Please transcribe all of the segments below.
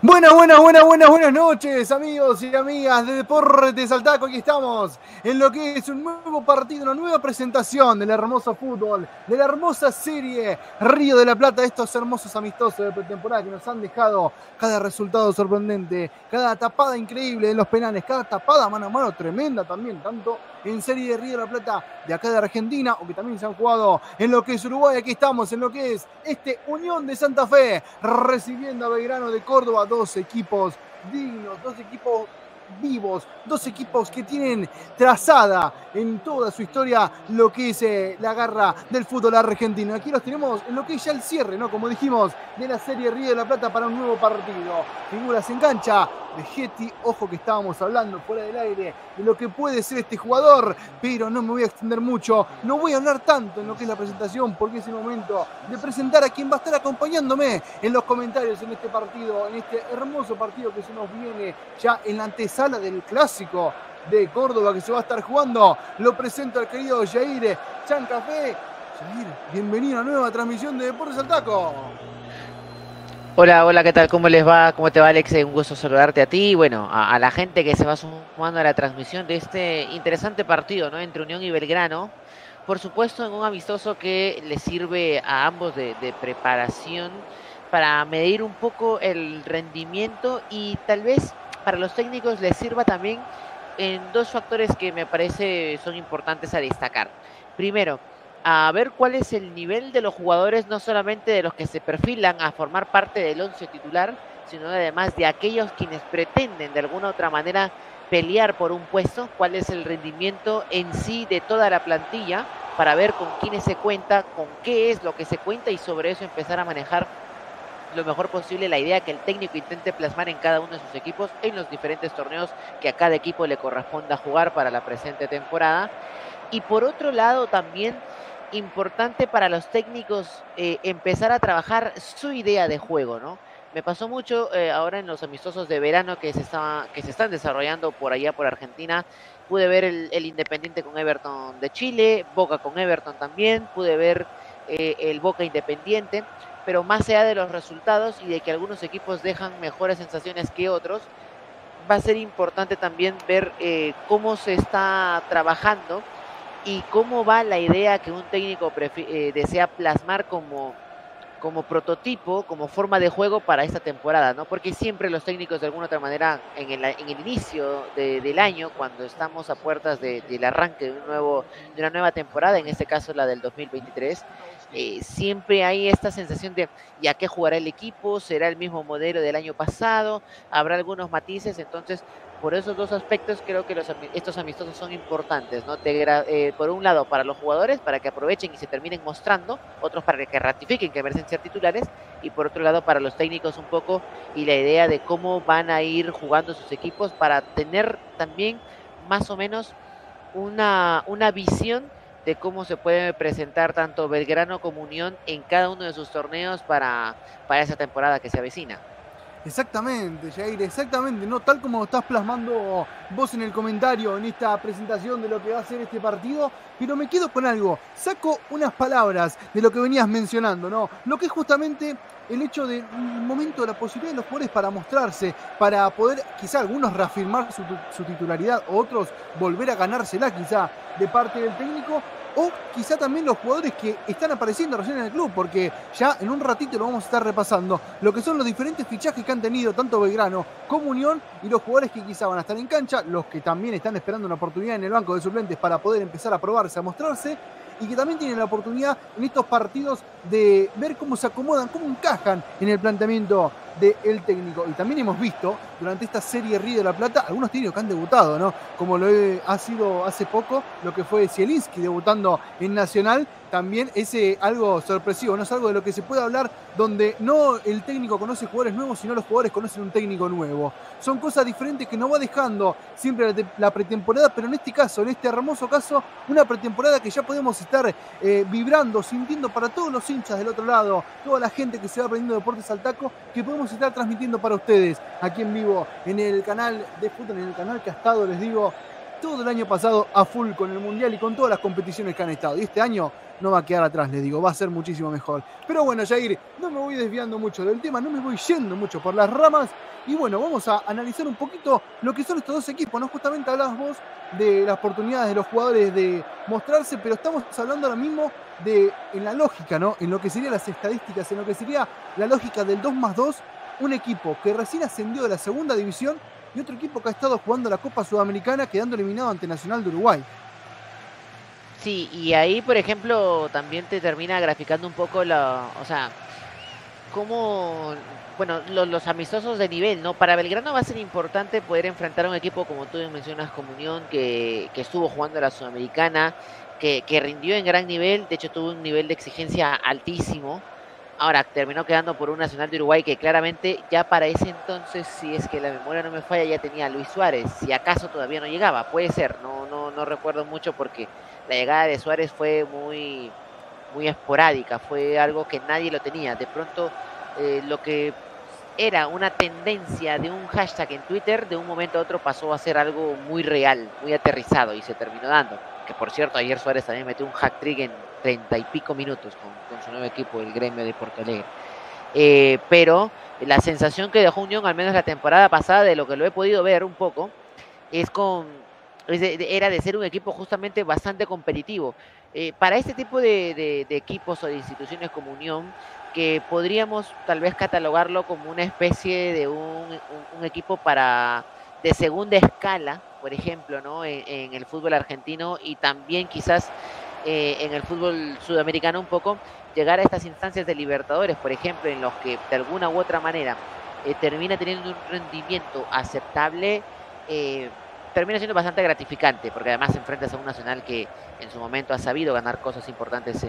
Buenas, buenas, buenas, buenas, buenas noches, amigos y amigas de Deportes Saltaco. Aquí estamos en lo que es un nuevo partido, una nueva presentación del hermoso fútbol, de la hermosa serie Río de la Plata, estos hermosos amistosos de pretemporada que nos han dejado cada resultado sorprendente, cada tapada increíble en los penales, cada tapada mano a mano tremenda también, tanto en Serie de Río de la Plata de acá de Argentina o que también se han jugado en lo que es Uruguay. Aquí estamos en lo que es este Unión de Santa Fe recibiendo a Belgrano de Córdoba, dos equipos dignos, dos equipos vivos, dos equipos que tienen trazada en toda su historia lo que es eh, la garra del fútbol argentino. Aquí los tenemos en lo que es ya el cierre, ¿no? Como dijimos, de la serie Río de la Plata para un nuevo partido. Figuras en cancha de Getty, ojo que estábamos hablando fuera del aire de lo que puede ser este jugador, pero no me voy a extender mucho, no voy a hablar tanto en lo que es la presentación, porque es el momento de presentar a quien va a estar acompañándome en los comentarios en este partido, en este hermoso partido que se nos viene ya en la antesala del clásico de Córdoba que se va a estar jugando. Lo presento al querido Jair Chancafé. Jair, bienvenido a nueva transmisión de Deportes al Taco. Hola, hola, ¿qué tal? ¿Cómo les va? ¿Cómo te va, Alex? Un gusto saludarte a ti y bueno, a, la gente que se va sumando a la transmisión de este interesante partido, ¿no? Entre Unión y Belgrano. Por supuesto, en un amistoso que le sirve a ambos de, de preparación para medir un poco el rendimiento y tal vez para los técnicos les sirva también en dos factores que me parece son importantes a destacar. Primero, a ver cuál es el nivel de los jugadores, no solamente de los que se perfilan a formar parte del once titular, sino además de aquellos quienes pretenden de alguna u otra manera pelear por un puesto, cuál es el rendimiento en sí de toda la plantilla, para ver con quiénes se cuenta, con qué es lo que se cuenta y sobre eso empezar a manejar lo mejor posible la idea que el técnico intente plasmar en cada uno de sus equipos en los diferentes torneos que a cada equipo le corresponda jugar para la presente temporada. Y por otro lado también importante para los técnicos eh, empezar a trabajar su idea de juego, ¿no? Me pasó mucho eh, ahora en los amistosos de verano que se, están desarrollando por allá por Argentina. Pude ver el, Independiente con Everton de Chile, Boca con Everton también, pude ver eh, el Boca Independiente, pero más allá de los resultados y de que algunos equipos dejan mejores sensaciones que otros, va a ser importante también ver cómo se está trabajando y cómo va la idea que un técnico eh, desea plasmar como, como prototipo, como forma de juego para esta temporada, ¿no? Porque siempre los técnicos de alguna otra manera en el, en el inicio del año, cuando estamos a puertas del arranque de, un nuevo, de una nueva temporada, en este caso la del 2023, eh, siempre hay esta sensación de ya que jugará el equipo, será el mismo modelo del año pasado, habrá algunos matices, entonces por esos dos aspectos creo que los, estos amistosos son importantes, ¿no? Eh, por un lado para los jugadores, para que aprovechen y se terminen mostrando, otros para que ratifiquen que merecen ser titulares, y por otro lado para los técnicos un poco y la idea de cómo van a ir jugando sus equipos para tener también más o menos una, una visión de cómo se puede presentar tanto Belgrano como Unión en cada uno de sus torneos para, para esa temporada que se avecina. Exactamente, Jair, exactamente, ¿no? Tal como estás plasmando vos en el comentario, en esta presentación de lo que va a ser este partido, pero me quedo con algo. Saco unas palabras de lo que venías mencionando, ¿no? Lo que es justamente el hecho del momento la posibilidad de los jugadores para mostrarse, para poder quizá algunos reafirmar su titularidad, otros volver a ganársela quizá de parte del técnico, o quizá también los jugadores que están apareciendo recién en el club, porque ya en un ratito lo vamos a estar repasando, lo que son los diferentes fichajes que han tenido tanto Belgrano como Unión y los jugadores que quizá van a estar en cancha, los que también están esperando una oportunidad en el banco de suplentes para poder empezar a probarse, a mostrarse, y que también tienen la oportunidad en estos partidos de ver cómo se acomodan, cómo encajan en el planteamiento del técnico. Y también hemos visto durante esta serie Río de la Plata algunos técnicos que han debutado, ¿no? Como lo ha sido hace poco lo que fue Zielinski debutando en Nacional también es algo sorpresivo, no es algo de lo que se puede hablar donde no el técnico conoce jugadores nuevos, sino los jugadores conocen un técnico nuevo. Son cosas diferentes que nos va dejando siempre la, pretemporada, pero en este caso, en este hermoso caso, una pretemporada que ya podemos estar eh, vibrando, sintiendo para todos los hinchas del otro lado, toda la gente que se va aprendiendo deportes al taco, que podemos estar transmitiendo para ustedes aquí en vivo, en el canal de fútbol, en el canal estado, les digo, todo el año pasado a full con el Mundial y con todas las competiciones que han estado. Y este año no va a quedar atrás, les digo, va a ser muchísimo mejor. Pero bueno, Jair, no me voy desviando mucho del tema, no me voy yendo mucho por las ramas. Y bueno, vamos a analizar un poquito lo que son estos dos equipos, ¿no? Justamente hablabas vos de las oportunidades de los jugadores de mostrarse, pero estamos hablando ahora mismo de en la lógica, ¿no? En lo que serían las estadísticas, en lo que sería la lógica del 2 más 2, un equipo que recién ascendió de la segunda división y otro equipo que ha estado jugando la Copa Sudamericana quedando eliminado ante Nacional de Uruguay. Sí, y ahí, por ejemplo, también te termina graficando un poco la, o sea, cómo, bueno, los, amistosos de nivel, ¿no? Para Belgrano va a ser importante poder enfrentar a un equipo, como tú mencionas, Comunión, que, que estuvo jugando la Sudamericana, que, que rindió en gran nivel, de hecho tuvo un nivel de exigencia altísimo, Ahora terminó quedando por un Nacional de Uruguay que claramente ya para ese entonces, si es que la memoria no me falla, ya tenía a Luis Suárez. Si acaso todavía no llegaba, puede ser, no, no, no recuerdo mucho porque la llegada de Suárez fue muy, muy esporádica, fue algo que nadie lo tenía. De pronto, eh, lo que era una tendencia de un hashtag en Twitter, de un momento a otro pasó a ser algo muy real, muy aterrizado y se terminó dando. Que por cierto, ayer Suárez también metió un hack trick en treinta y pico minutos con, su nuevo equipo, el gremio de Porto Alegre. Eh, pero la sensación que dejó Unión, al menos la temporada pasada, de lo que lo he podido ver un poco, es con era de ser un equipo justamente bastante competitivo. Eh, para este tipo de, equipos o de instituciones como Unión, que podríamos tal vez catalogarlo como una especie de un, equipo para de segunda escala, por ejemplo, ¿no? en, el fútbol argentino y también quizás eh, en el fútbol sudamericano un poco, llegar a estas instancias de Libertadores, por ejemplo, en los que de alguna u otra manera eh, termina teniendo un rendimiento aceptable, eh, termina siendo bastante gratificante, porque además enfrentas a un nacional que en su momento ha sabido ganar cosas importantes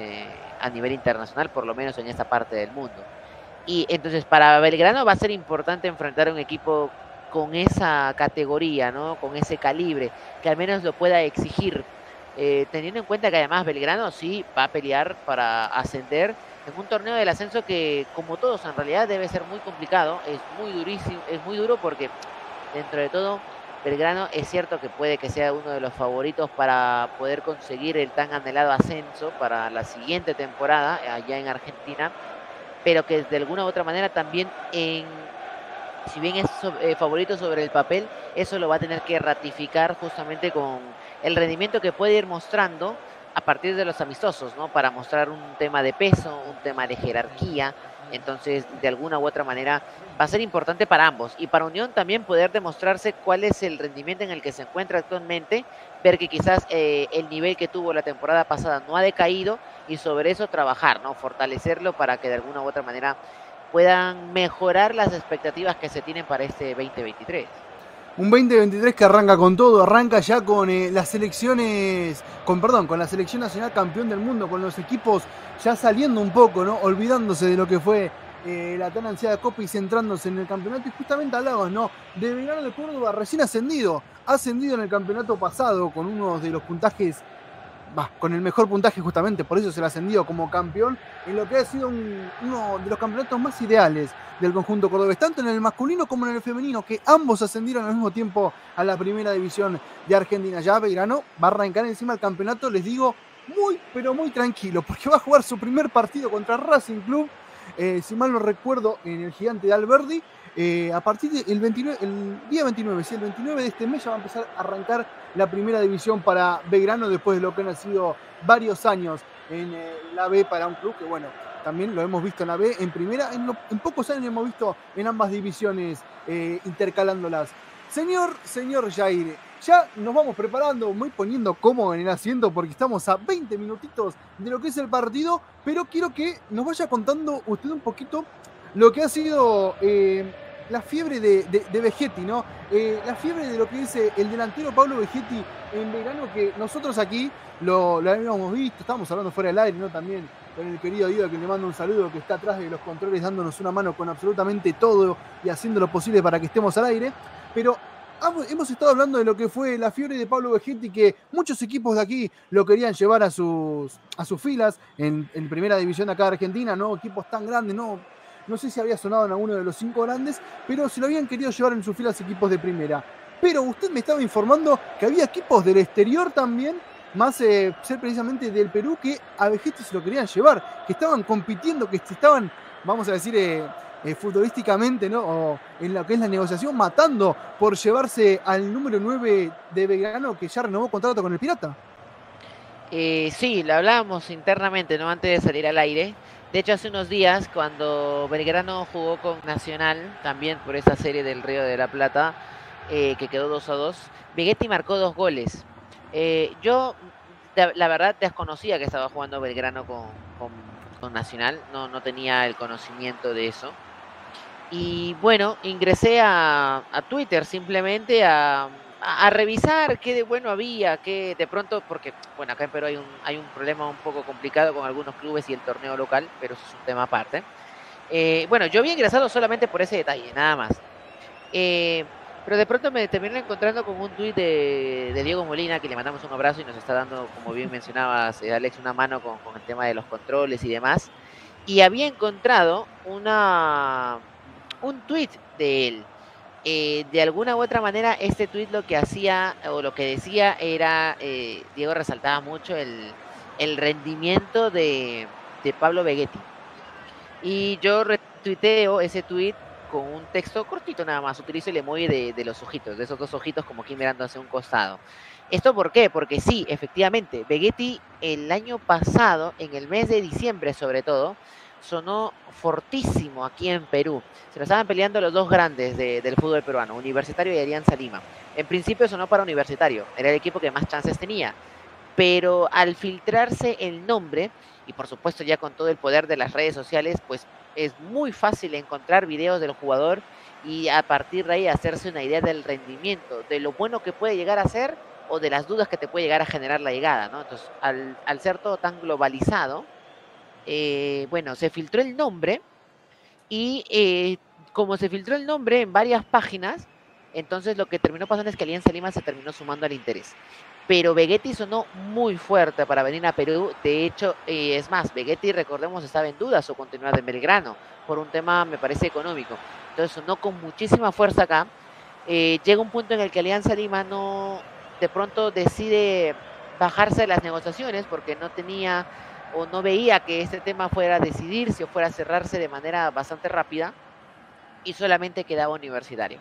a nivel internacional, por lo menos en esta parte del mundo. Y entonces para Belgrano va a ser importante enfrentar a un equipo con esa categoría, ¿no? con ese calibre, que al menos lo pueda exigir eh, teniendo en cuenta que además Belgrano sí va a pelear para ascender en un torneo del ascenso que, como todos, en realidad debe ser muy complicado, es muy durísimo, es muy duro porque dentro de todo Belgrano es cierto que puede que sea uno de los favoritos para poder conseguir el tan anhelado ascenso para la siguiente temporada allá en Argentina, pero que de alguna u otra manera también en si bien es eh, favorito sobre el papel, eso lo va a tener que ratificar justamente con el rendimiento que puede ir mostrando a partir de los amistosos, ¿no? Para mostrar un tema de peso, un tema de jerarquía. Entonces, de alguna u otra manera, va a ser importante para ambos. Y para Unión también poder demostrarse cuál es el rendimiento en el que se encuentra actualmente, ver que quizás eh, el nivel que tuvo la temporada pasada no ha decaído y sobre eso trabajar, ¿no? Fortalecerlo para que de alguna u otra manera puedan mejorar las expectativas que se tienen para este 2023. Un 2023 que arranca con todo, arranca ya con eh, las selecciones, con perdón, con la selección nacional campeón del mundo, con los equipos ya saliendo un poco, ¿no? Olvidándose de lo que fue eh, la tan ansiada Copa y centrándose en el campeonato. Y justamente hablabas, ¿no? De Verano de Córdoba recién ascendido, ascendido en el campeonato pasado con uno de los puntajes con el mejor puntaje justamente, por eso se le ha ascendido como campeón en lo que ha sido uno de los campeonatos más ideales del conjunto cordobés, tanto en el masculino como en el femenino, que ambos ascendieron al mismo tiempo a la primera división de Argentina. Ya Belgrano va a arrancar encima el campeonato, les digo, muy, pero muy tranquilo, porque va a jugar su primer partido contra Racing Club, eh, si mal no recuerdo, en el gigante de Alberdi, eh, a partir del 29, el día 29, sí, el 29 de este mes ya va a empezar a arrancar la primera división para Belgrano después de lo que han sido varios años en eh, la B para un club que, bueno, también lo hemos visto en la B, en primera, en, pocos años hemos visto en ambas divisiones intercalándolas. Señor, señor Jair, ya nos vamos preparando, muy poniendo cómodo en el asiento porque estamos a 20 minutitos de lo que es el partido, pero quiero que nos vaya contando usted un poquito lo que ha sido eh, la fiebre de, Vegetti, ¿no? Eh, la fiebre de lo que dice el delantero Pablo Vegetti en verano, que nosotros aquí lo, habíamos visto, estábamos hablando fuera del aire, ¿no? También con el querido Diego, que le mando un saludo, que está atrás de los controles dándonos una mano con absolutamente todo y haciendo lo posible para que estemos al aire. Pero hemos estado hablando de lo que fue la fiebre de Pablo Vegetti, que muchos equipos de aquí lo querían llevar a sus, a sus filas en, en primera división acá de Argentina, ¿no? Equipos tan grandes, ¿no? No sé si había sonado en alguno de los cinco grandes, pero se lo habían querido llevar en sus filas equipos de primera. pero usted me estaba informando que había equipos del exterior también, más eh, ser precisamente del Perú, que a Vegetti se lo querían llevar, que estaban compitiendo, que estaban, vamos a decir, eh, eh, futbolísticamente, ¿no? O en lo que es la negociación, matando por llevarse al número 9 de Belgrano que ya renovó contrato con el Pirata. sí, lo hablábamos internamente, ¿no? Antes de salir al aire. De hecho, hace unos días, cuando Belgrano jugó con Nacional, también por esa serie del Río de la Plata, eh, que quedó 2 a 2, Vegetti marcó dos goles. Eh, yo, la verdad, desconocía que estaba jugando Belgrano con, Nacional, no, no tenía el conocimiento de eso. Y bueno, ingresé a, a Twitter simplemente a, a, revisar qué de bueno había, qué de pronto, porque bueno, acá en Perú hay un, hay un problema un poco complicado con algunos clubes y el torneo local, pero eso es un tema aparte. Eh, bueno, yo había ingresado solamente por ese detalle, nada más. Eh, pero de pronto me terminé encontrando con un tuit de, Diego Molina, que le mandamos un abrazo y nos está dando, como bien mencionabas, eh, Alex, una mano con, con el tema de los controles y demás. Y había encontrado una, un tuit de él eh, de alguna u otra manera, este tuit lo que hacía o lo que decía era, eh, Diego resaltaba mucho el, rendimiento de, Pablo Vegetti. Y yo retuiteo ese tuit con un texto cortito nada más, utilizo el emoji de, de los ojitos, de esos dos ojitos como aquí mirando hacia un costado. ¿Esto por qué? Porque sí, efectivamente, Vegetti el año pasado, en el mes de diciembre sobre todo, sonó fortísimo aquí en Perú. Se lo estaban peleando los dos grandes del fútbol peruano, Universitario y Alianza Lima. En principio sonó para Universitario, era el equipo que más chances tenía. Pero al filtrarse el nombre, y por supuesto ya con todo el poder de las redes sociales, pues es muy fácil encontrar videos del jugador y a partir de ahí hacerse una idea del rendimiento, de lo bueno que puede llegar a ser o de las dudas que te puede llegar a generar la llegada, ¿no? Entonces, al, al ser todo tan globalizado, eh, bueno, se filtró el nombre y eh, como se filtró el nombre en varias páginas, entonces lo que terminó pasando es que Alianza Lima se terminó sumando al interés. Pero Vegetti sonó muy fuerte para venir a Perú. De hecho, eh, es más, Vegetti, recordemos, estaba en duda su continuidad en Belgrano por un tema, me parece, económico. Entonces sonó con muchísima fuerza acá. llega un punto en el que Alianza Lima no, de pronto decide bajarse de las negociaciones porque no tenía o no veía que este tema fuera a decidirse o fuera a cerrarse de manera bastante rápida y solamente quedaba universitario.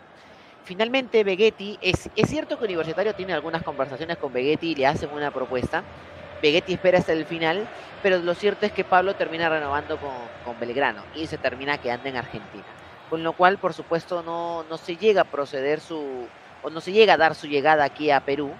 Finalmente, Begetti, es, cierto que Universitario tiene algunas conversaciones con Begetti y le hacen una propuesta. Begetti espera hasta el final, pero lo cierto es que Pablo termina renovando con, con Belgrano y se termina quedando en Argentina. Con lo cual, por supuesto, no, no se llega a proceder su, o no se llega a dar su llegada aquí a Perú,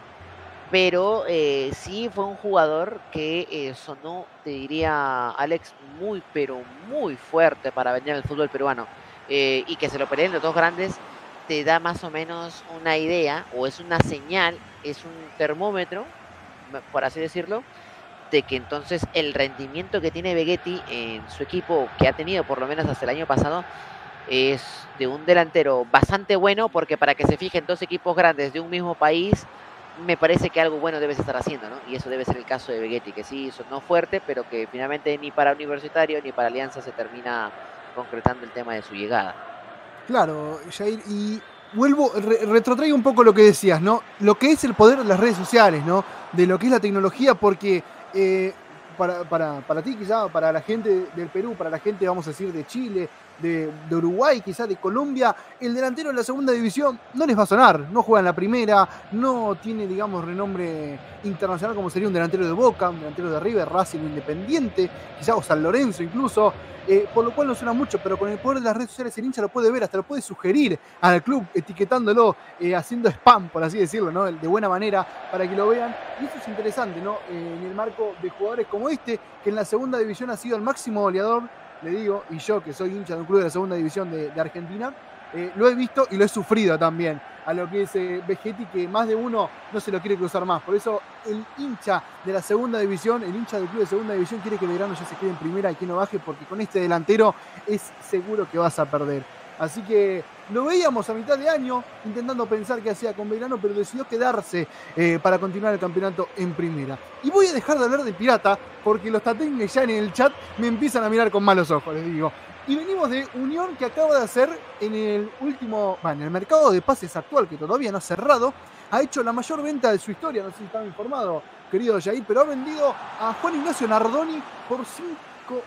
pero eh, sí fue un jugador que eh, sonó, te diría Alex, muy, pero muy fuerte para venir al fútbol peruano. Eh, y que se lo peleen los dos grandes, te da más o menos una idea, o es una señal, es un termómetro, por así decirlo, de que entonces el rendimiento que tiene Vegetti en su equipo, que ha tenido por lo menos hasta el año pasado, es de un delantero bastante bueno, porque para que se fijen dos equipos grandes de un mismo país, me parece que algo bueno debes estar haciendo, ¿no? Y eso debe ser el caso de Vegetti, que sí sonó fuerte, pero que finalmente ni para Universitario ni para Alianza se termina concretando el tema de su llegada. Claro, Jair, y vuelvo, retrotraigo un poco lo que decías, ¿no? Lo que es el poder de las redes sociales, ¿no? De lo que es la tecnología, porque eh, para, para, para ti quizá, para la gente del Perú, para la gente, vamos a decir, de Chile, de, Uruguay, quizás de Colombia, el delantero en la segunda división no les va a sonar, no juega en la primera, no tiene, digamos, renombre internacional como sería un delantero de Boca, un delantero de River, Racing Independiente, quizás o San Lorenzo incluso, eh, por lo cual no suena mucho, pero con el poder de las redes sociales el hincha lo puede ver, hasta lo puede sugerir al club, etiquetándolo, eh, haciendo spam, por así decirlo, ¿no? de buena manera, para que lo vean. Y eso es interesante, ¿no? Eh, en el marco de jugadores como este, que en la segunda división ha sido el máximo goleador le digo, y yo que soy hincha de un club de la segunda división de, Argentina, eh, lo he visto y lo he sufrido también a lo que es eh, Vegetti, que más de uno no se lo quiere cruzar más. Por eso el hincha de la segunda división, el hincha del club de segunda división quiere que Belgrano ya se quede en primera y que no baje, porque con este delantero es seguro que vas a perder. Así que lo veíamos a mitad de año intentando pensar qué hacía con Belgrano, pero decidió quedarse eh, para continuar el campeonato en primera. Y voy a dejar de hablar de Pirata porque los tatengues ya en el chat me empiezan a mirar con malos ojos, les digo. Y venimos de Unión que acaba de hacer en el último, bueno, en el mercado de pases actual, que todavía no ha cerrado, ha hecho la mayor venta de su historia, no sé si están informado, querido Jair, pero ha vendido a Juan Ignacio Nardoni por 5,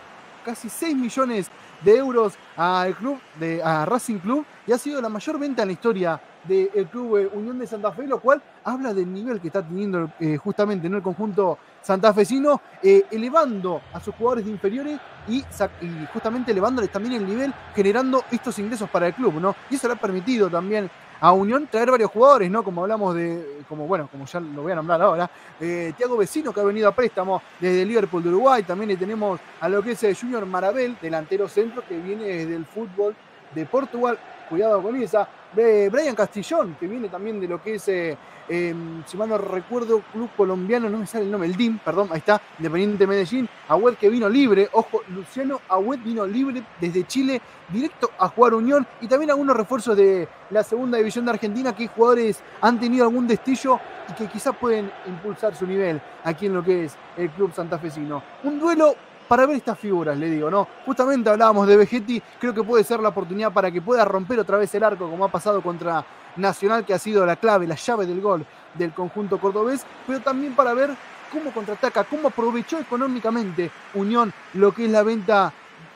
casi 6 millones de euros al club, de, a Racing Club, y ha sido la mayor venta en la historia del club eh, Unión de Santa Fe, lo cual habla del nivel que está teniendo eh, justamente en el conjunto santafesino, eh, elevando a sus jugadores de inferiores y, y, justamente elevándoles también el nivel, generando estos ingresos para el club, ¿no? Y eso le ha permitido también a Unión traer varios jugadores, ¿no? Como hablamos de, como bueno, como ya lo voy a nombrar ahora, eh, Tiago Vecino, que ha venido a préstamo desde Liverpool de Uruguay, también le tenemos a lo que es el Junior Marabel, delantero centro, que viene desde el fútbol de Portugal, cuidado con esa, de Brian Castillón, que viene también de lo que es, eh, eh, si mal no recuerdo, club colombiano, no me sale el nombre, el DIM, perdón, ahí está, Independiente de Medellín, Agüed que vino libre, ojo, Luciano Agüed vino libre desde Chile, directo a jugar Unión, y también algunos refuerzos de la segunda división de Argentina, que jugadores han tenido algún destillo y que quizás pueden impulsar su nivel aquí en lo que es el club santafesino. Un duelo para ver estas figuras, le digo, ¿no? Justamente hablábamos de Vegetti, creo que puede ser la oportunidad para que pueda romper otra vez el arco, como ha pasado contra Nacional, que ha sido la clave, la llave del gol del conjunto cordobés, pero también para ver cómo contraataca, cómo aprovechó económicamente Unión lo que es la venta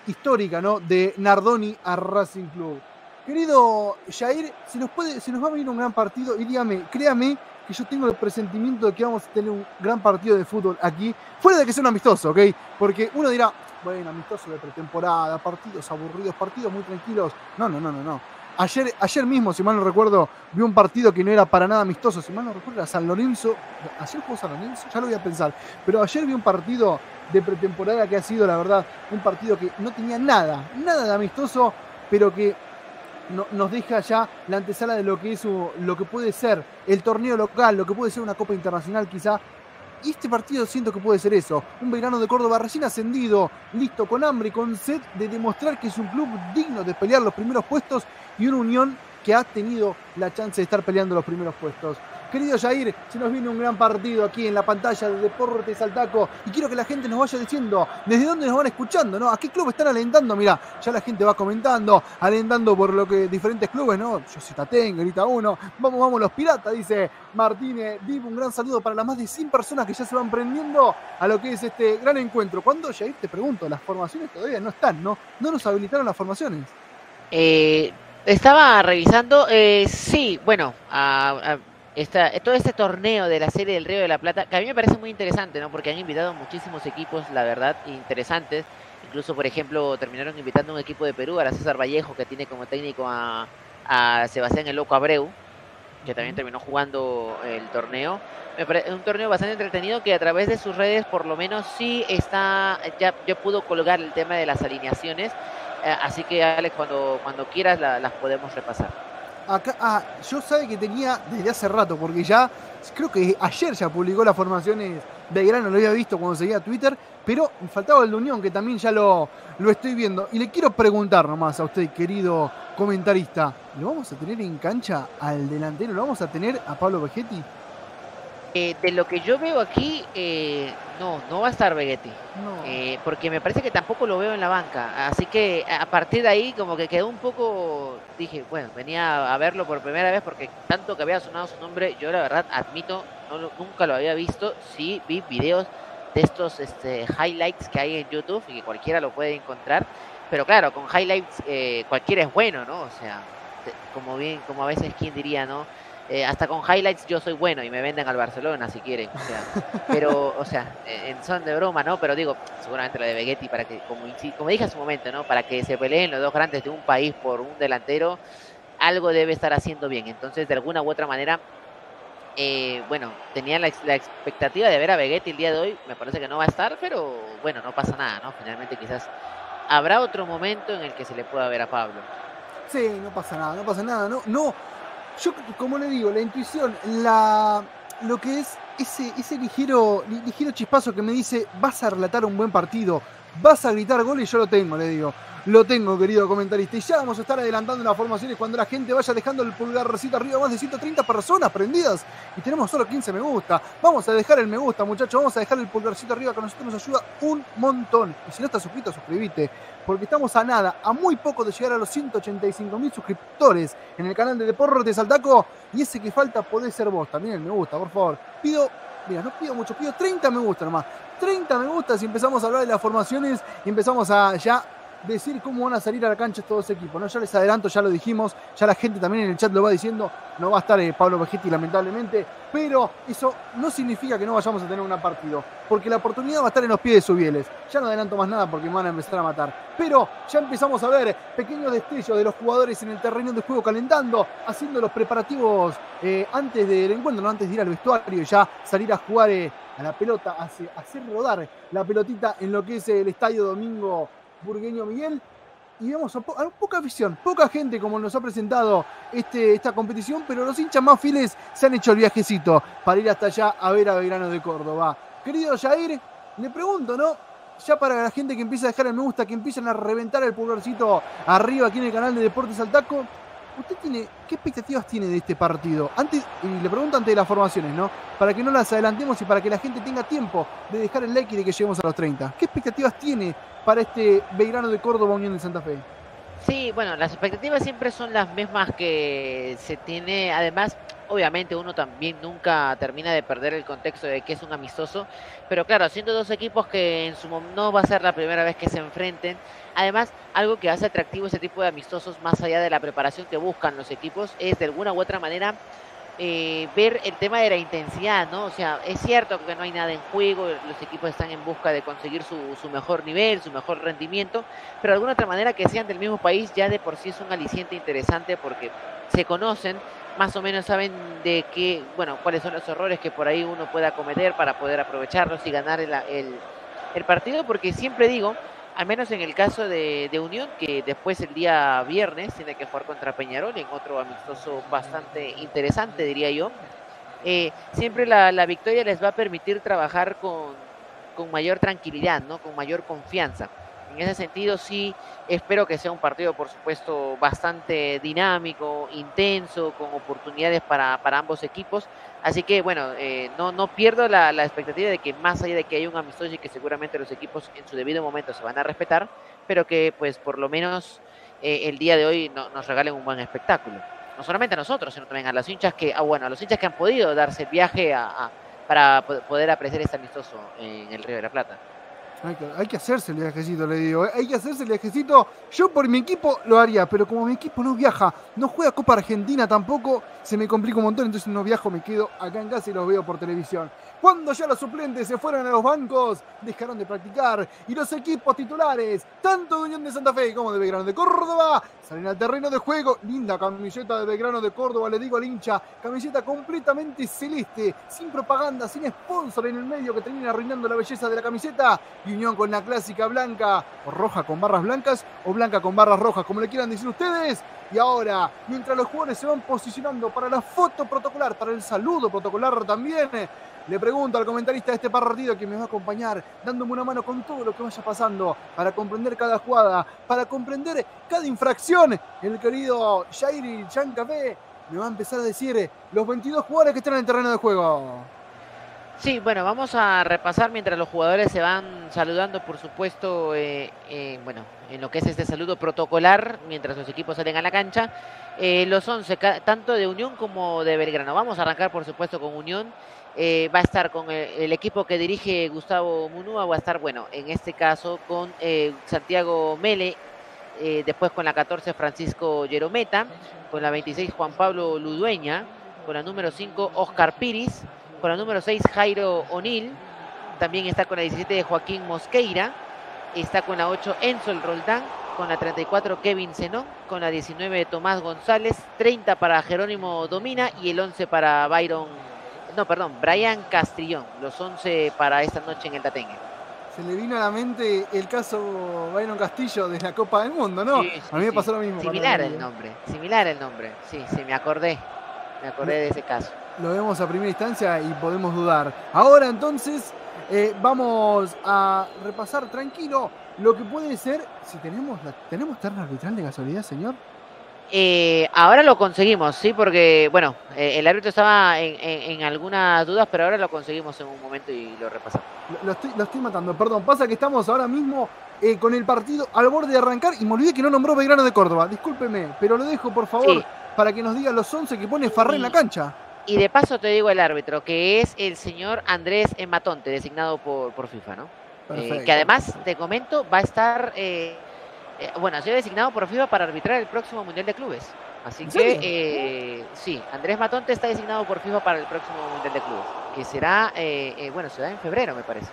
histórica, ¿no? De Nardoni a Racing Club. Querido Jair, si nos, puede, nos va a venir un gran partido, y dígame, créame que yo tengo el presentimiento de que vamos a tener un gran partido de fútbol aquí, fuera de que sea un amistoso, ¿ok? Porque uno dirá, bueno, amistoso de pretemporada, partidos aburridos, partidos muy tranquilos. No, no, no, no, no. Ayer, ayer mismo, si mal no recuerdo, vi un partido que no era para nada amistoso. Si mal no recuerdo, era San Lorenzo. ¿Ayer jugó San Lorenzo? Ya lo voy a pensar. Pero ayer vi un partido de pretemporada que ha sido, la verdad, un partido que no tenía nada, nada de amistoso, pero que no, nos deja ya la antesala de lo que es lo que puede ser el torneo local, lo que puede ser una Copa Internacional quizá. Y este partido siento que puede ser eso. Un verano de Córdoba recién ascendido, listo, con hambre y con sed de demostrar que es un club digno de pelear los primeros puestos y una unión que ha tenido la chance de estar peleando los primeros puestos. Querido Jair, se nos viene un gran partido aquí en la pantalla de Deportes Saltaco y quiero que la gente nos vaya diciendo desde dónde nos van escuchando, ¿no? ¿A qué club están alentando? Mira, ya la gente va comentando, alentando por lo que diferentes clubes, ¿no? Yo sí tengo, grita uno. Vamos, vamos los piratas, dice Martínez. Div, un gran saludo para las más de 100 personas que ya se van prendiendo a lo que es este gran encuentro. ¿Cuándo, Jair, te pregunto, las formaciones todavía no están, ¿no? No nos habilitaron las formaciones. Eh, estaba revisando, eh, sí, bueno, a, a esta, todo este torneo de la serie del Río de la Plata, que a mí me parece muy interesante, ¿no? Porque han invitado muchísimos equipos, la verdad, interesantes. Incluso, por ejemplo, terminaron invitando a un equipo de Perú, a la César Vallejo, que tiene como técnico a, a Sebastián el Loco Abreu, que también terminó jugando el torneo. Me parece un torneo bastante entretenido que a través de sus redes, por lo menos, sí está, ya, ya pudo colgar el tema de las alineaciones. Eh, así que, Alex, cuando, cuando quieras la, las podemos repasar. Acá, ah, yo sabe que tenía desde hace rato, porque ya, creo que ayer ya publicó las formaciones de Grano, lo había visto cuando seguía Twitter, pero faltaba el de Unión, que también ya lo, lo estoy viendo. Y le quiero preguntar nomás a usted, querido comentarista, ¿lo vamos a tener en cancha al delantero? ¿Lo vamos a tener a Pablo Vegetti? Eh, de lo que yo veo aquí, eh, no, no va a estar Vegetti. No. Eh, porque me parece que tampoco lo veo en la banca. Así que a partir de ahí, como que quedó un poco. Dije, bueno, venía a verlo por primera vez porque tanto que había sonado su nombre, yo la verdad admito, no, nunca lo había visto. Sí, vi videos de estos este, highlights que hay en YouTube y que cualquiera lo puede encontrar. Pero claro, con highlights eh, cualquiera es bueno, ¿no? O sea, como bien, como a veces quien diría, ¿no? Eh, hasta con highlights yo soy bueno y me venden al Barcelona si quieren. O sea, pero, o sea, en son de broma, ¿no? Pero digo, seguramente lo de Vegetti para que, como, dije hace un momento, ¿no? Para que se peleen los dos grandes de un país por un delantero, algo debe estar haciendo bien. Entonces, de alguna u otra manera, eh, bueno, tenía la, ex- la expectativa de ver a Vegetti el día de hoy. Me parece que no va a estar, pero bueno, no pasa nada, ¿no? Finalmente quizás habrá otro momento en el que se le pueda ver a Pablo. Sí, no pasa nada, no pasa nada. No, no. Yo, como le digo, la intuición, la, lo que es ese, ese ligero, ligero chispazo que me dice, vas a relatar un buen partido, vas a gritar gol y yo lo tengo, le digo. Lo tengo, querido comentarista. Y ya vamos a estar adelantando las formaciones cuando la gente vaya dejando el pulgarcito arriba. Más de 130 personas prendidas y tenemos solo 15 me gusta. Vamos a dejar el me gusta, muchachos. Vamos a dejar el pulgarcito arriba que a nosotros nos ayuda un montón. Y si no estás suscrito, suscríbete. Porque estamos a nada, a muy poco de llegar a los 185 mil suscriptores en el canal de Deportes Saltaco. Y ese que falta puede ser vos. También el me gusta, por favor. Pido Mira, no pido mucho, pido 30 me gusta nomás. 30 me gusta si empezamos a hablar de las formaciones y empezamos a ya decir cómo van a salir a la cancha estos dos equipos. ¿no? Ya les adelanto, ya lo dijimos, ya la gente también en el chat lo va diciendo, no va a estar eh, Pablo Vegetti lamentablemente, pero eso no significa que no vayamos a tener un partido, porque la oportunidad va a estar en los pies de Subieles. Ya no adelanto más nada porque me van a empezar a matar, pero ya empezamos a ver pequeños destellos de los jugadores en el terreno de juego calentando, haciendo los preparativos eh, antes del encuentro, antes de ir al vestuario y ya salir a jugar eh, a la pelota, hacer, hacer rodar la pelotita en lo que es el estadio Domingo Burgueño Miguel. Y vemos a, poca afición, poca gente como nos ha presentado este, esta competición, pero los hinchas más fieles se han hecho el viajecito para ir hasta allá a ver a Belgrano de Córdoba. Querido Jair, le pregunto, ¿no? Ya para la gente que empieza a dejar el me gusta, que empiezan a reventar el pulgarcito arriba aquí en el canal de Deportes Altaco, ¿usted tiene, qué expectativas tiene de este partido? Antes, y le pregunto antes de las formaciones, ¿no? Para que no las adelantemos y para que la gente tenga tiempo de dejar el like y de que lleguemos a los 30. ¿Qué expectativas tiene para este Belgrano de Córdoba Unión de Santa Fe? Sí, bueno, las expectativas siempre son las mismas que se tiene. Además, obviamente uno también nunca termina de perder el contexto de que es un amistoso, pero claro, siendo dos equipos que en su no va a ser la primera vez que se enfrenten. Además, algo que hace atractivo ese tipo de amistosos, más allá de la preparación que buscan los equipos, es de alguna u otra manera eh, ver el tema de la intensidad, ¿no? O sea, es cierto que no hay nada en juego, los equipos están en busca de conseguir su, su, mejor nivel, su mejor rendimiento, pero de alguna otra manera que sean del mismo país ya de por sí es un aliciente interesante porque se conocen, más o menos saben de qué, bueno, cuáles son los errores que por ahí uno pueda cometer para poder aprovecharlos y ganar el, el, partido, porque siempre digo, al menos en el caso de, Unión, que después el día viernes tiene que jugar contra Peñarol en otro amistoso bastante interesante, diría yo. Eh, siempre la, victoria les va a permitir trabajar con, con mayor tranquilidad, ¿no? con mayor confianza. En ese sentido, sí, espero que sea un partido, por supuesto, bastante dinámico, intenso, con oportunidades para, para ambos equipos. Así que, bueno, eh, no, no pierdo la, la, expectativa de que más allá de que haya un amistoso y que seguramente los equipos en su debido momento se van a respetar, pero que, pues, por lo menos eh, el día de hoy no, nos regalen un buen espectáculo. No solamente a nosotros, sino también a los hinchas que, ah, bueno, a los hinchas que han podido darse el viaje a, para poder apreciar este amistoso en el Río de la Plata. Hay que, hacerse el viajecito, le digo. ¿eh? Hay que hacerse el viajecito. Yo por mi equipo lo haría, pero como mi equipo no viaja, no juega Copa Argentina tampoco, se me complica un montón, entonces no viajo, me quedo acá en casa y los veo por televisión. Cuando ya los suplentes se fueron a los bancos, dejaron de practicar y los equipos titulares, tanto de Unión de Santa Fe como de Belgrano de Córdoba, salen al terreno de juego. Linda camiseta de Belgrano de Córdoba, le digo al hincha, camiseta completamente celeste, sin propaganda, sin sponsor en el medio que termina arruinando la belleza de la camiseta. Unión con la clásica blanca, o roja con barras blancas, o blanca con barras rojas, como le quieran decir ustedes. Y ahora, mientras los jugadores se van posicionando para la foto protocolar, para el saludo protocolar también, le pregunto al comentarista de este partido que me va a acompañar, dándome una mano con todo lo que vaya pasando, para comprender cada jugada, para comprender cada infracción. El querido Jairi Chancafé me va a empezar a decir los 22 jugadores que están en el terreno de juego. Sí, bueno, vamos a repasar mientras los jugadores se van saludando, por supuesto, eh, eh, bueno, en lo que es este saludo protocolar, mientras los equipos salen a la cancha, eh, los 11, tanto de Unión como de Belgrano. Vamos a arrancar, por supuesto, con Unión. va a estar con el, equipo que dirige Gustavo Munúa, va a estar, bueno, en este caso con Santiago Mele, después con la 14 Francisco Yerometa, con la 26 Juan Pablo Ludueña, con la número 5 Oscar Piris, con la número 6 Jairo O'Neill, también está con la 17 de Joaquín Mosqueira, está con la 8 Enzo Roldán, con la 34 Kevin Zenón, con la 19 Tomás González, 30 para Jerónimo Domina y el 11 para Byron, no, perdón, Brian Castrillón, los 11 para esta noche en el Tatengue. Se le vino a la mente el caso Byron Castillo de la Copa del Mundo, ¿no? a mí me pasó lo mismo. Similar el nombre, similar el nombre, sí, sí, me acordé, me acordé de ese caso lo vemos a primera instancia y podemos dudar. Ahora entonces eh, vamos a repasar tranquilo lo que puede ser, si tenemos, la, ¿tenemos terna arbitral de casualidad, señor? Eh, ahora lo conseguimos, sí, porque, bueno, eh, el árbitro estaba en, algunas dudas, pero ahora lo conseguimos en un momento y lo repasamos. Lo, estoy, matando, perdón. Pasa que estamos ahora mismo eh, con el partido al borde de arrancar y me olvidé que no nombró Belgrano de Córdoba. Discúlpeme, pero lo dejo, por favor, para que nos diga los 11 que pone Farré en la cancha. Y de paso te digo el árbitro, que es el señor Andrés Matonte, designado por, por FIFA, ¿no? que además, te comento, va a estar eh, bueno, ha sido designado por FIFA para arbitrar el próximo Mundial de Clubes. Así que eh, sí, Andrés Matonte está designado por FIFA para el próximo Mundial de Clubes, que será, eh, bueno, será en febrero, me parece.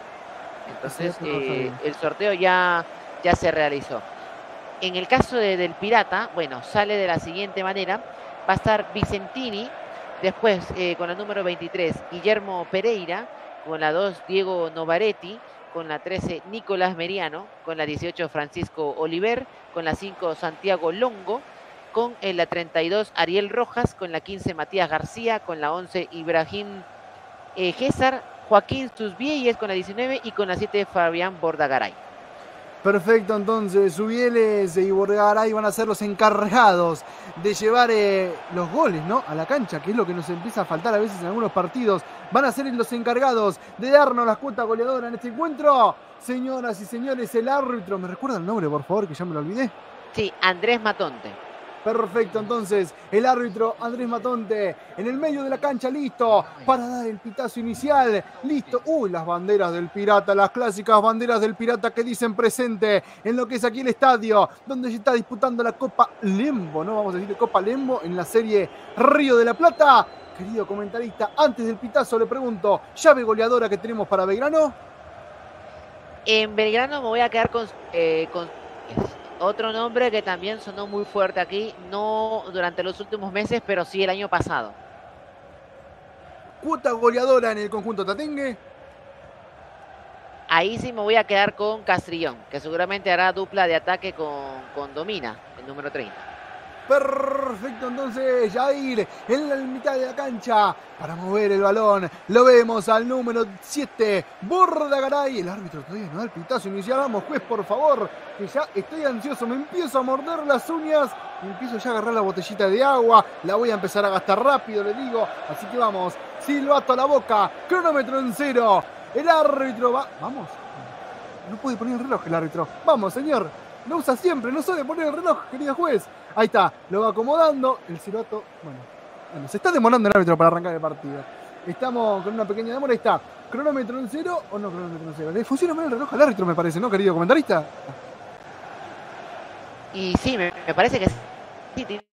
Entonces, el sorteo ya, ya se realizó. En el caso del Pirata, bueno, sale de la siguiente manera. Va a estar Vicentini, después con el número 23, Guillermo Pereira, con la 2, Diego Novaretti, con la 13 Nicolás Meriano, con la 18 Francisco Oliver, con la 5 Santiago Longo, con la 32 Ariel Rojas, con la 15 Matías García, con la 11 Ibrahim eh, César, Joaquín Susbieyes con la 19 y con la 7 Fabián Bordagaray. Perfecto, entonces Subieles y Borgaray van a ser los encargados de llevar eh, los goles ¿no? a la cancha, que es lo que nos empieza a faltar a veces en algunos partidos. Van a ser los encargados de darnos la cuota goleadora en este encuentro. Señoras y señores, el árbitro, ¿me recuerda el nombre, por favor, que ya me lo olvidé? Sí, Andrés Matonte. Perfecto, entonces el árbitro Andrés Matonte en el medio de la cancha, listo para dar el pitazo inicial. Listo. Uy, las banderas del pirata, las clásicas banderas del pirata que dicen presente en lo que es aquí el estadio, donde se está disputando la Copa Lembo, ¿no? Vamos a decir Copa Lembo en la serie Río de la Plata. Querido comentarista, antes del pitazo le pregunto, ¿llave goleadora que tenemos para Belgrano? En Belgrano me voy a quedar con, eh, con otro nombre que también sonó muy fuerte aquí, no durante los últimos meses, pero sí el año pasado. Cuota goleadora en el conjunto Tatengue. Ahí sí me voy a quedar con Castrillón, que seguramente hará dupla de ataque con, con Domina, el número 30. Perfecto, entonces Jair en la mitad de la cancha para mover el balón. Lo vemos al número 7, Bordagaray. El árbitro todavía no da el pitazo inicial. Vamos, juez, por favor, que ya estoy ansioso. Me empiezo a morder las uñas. Me empiezo ya a agarrar la botellita de agua. La voy a empezar a gastar rápido, le digo. Así que vamos. Silbato a la boca. Cronómetro en cero. El árbitro va. Vamos. No puede poner el reloj el árbitro. Vamos, señor. No usa siempre, no suele poner el reloj, querido juez. Ahí está, lo va acomodando. El silbato, bueno, bueno, se está demorando el árbitro para arrancar el partido. Estamos con una pequeña demora. Ahí está. ¿Cronómetro en cero o no cronómetro en cero? Le funciona mal el reloj al árbitro, me parece, ¿no, querido comentarista? Y sí, me, me parece que sí, tiene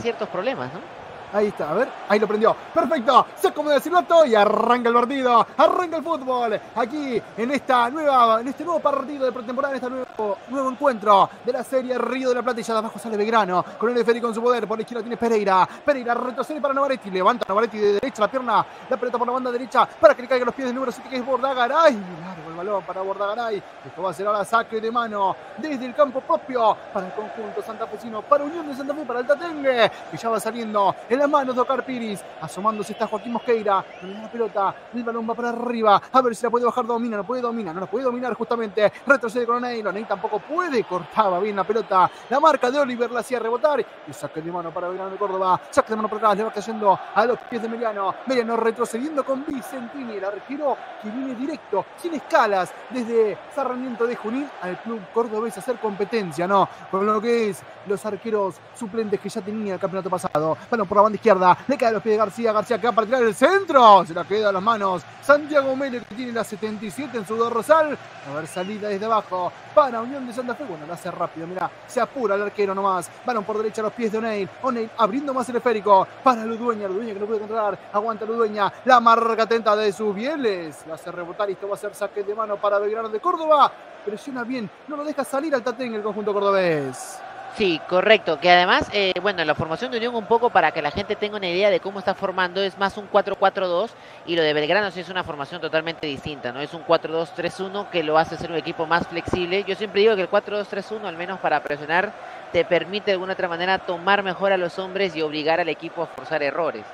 ciertos problemas, ¿no? Ahí está, a ver, ahí lo prendió. Perfecto, se acomoda el silbato y arranca el partido, arranca el fútbol. Aquí en esta nueva, en este nuevo partido de pretemporada, en este nuevo, nuevo encuentro de la serie Río de la Plata y ya de abajo sale Belgrano con el Feri con su poder. Por la izquierda tiene Pereira. Pereira retrocede para Navaretti, levanta Navaretti de derecha la pierna, la pelota por la banda derecha para que le caiga los pies del número 7 que es Bordagaray. Largo el balón para Bordagaray. Esto va a ser ahora saque de mano desde el campo propio para el conjunto santafesino, para Unión de Santa Fe, para el Tatengue, que ya va saliendo el las manos de Ocar Piris. Asomándose está Joaquín Mosqueira. la pelota. El balón va para arriba. A ver si la puede bajar. Domina. No puede dominar. No la puede dominar justamente. Retrocede con O'Neill. O'Neill tampoco puede. Cortaba bien la pelota. La marca de Oliver la hacía rebotar. Y saque de mano para Belgrano de Córdoba. Saque de mano para atrás. Le va cayendo a los pies de Meriano. Meriano retrocediendo con Vicentini. El arquero que viene directo, sin escalas, desde Sarmiento de Junín al club cordobés hacer competencia, ¿no? Con lo que es los arqueros suplentes que ya tenía el campeonato pasado. Bueno, por la banda izquierda, le cae a los pies de García, García va para tirar el centro, se la queda a las manos. Santiago Mele que tiene la 77 en su dorsal. A ver, salida desde abajo para Unión de Santa Fe. Bueno, lo hace rápido, mira, se apura el arquero nomás. Balón por derecha los pies de O'Neill. O'Neill abriendo más el esférico para Ludueña. Ludueña que no puede controlar. Aguanta Ludueña. La marca atenta de sus bieles. La hace rebotar y esto va a ser saque de mano para Belgrano de Córdoba. Presiona bien, no lo deja salir al Tate en el conjunto cordobés. Sí, correcto. Que además, eh, bueno, la formación de Unión un poco para que la gente tenga una idea de cómo está formando es más un 4-4-2 y lo de Belgrano sí es una formación totalmente distinta, ¿no? Es un 4-2-3-1 que lo hace ser un equipo más flexible. Yo siempre digo que el 4-2-3-1, al menos para presionar, te permite de alguna otra manera tomar mejor a los hombres y obligar al equipo a forzar errores.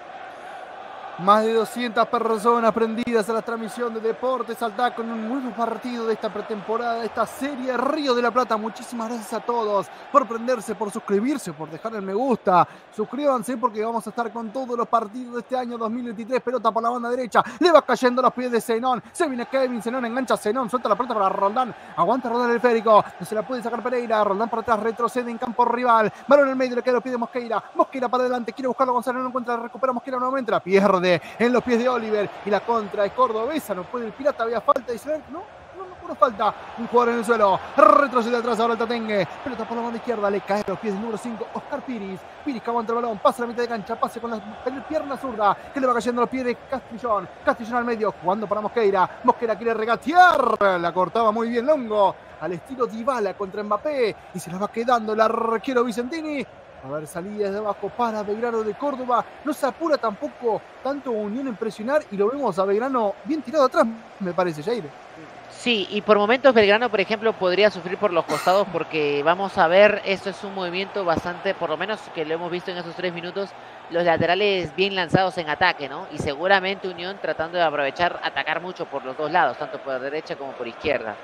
Más de 200 personas prendidas a la transmisión de Deportes Alta con un nuevo partido de esta pretemporada, de esta serie Río de la Plata. Muchísimas gracias a todos por prenderse, por suscribirse, por dejar el me gusta. Suscríbanse porque vamos a estar con todos los partidos de este año 2023. Pelota por la banda derecha, le va cayendo los pies de Zenón. Se viene Kevin, Zenón engancha a Zenón, suelta la pelota para Roldán. Aguanta Roldán el férico, no se la puede sacar Pereira. Roldán para atrás, retrocede en campo rival. Balón en el medio, le queda los pies de Mosqueira. Mosqueira para adelante, quiere buscarlo Gonzalo, no encuentra, recupera Mosqueira nuevamente, la pierde en los pies de Oliver. Y la contra es cordobesa. No puede el pirata, había falta. Dice, no, no, falta. Un jugador en el suelo. Retrocede atrás ahora el Tatengue. Pelota por la mano izquierda. Le cae a los pies del número 5. Oscar Piris. Piris que aguanta el balón. Pasa la mitad de cancha. Pase con la pierna zurda. Que le va cayendo a los pies de Castrillón. Castrillón al medio. Jugando para Mosqueira. Mosqueira quiere regatear. La cortaba muy bien Longo. Al estilo Dybala contra Mbappé. Y se la va quedando el arquero Vicentini. A ver, salida desde abajo para Belgrano de Córdoba. No se apura tampoco tanto Unión en presionar y lo vemos a Belgrano bien tirado atrás, me parece, Jair. Sí, y por momentos Belgrano, por ejemplo, podría sufrir por los costados porque vamos a ver, esto es un movimiento bastante, por lo menos que lo hemos visto en esos tres minutos, los laterales bien lanzados en ataque, ¿no? Y seguramente Unión tratando de aprovechar, atacar mucho por los dos lados, tanto por derecha como por izquierda.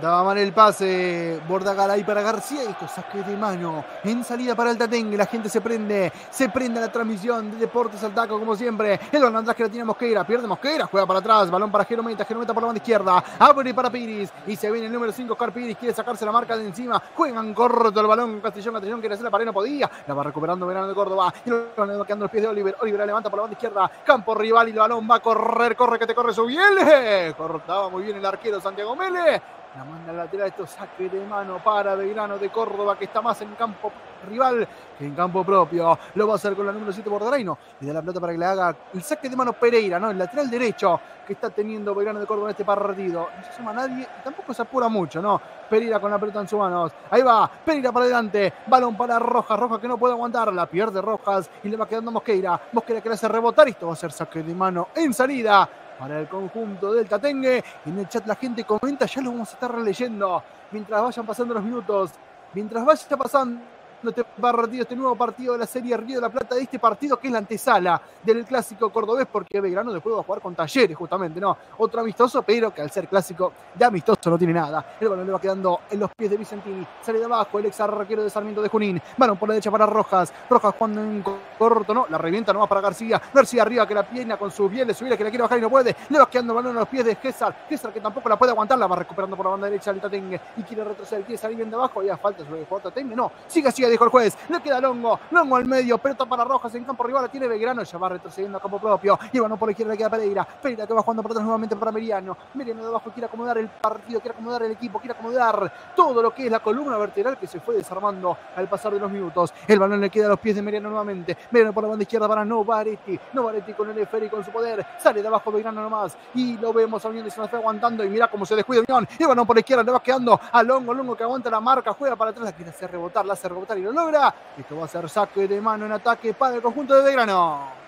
Daba mal el pase. Bordagaray para García. Esto saque de mano. En salida para el Tatengue. La gente se prende. Se prende la transmisión de Deportes al taco, como siempre. El balón atrás que la tiene Mosquera. Pierde Mosquera. Juega para atrás. Balón para Jerometa. Jerometa por la banda izquierda. Abre para Piris. Y se viene el número 5. Car Piris. Quiere sacarse la marca de encima. Juegan corto el balón. Castillón. Castillón quiere hacer la pared. No podía. La va recuperando Verano de Córdoba. Y lo van quedando los pies de Oliver. Oliver la levanta por la banda izquierda. Campo rival. Y el balón va a correr. Corre que te corre su biel. Cortaba muy bien el arquero Santiago Mele. La manda lateral, esto saque de mano para Belgrano de Córdoba, que está más en campo rival que en campo propio. Lo va a hacer con la número 7 Bordaraino. Y da la plata para que le haga el saque de mano Pereira, ¿no? El lateral derecho que está teniendo Belgrano de Córdoba en este partido. No se suma nadie y tampoco se apura mucho, ¿no? Pereira con la pelota en sus manos. Ahí va, Pereira para adelante. Balón para Rojas, Rojas que no puede aguantar. La pierde Rojas y le va quedando Mosqueira. Mosqueira que le hace rebotar. Esto va a ser saque de mano en salida para el conjunto del Tatengue. En el chat la gente comenta, ya lo vamos a estar releyendo mientras vayan pasando los minutos. Mientras vaya pasando este partido, este nuevo partido de la Serie Río de la Plata, de este partido que es la antesala del clásico cordobés, porque Belgrano después va a jugar con Talleres, justamente, ¿no? Otro amistoso, pero que al ser clásico de amistoso no tiene nada. El balón le va quedando en los pies de Vicentini, sale de abajo el ex arquero de Sarmiento de Junín, balón por la derecha para Rojas, Rojas cuando en corto, no, la revienta nomás para García, García arriba que la pierna con sus bienes, subir que la quiere bajar y no puede, le va quedando el balón en los pies de César, César que tampoco la puede aguantar, la va recuperando por la banda derecha el Tatengue y quiere retroceder, quiere salir bien de abajo, ya falta sobre el jugador Tatengue, no, sigue, sigue, dijo el juez, le queda Longo, Longo al medio, pelota para Rojas en campo rival, tiene Belgrano, ya va retrocediendo a campo propio, y bueno, por la izquierda le queda Pereira, Pereira que va jugando por atrás nuevamente para Meriano, Meriano de abajo quiere acomodar el partido, quiere acomodar el equipo, quiere acomodar todo lo que es la columna vertebral que se fue desarmando al pasar de los minutos, el balón le queda a los pies de Meriano nuevamente, Meriano por la banda izquierda para Novaretti, Novaretti con el esférico con su poder, sale de abajo Belgrano nomás, y lo vemos a Unión de Santa Fe aguantando, y mira cómo se descuida Unión, y bueno, por la izquierda le va quedando a Longo, Longo que aguanta la marca, juega para atrás, la quiere hacer rebotar, la hace rebotar lo logra, esto va a ser saque de mano en ataque para el conjunto de Belgrano.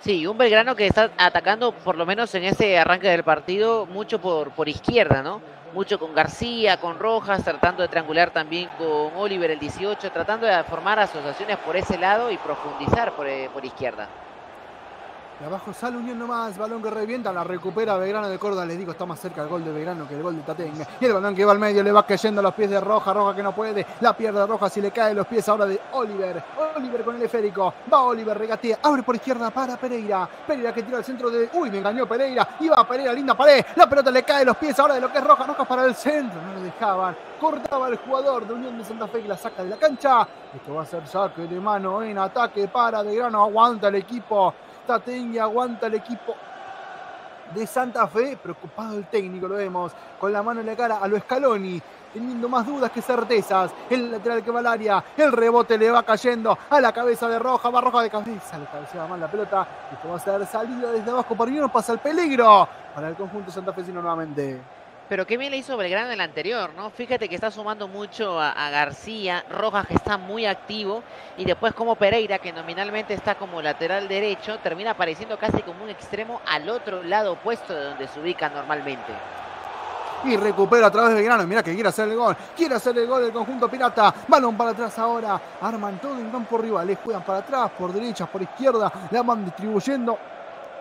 Sí, un Belgrano que está atacando, por lo menos en ese arranque del partido, mucho por, por izquierda, ¿no? Mucho con García, con Rojas, tratando de triangular también con Oliver el 18, tratando de formar asociaciones por ese lado y profundizar por, eh, por izquierda. De abajo sale Unión nomás, balón que revienta, la recupera Belgrano de Córdoba, les digo, está más cerca el gol de Belgrano que el gol de Tatengue. Y el balón que va al medio le va cayendo a los pies de Roja, Roja que no puede, la pierde Roja si le cae los pies ahora de Oliver. Oliver con el esférico, va Oliver, regatea, abre por izquierda para Pereira. Pereira que tira al centro de, uy, me engañó Pereira, iba Pereira, linda pared, la pelota le cae a los pies ahora de lo que es Roja, Roja para el centro, no lo dejaban. Cortaba el jugador de Unión de Santa Fe que la saca de la cancha. Esto va a ser saque de mano en ataque para Belgrano, aguanta el equipo. Tatengue aguanta el equipo de Santa Fe, preocupado el técnico, lo vemos, con la mano en la cara a lo Scaloni, teniendo más dudas que certezas, el lateral que va al área, el rebote le va cayendo a la cabeza de Roja, va Roja de cabeza, le cabeceaba mal la pelota, esto va a ser salida desde abajo, por no pasa el peligro para el conjunto santafesino nuevamente. Pero qué bien le hizo Belgrano en el anterior, ¿no? Fíjate que está sumando mucho a, García, Rojas que está muy activo y después como Pereira que nominalmente está como lateral derecho, termina apareciendo casi como un extremo al otro lado opuesto de donde se ubica normalmente. y recupera a través de Belgrano. Mira que quiere hacer el gol. Quiere hacer el gol el conjunto pirata. Balón para atrás ahora. Arman todo en campo rival. Les juegan para atrás, por derecha, por izquierda. La van distribuyendo.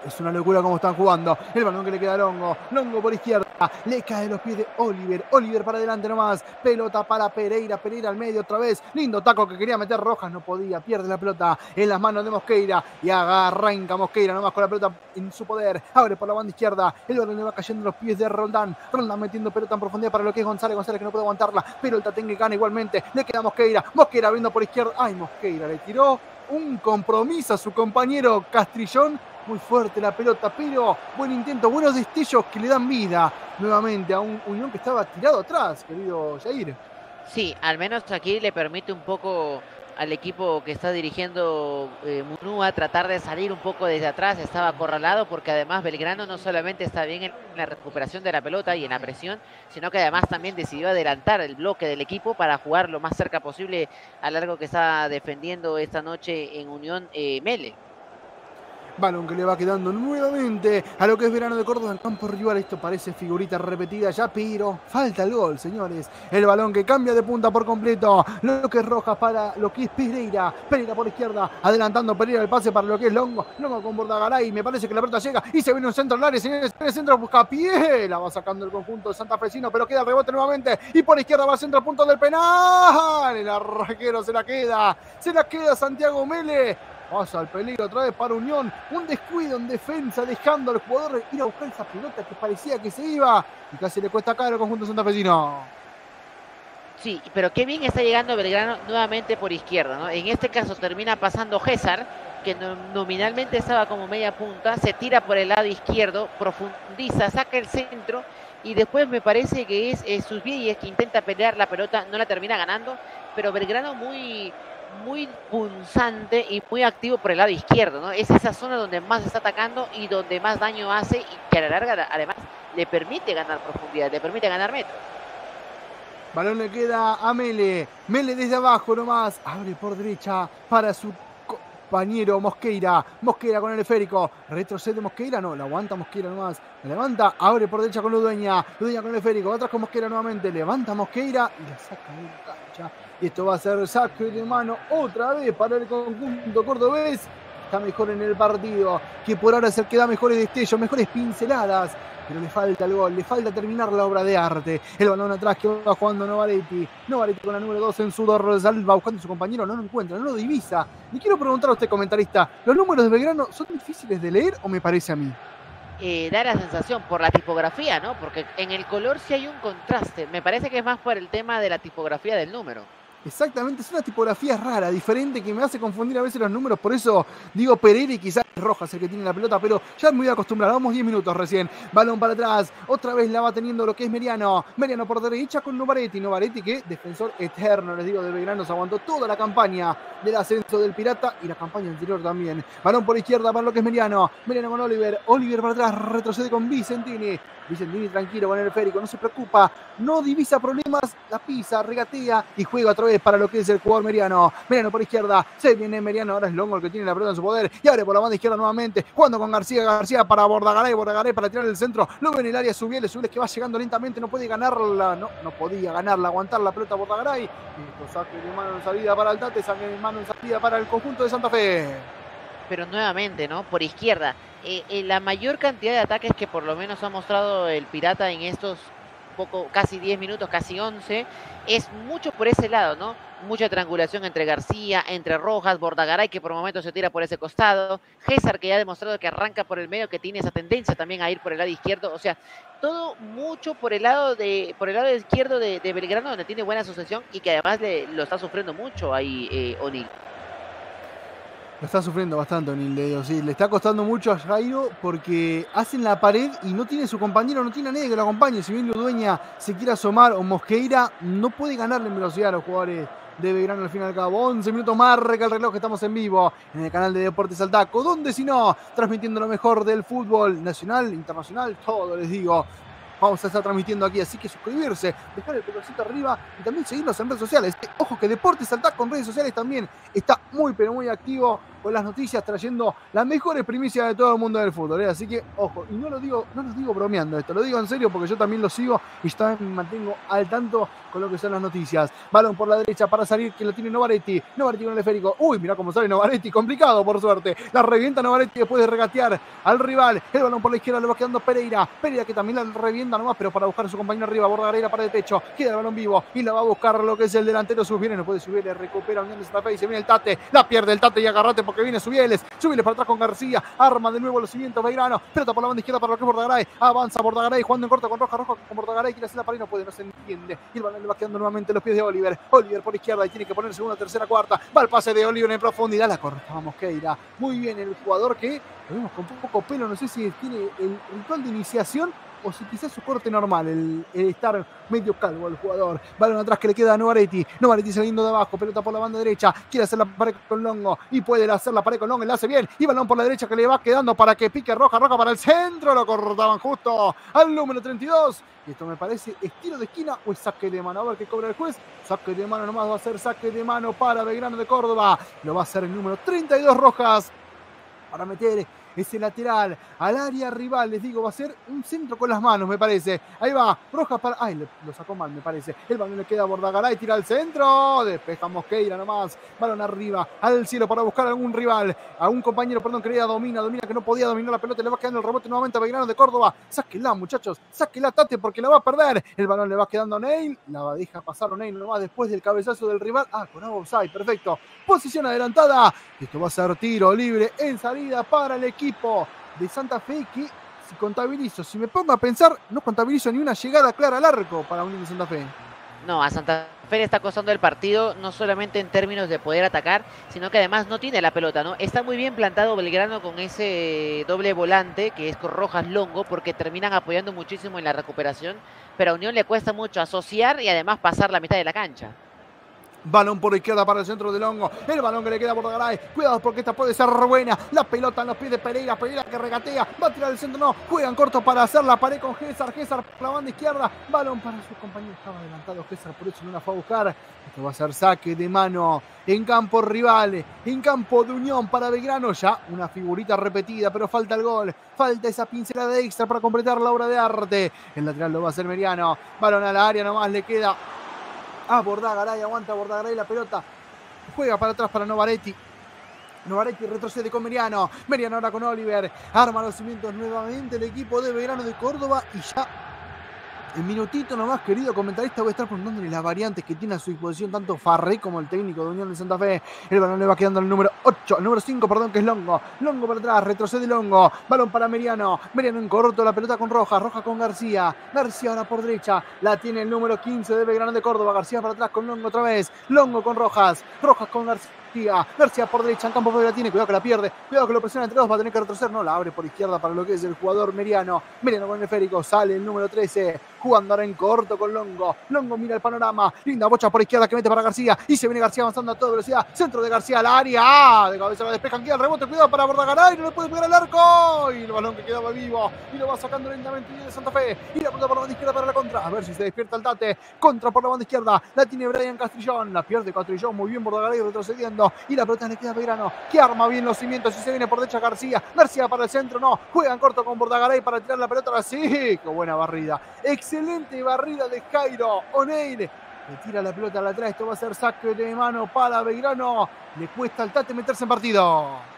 Es una locura cómo están jugando. El balón que le queda a Longo. Longo por izquierda. Le cae los pies de Oliver. Oliver para adelante nomás. Pelota para Pereira. Pereira al medio otra vez. Lindo taco que quería meter Rojas. No podía. Pierde la pelota en las manos de Mosqueira. Y arranca Mosqueira nomás con la pelota en su poder. Abre por la banda izquierda. El balón le va cayendo en los pies de Roldán. Roldán metiendo pelota en profundidad para lo que es González. González que no puede aguantarla. Pero el Tatengue gana igualmente. Le queda Mosqueira. Mosqueira abriendo por izquierda. Ay, Mosqueira le tiró un compromiso a su compañero Castrillón muy fuerte la pelota, pero buen intento, buenos destellos que le dan vida nuevamente a un Unión que estaba tirado atrás, querido Jair. Sí, al menos aquí le permite un poco al equipo que está dirigiendo eh, Munúa tratar de salir un poco desde atrás, estaba acorralado porque además Belgrano no solamente está bien en la recuperación de la pelota y en la presión, sino que además también decidió adelantar el bloque del equipo para jugar lo más cerca posible a largo que está defendiendo esta noche en Unión eh, Mele. Balón que le va quedando nuevamente a lo que es verano de Córdoba en campo rival. Esto parece figurita repetida ya, pero falta el gol, señores. El balón que cambia de punta por completo. Lo que es Rojas para lo que es Pereira. Pereira por izquierda, adelantando Pereira el pase para lo que es Longo. Longo con Bordagaray. Me parece que la pelota llega y se viene un centro al área, señores. El centro busca pie. La va sacando el conjunto de Santa Fresino, pero queda rebote nuevamente. Y por izquierda va al centro punto del penal. El arraquero se la queda. Se la queda Santiago Mele. Pasa al peligro otra vez para Unión. Un descuido en defensa, dejando al jugador ir a buscar esa pelota que parecía que se iba. Y casi le cuesta caro al conjunto santafesino. Sí, pero qué bien está llegando Belgrano nuevamente por izquierda. En este caso termina pasando César, que nominalmente estaba como media punta, se tira por el lado izquierdo, profundiza, saca el centro y después me parece que es, es es que intenta pelear la pelota, no la termina ganando, pero Belgrano muy muy punzante y muy activo por el lado izquierdo, ¿no? Es esa zona donde más está atacando y donde más daño hace y que a la larga además le permite ganar profundidad, le permite ganar metros. Balón le queda a Mele. Mele desde abajo nomás. Abre por derecha para su compañero Mosqueira. Mosqueira con el esférico. Retrocede Mosqueira. No, la aguanta Mosqueira nomás. Levanta. Abre por derecha con Ludueña. Ludueña con el esférico. Atrás con Mosqueira nuevamente. Levanta Mosqueira y la saca de cancha. Y esto va a ser saque de mano otra vez para el conjunto cordobés. Está mejor en el partido, que por ahora es el que da mejores destellos, mejores pinceladas. Pero le falta el gol, le falta terminar la obra de arte. El balón atrás que va jugando Novaretti. Novaretti con la número 2 en su dorsal, va buscando a su compañero, no lo encuentra, no lo divisa. Le quiero preguntar a usted, comentarista, ¿los números de Belgrano son difíciles de leer o me parece a mí? Eh, da la sensación por la tipografía, ¿no? Porque en el color sí hay un contraste. Me parece que es más por el tema de la tipografía del número. Exactamente, es una tipografía rara, diferente, que me hace confundir a veces los números. Por eso digo Pereira y quizás Rojas el que tiene la pelota, pero ya me voy a acostumbrar. Vamos 10 minutos recién. Balón para atrás. Otra vez la va teniendo lo que es Meriano. Meriano por derecha con Novaretti. Novaretti que defensor eterno, les digo, de Belgrano. Se aguantó toda la campaña del ascenso del Pirata y la campaña anterior también. Balón por izquierda para lo que es Meriano. Meriano con Oliver. Oliver para atrás. Retrocede con Vicentini. Vicentini tranquilo con el férico, no se preocupa, no divisa problemas, la pisa, regatea y juega otra vez para lo que es el jugador Meriano. Meriano por izquierda, se viene Meriano, ahora es Longo el que tiene la pelota en su poder y abre por la banda izquierda nuevamente, jugando con García, García para Bordagaray, Bordagaray para tirar el centro, luego en el área Subiel, Subiel que va llegando lentamente, no puede ganarla, no, no podía ganarla, aguantar la pelota Bordagaray, y esto saque de mano en salida para el Tate, saque de mano en salida para el conjunto de Santa Fe pero nuevamente, ¿no? Por izquierda. Eh, eh, la mayor cantidad de ataques que por lo menos ha mostrado el Pirata en estos poco, casi 10 minutos, casi 11, es mucho por ese lado, ¿no? Mucha triangulación entre García, entre Rojas, Bordagaray, que por momentos se tira por ese costado, César, que ya ha demostrado que arranca por el medio, que tiene esa tendencia también a ir por el lado izquierdo, o sea, todo mucho por el lado de por el lado izquierdo de, Belgrano, donde tiene buena asociación y que además le, lo está sufriendo mucho ahí eh, O'Neill. Lo está sufriendo bastante O'Neill, sí. Le está costando mucho a Jairo porque hacen la pared y no tiene su compañero, no tiene a nadie que lo acompañe. Si bien Dueña se quiere asomar o Mosqueira, no puede ganarle en velocidad a los jugadores de Belgrano al fin y al cabo. 11 minutos marca el reloj, estamos en vivo en el canal de Deportes Altaco. ¿Dónde si no? Transmitiendo lo mejor del fútbol nacional, internacional, todo les digo. Vamos a estar transmitiendo aquí. Así que suscribirse, dejar el pulgarcito arriba y también seguirnos en redes sociales. Ojo que Deportes Saltar con redes sociales también está muy pero muy activo con las noticias, trayendo las mejores primicias de todo el mundo del fútbol. ¿eh? Así que, ojo, y no lo digo, no lo digo bromeando esto, lo digo en serio porque yo también lo sigo y también me mantengo al tanto con lo que son las noticias. Balón por la derecha para salir, que lo tiene Novaretti. Novaretti con el esférico. Uy, mira cómo sale Novaretti, complicado por suerte. La revienta Novaretti después de regatear al rival. El balón por la izquierda le va quedando Pereira. Pereira que también la revienta nomás, pero para buscar a su compañero arriba, borda Gareira para el pecho. Queda el balón vivo y la va a buscar lo que es el delantero. Subviene, no puede subir, le recupera Unión de Santa Fe y se viene el Tate. La pierde el Tate y agarrate porque viene Subieles. Subieles para atrás con García. Arma de nuevo los cimientos Beirano. Pelota por la banda izquierda para lo que es Bordagaray. Avanza Bordagaray jugando en corto con Roja. Roja con Bordagaray. Quiere hacer la pared no puede, no se entiende. Y el balón le va quedando nuevamente los pies de Oliver. Oliver por izquierda y tiene que poner segunda, tercera, cuarta. Va el pase de Oliver en profundidad. La cortamos Mosqueira. Muy bien el jugador que lo vemos con poco pelo. No sé si tiene el ritual de iniciación o si quizás su corte normal, el, estar medio calvo al jugador. Balón atrás que le queda a Novaretti. Novaretti saliendo de abajo, pelota por la banda derecha. Quiere hacer la pared con Longo y puede hacer la pared con Longo. Le hace bien. Y balón por la derecha que le va quedando para que pique Roja. Roja para el centro. Lo cortaban justo al número 32. Y esto me parece estilo de esquina o es saque de mano. A ver qué cobra el juez. Saque de mano nomás va a ser saque de mano para Belgrano de Córdoba. Lo va a hacer el número 32 Rojas para meter ese lateral al área rival. Les digo, va a ser un centro con las manos, me parece. Ahí va, Rojas para. Ay, lo sacó mal, me parece. El balón le queda a Bordagaray, tira al centro. Despeja Mosqueira nomás. Balón arriba, al cielo para buscar a algún rival. A un compañero, perdón, que domina, domina que no podía dominar la pelota. Le va quedando el rebote nuevamente a Belgrano de Córdoba. Sáquela, muchachos. Sáquela, Tate, porque la va a perder. El balón le va quedando a Neil. La deja pasar a Neil nomás después del cabezazo del rival. Ah, con offside, perfecto. Posición adelantada. Esto va a ser tiro libre en salida para el equipo equipo de Santa Fe que si contabilizo, si me pongo a pensar, no contabilizo ni una llegada clara al arco para Unión de Santa Fe. No, a Santa Fe le está costando el partido, no solamente en términos de poder atacar, sino que además no tiene la pelota, ¿no? Está muy bien plantado Belgrano con ese doble volante, que es con Rojas Longo, porque terminan apoyando muchísimo en la recuperación, pero a Unión le cuesta mucho asociar y además pasar la mitad de la cancha. Balón por izquierda para el centro del hongo. El balón que le queda por Garay. Cuidado porque esta puede ser buena. La pelota en los pies de Pereira. Pereira que regatea. Va a tirar el centro. No. Juegan corto para hacer la pared con César. César la banda izquierda. Balón para su compañero. Estaba adelantado César. Por eso no la fue a buscar. Esto va a ser saque de mano en campo rival. En campo de unión para Belgrano. Ya una figurita repetida. Pero falta el gol. Falta esa pincelada extra para completar la obra de arte. El lateral lo va a hacer Meriano. Balón a la área nomás le queda Ah, Bordagaray, aguanta Bordagaray la pelota. Juega para atrás para Novaretti. Novaretti retrocede con Meriano. Meriano ahora con Oliver. Arma los cimientos nuevamente el equipo de Verano de Córdoba. Y ya en minutito nomás, querido comentarista, voy a estar preguntándole las variantes que tiene a su disposición tanto Farré como el técnico de Unión de Santa Fe. El balón le va quedando al número 8, al número 5, perdón, que es Longo. Longo para atrás, retrocede Longo. Balón para Meriano. Meriano en corto, la pelota con Roja. Roja con García. García ahora por derecha. La tiene el número 15 de Belgrano de Córdoba. García para atrás con Longo otra vez. Longo con Rojas. Rojas con García. García. Por derecha, en campo la tiene, cuidado que la pierde, cuidado que lo presiona entre dos, va a tener que retroceder, no, la abre por izquierda para lo que es el jugador Meriano, Meriano con el esférico, sale el número 13, jugando ahora en corto con Longo, Longo mira el panorama, linda bocha por izquierda que mete para García, y se viene García avanzando a toda velocidad, centro de García al área, ah, de cabeza la despejan, queda el rebote, cuidado para Bordagaray, no le puede pegar al arco, y el balón que quedaba vivo, y lo va sacando lentamente de Santa Fe, y la pelota por la banda izquierda para la contra, a ver si se despierta el Tate, contra por la banda izquierda, la tiene Brian Castrillón, la pierde Castrillón, muy bien Bordagaray retrocediendo, y la pelota le queda Belgrano, que arma bien los cimientos y se viene por derecha García. García para el centro, no. Juegan corto con Bordagaray para tirar la pelota. Sí, qué buena barrida. Excelente barrida de Jairo O'Neill. Le tira la pelota a la atrás. Esto va a ser saque de mano para Belgrano. Le cuesta al Tate meterse en partido.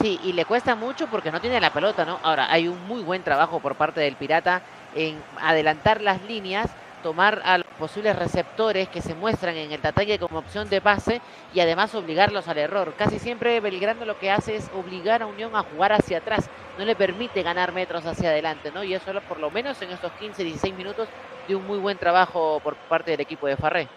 Sí, y le cuesta mucho porque no tiene la pelota, ¿no? Ahora, hay un muy buen trabajo por parte del Pirata en adelantar las líneas tomar a los posibles receptores que se muestran en el ataque como opción de pase y además obligarlos al error. Casi siempre Belgrano lo que hace es obligar a Unión a jugar hacia atrás, no le permite ganar metros hacia adelante, ¿no? Y eso por lo menos en estos 15, 16 minutos de un muy buen trabajo por parte del equipo de Farré.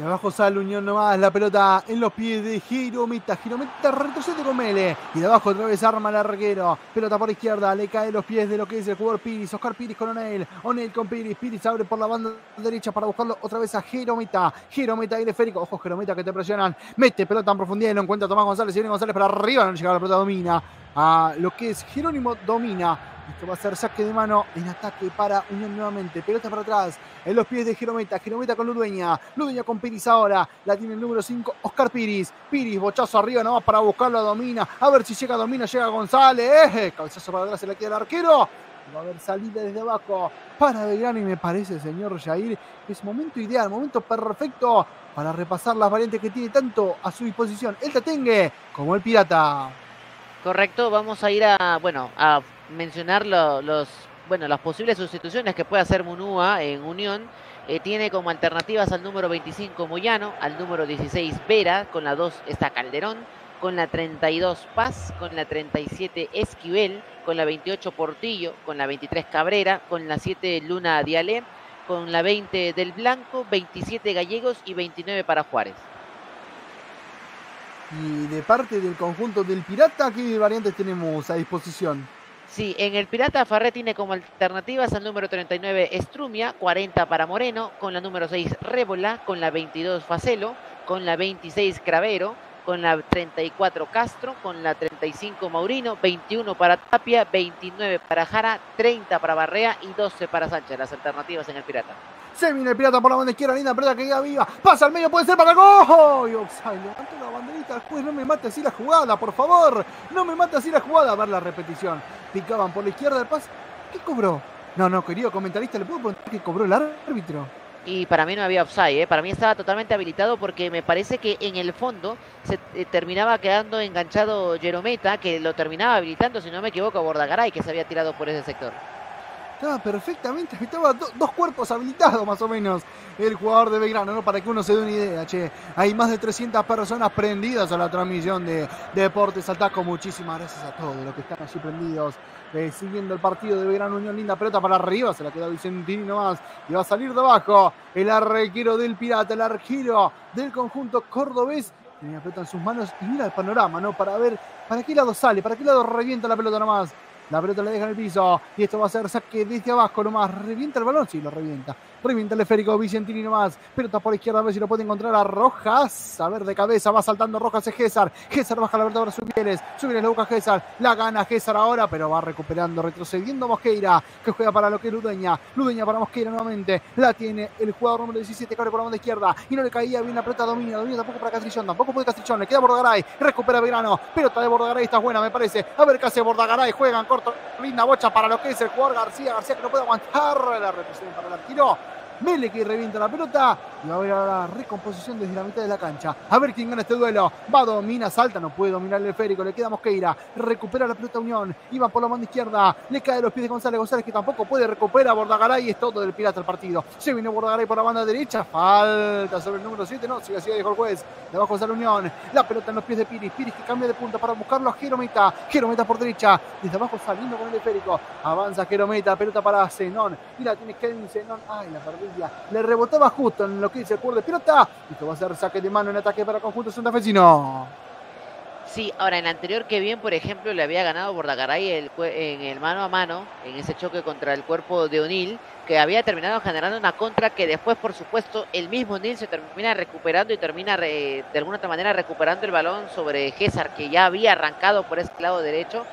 De abajo sale Unión nomás, la pelota en los pies de Giromita. Giromita retrocede con Mele. Y de abajo otra vez arma el arquero. Pelota por izquierda, le cae los pies de lo que es el jugador Piris. Oscar Piris con Onel. Onel con Piris. Piris abre por la banda derecha para buscarlo otra vez a Giromita. Giromita y esférico. Ojo, Giromita que te presionan. Mete pelota en profundidad y lo encuentra Tomás González. Y viene González para arriba. No llega la pelota, domina. a lo que es Jerónimo Domina. Esto va a ser saque de mano en ataque para Unión nuevamente. Pelota para atrás en los pies de Jerometa. Jerometa con Ludueña. Ludueña con Piris ahora. La tiene el número 5, Oscar Piris. Piris, bochazo arriba nomás para buscarlo a Domina. A ver si llega Domina, llega González. Eh, cabezazo para atrás, se le queda el arquero. Va a haber salida desde abajo para Belgrano y me parece, señor Jair, es momento ideal, momento perfecto para repasar las variantes que tiene tanto a su disposición el Tatengue como el Pirata. Correcto, vamos a ir a, bueno, a mencionar los, bueno, las posibles sustituciones que puede hacer Munúa en Unión. Eh, tiene como alternativas al número 25 Moyano, al número 16 Vera, con la 2 está Calderón, con la 32 Paz, con la 37 Esquivel, con la 28 Portillo, con la 23 Cabrera, con la 7 Luna Dialé, con la 20 del Blanco, 27 Gallegos y 29 para Juárez. Y de parte del conjunto del Pirata, ¿qué variantes tenemos a disposición? Sí, en el Pirata Farré tiene como alternativas al número 39 Estrumia, 40 para Moreno, con la número 6 Rébola, con la 22 Facelo, con la 26 Cravero, con la 34 Castro, con la 35 Maurino, 21 para Tapia, 29 para Jara, 30 para Barrea y 12 para Sánchez, las alternativas en el Pirata. Se viene el Pirata por la banda izquierda, linda pelota que queda viva, pasa al medio, puede ser para el gol. Y levantó la banderita, después no me mate así la jugada, por favor, no me mate así la jugada, a ver la repetición. Picaban por la izquierda del pase, ¿qué cobró? No, no, querido comentarista, ¿le puedo preguntar qué cobró el árbitro? y para mí no había offside, ¿eh? para mí estaba totalmente habilitado porque me parece que en el fondo se eh, terminaba quedando enganchado Jerometa, que lo terminaba habilitando, si no me equivoco, Bordagaray, que se había tirado por ese sector. Estaba perfectamente, estaba dos cuerpos habilitados más o menos el jugador de Belgrano, ¿no? Para que uno se dé una idea, che. Hay más de 300 personas prendidas a la transmisión de, Deportes Altaco. Muchísimas gracias a todos los que están allí prendidos, eh, siguiendo el partido de Belgrano Unión. Linda pelota para arriba, se la queda Vicentini nomás y va a salir de abajo el arquero del Pirata, el arquero del conjunto cordobés. Tiene la pelota en sus manos y mira el panorama, ¿no? Para ver para qué lado sale, para qué lado revienta la pelota nomás. La pelota la deja en el piso. Y esto va a ser saque desde abajo nomás. ¿Revienta el balón? Sí, lo revienta. Revienta el esférico Vicentini nomás. Pelota por izquierda a ver si lo puede encontrar a Rojas. A ver de cabeza. Va saltando Rojas es César. César baja la pelota para Subieles. Subieles la busca César. La gana César ahora, pero va recuperando, retrocediendo Mosqueira. Que juega para lo que es Ludeña. Ludeña para Mosqueira nuevamente. La tiene el jugador número 17 que abre por la banda izquierda. Y no le caía bien la pelota. Domina. Domina tampoco para Castrillón. Tampoco puede Castrillón. Le queda Bordagaray. Recupera Verano. Pelota de Bordagaray. Está buena, me parece. A ver qué hace Bordagaray. Juegan Linda bocha para lo que es el jugador García. García que no puede aguantar la represión para el arquero. Mele que revienta la pelota y va a haber la recomposición desde la mitad de la cancha. A ver quién gana este duelo. Va, domina, salta, no puede dominar el esférico. Le queda Mosqueira. Recupera la pelota Unión. Iba por la mano izquierda. Le cae los pies de González. González que tampoco puede recuperar. Bordagaray es todo del pirata el partido. Se viene Bordagaray por la banda derecha. Falta sobre el número 7. No, sigue así, dijo el juez. De abajo la Unión. La pelota en los pies de Piris. Piris que cambia de punta para buscarlo a Jerometa. Jerometa por derecha. Desde abajo saliendo con el esférico. Avanza Jerometa. Pelota para Zenón. Mira, tiene Kevin Zenón. Ay, la perdí le rebotaba justo en lo que dice el juego de pelota. Esto va a ser saque de mano en ataque para el conjunto santafesino. Sí, ahora en el anterior que bien, por ejemplo, le había ganado Bordagaray en el mano a mano, en ese choque contra el cuerpo de O'Neill, que había terminado generando una contra que después, por supuesto, el mismo O'Neill se termina recuperando y termina de alguna otra manera recuperando el balón sobre César, que ya había arrancado por ese lado derecho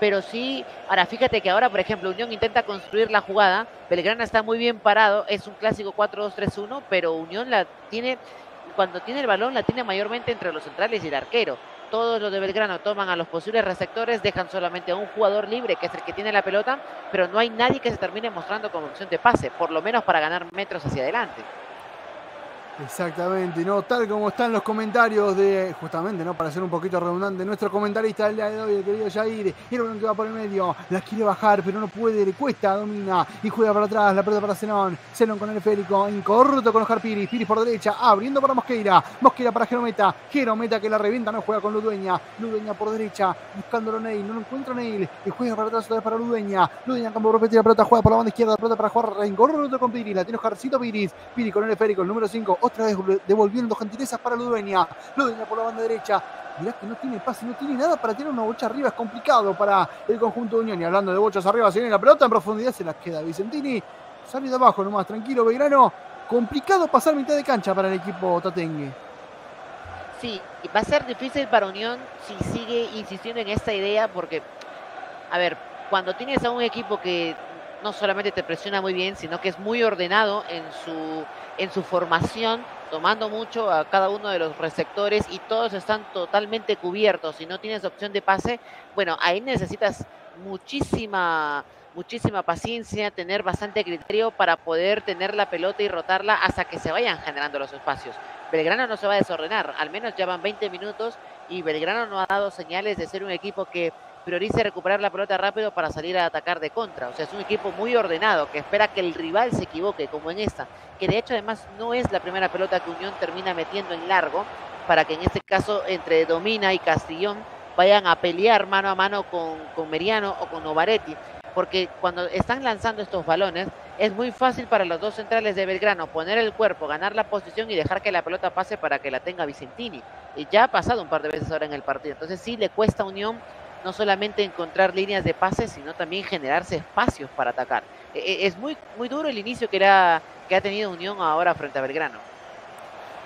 pero sí, ahora fíjate que ahora, por ejemplo, Unión intenta construir la jugada, Belgrano está muy bien parado, es un clásico 4-2-3-1, pero Unión la tiene, cuando tiene el balón, la tiene mayormente entre los centrales y el arquero. Todos los de Belgrano toman a los posibles receptores, dejan solamente a un jugador libre, que es el que tiene la pelota, pero no hay nadie que se termine mostrando como opción de pase, por lo menos para ganar metros hacia adelante. Exactamente, ¿no? Tal como están los comentarios de, justamente, ¿no? Para ser un poquito redundante, nuestro comentarista del día de hoy, el querido Jair, el balón que va por el medio, la quiere bajar, pero no puede, le cuesta, domina y juega para atrás, la pelota para Zenón, Zenón con el esférico, incorrecto con Oscar Piris, Piris por derecha, abriendo para Mosqueira, Mosqueira para Jerometa, Jerometa que la revienta, no juega con Ludueña, Ludueña por derecha, buscándolo Neil, no lo encuentra Neil, y juega para atrás otra vez para Ludueña, Ludueña campo repetir la pelota, juega por la banda izquierda, la pelota para jugar, incorrecto con Piris, la tiene Oscarcito Piris, Piris con el esférico, el número 5, otra vez devolviendo gentilezas para Ludueña. Ludueña por la banda derecha. Mirá que no tiene pase, no tiene nada para tirar una bocha arriba. Es complicado para el conjunto de Unión. Y hablando de bochas arriba, se viene la pelota en profundidad, se la queda Vicentini. Sale de abajo nomás, tranquilo, Belgrano. Complicado pasar mitad de cancha para el equipo Tatengue. Sí, va a ser difícil para Unión si sigue insistiendo en esta idea porque, a ver, cuando tienes a un equipo que no solamente te presiona muy bien, sino que es muy ordenado en su, en su formación, tomando mucho a cada uno de los receptores y todos están totalmente cubiertos y no tienes opción de pase, bueno, ahí necesitas muchísima muchísima paciencia, tener bastante criterio para poder tener la pelota y rotarla hasta que se vayan generando los espacios. Belgrano no se va a desordenar, al menos ya van 20 minutos y Belgrano no ha dado señales de ser un equipo que priorice recuperar la pelota rápido para salir a atacar de contra. O sea, es un equipo muy ordenado que espera que el rival se equivoque, como en esta, que de hecho además no es la primera pelota que Unión termina metiendo en largo, para que en este caso entre Domina y Castillón vayan a pelear mano a mano con, con Meriano o con Novaretti porque cuando están lanzando estos balones es muy fácil para los dos centrales de Belgrano poner el cuerpo, ganar la posición y dejar que la pelota pase para que la tenga Vicentini. Y ya ha pasado un par de veces ahora en el partido. Entonces sí le cuesta a Unión no solamente encontrar líneas de pase, sino también generarse espacios para atacar. E, e, es muy, muy duro el inicio que, era, que ha tenido Unión ahora frente a Belgrano.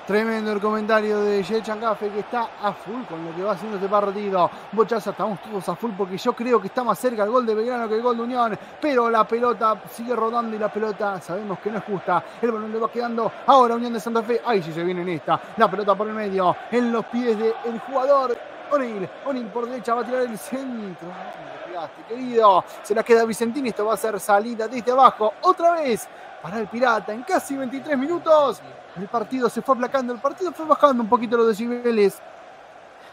Tremendo el comentario de Ye Changafe que está a full con lo que va haciendo este partido. Bochaza, estamos todos a full porque yo creo que está más cerca el gol de Belgrano que el gol de Unión. Pero la pelota sigue rodando y la pelota sabemos que no es justa. El balón le va quedando ahora Unión de Santa Fe. Ahí sí se viene en esta. La pelota por el medio en los pies del jugador O'Neill. O'Neill por derecha va a tirar el centro. Querido, se la queda Vicentini. Esto va a ser salida desde abajo. Otra vez para el Pirata en casi 23 minutos. El partido se fue aplacando, el partido fue bajando un poquito los decibeles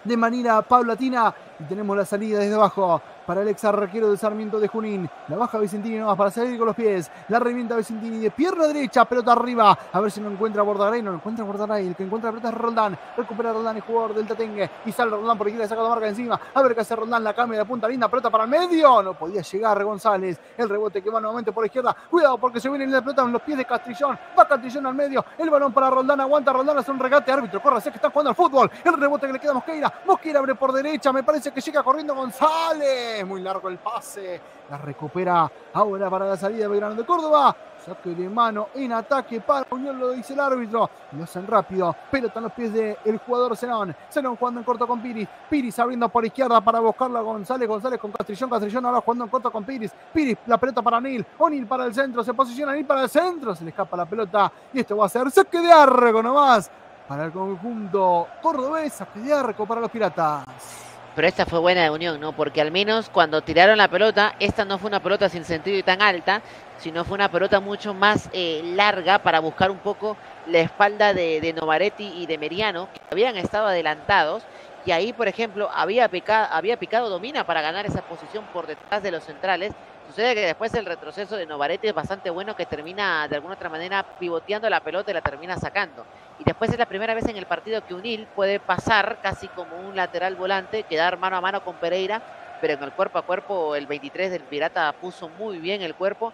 de manera paulatina. Y tenemos la salida desde abajo para el ex de Sarmiento de Junín. La baja Vicentini nomás para salir con los pies. La revienta Vicentini de pierna derecha, pelota arriba. A ver si no encuentra Bordaray. No encuentra Bordaray. El que encuentra la pelota es Roldán. Recupera Roldán, el jugador del Tatengue. Y sale Roldán porque quiere sacar la marca encima. A ver qué hace Roldán. La cambia de punta linda. Pelota para el medio. No podía llegar González. El rebote que va nuevamente por izquierda. Cuidado porque se viene la pelota en los pies de Castrillón. Va Castrillón al medio. El balón para Roldán. Aguanta Roldán. Hace un regate. Árbitro. Corre. Sé que está jugando al fútbol. El rebote que le queda a Mosqueira. Mosqueira abre por derecha. Me parece que llega corriendo González. Muy largo el pase. La recupera ahora para la salida de Belgrano de Córdoba. Saque de mano en ataque para Unión, lo dice el árbitro. Lo hacen rápido. Pelota en los pies del jugador Zenón. Zenón jugando en corto con Piris. Piris abriendo por izquierda para buscarla a González. González con Castrillón. Castrillón ahora jugando en corto con Piris. Piris, la pelota para Nil. O'Neill para el centro. Se posiciona Nil para el centro. Se le escapa la pelota. Y esto va a ser saque de arco nomás. Para el conjunto cordobés. Saque de arco para los piratas. Pero esta fue buena de Unión, ¿no? Porque al menos cuando tiraron la pelota, esta no fue una pelota sin sentido y tan alta, sino fue una pelota mucho más eh, larga para buscar un poco la espalda de, Novaretti y de Meriano, que habían estado adelantados. Y ahí, por ejemplo, había picado, había picado Domina para ganar esa posición por detrás de los centrales. Sucede que después el retroceso de Novaretti es bastante bueno, que termina de alguna otra manera pivoteando la pelota y la termina sacando. Y después es la primera vez en el partido que Unil puede pasar casi como un lateral volante, quedar mano a mano con Pereira, pero en el cuerpo a cuerpo el 23 del Pirata puso muy bien el cuerpo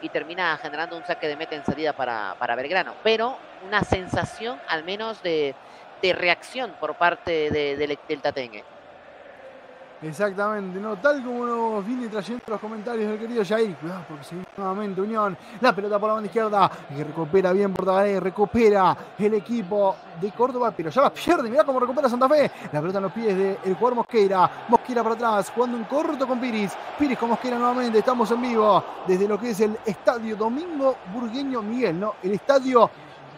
y termina generando un saque de meta en salida para, para Belgrano. Pero una sensación al menos de, de reacción por parte de, de, del Tatengue. Exactamente, ¿no? Tal como nos viene trayendo los comentarios del querido Jair. Cuidado porque se viene nuevamente Unión. La pelota por la banda izquierda. Que recupera bien Portagalé. Recupera el equipo de Córdoba. Pero ya la pierde. Mirá cómo recupera Santa Fe. La pelota en los pies del jugador Mosqueira. Mosqueira para atrás. Jugando un corto con Piris. Piris con Mosqueira nuevamente. Estamos en vivo. Desde lo que es el estadio Domingo Burgueño Miguel, ¿no? El estadio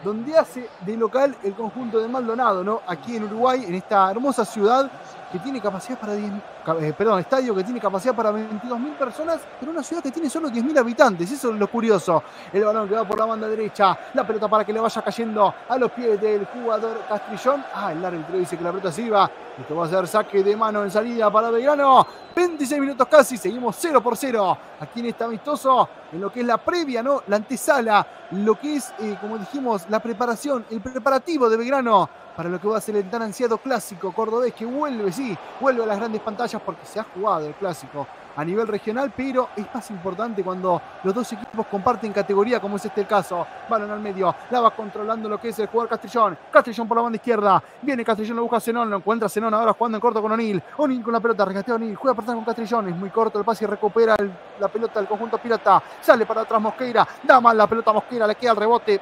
donde hace de local el conjunto de Maldonado, ¿no? Aquí en Uruguay, en esta hermosa ciudad que tiene capacidad para 10, eh, perdón, estadio que tiene capacidad para 22.000 personas, pero una ciudad que tiene solo 10.000 habitantes. Eso es lo curioso. El balón que va por la banda derecha, la pelota para que le vaya cayendo a los pies del jugador Castrillón. Ah, el árbitro dice que la pelota se iba. Esto va a ser saque de mano en salida para Belgrano. 26 minutos casi, seguimos 0 por 0 aquí en este amistoso, en lo que es la previa, ¿no? La antesala, lo que es, eh, como dijimos, la preparación, el preparativo de Belgrano para lo que va a ser el tan ansiado clásico cordobés que vuelve, sí, vuelve a las grandes pantallas porque se ha jugado el clásico a nivel regional, pero es más importante cuando los dos equipos comparten categoría, como es este el caso. Balón al medio, la va controlando lo que es el jugador Castrillón. Castrillón por la banda izquierda, viene Castrillón, lo busca Zenón, lo encuentra Zenón ahora jugando en corto con O'Neill. O'Neill con la pelota, regatea O'Neill, juega por con Castrillón, es muy corto el pase y recupera la pelota del conjunto pirata. Sale para atrás Mosqueira, da mal la pelota Mosqueira, le queda el rebote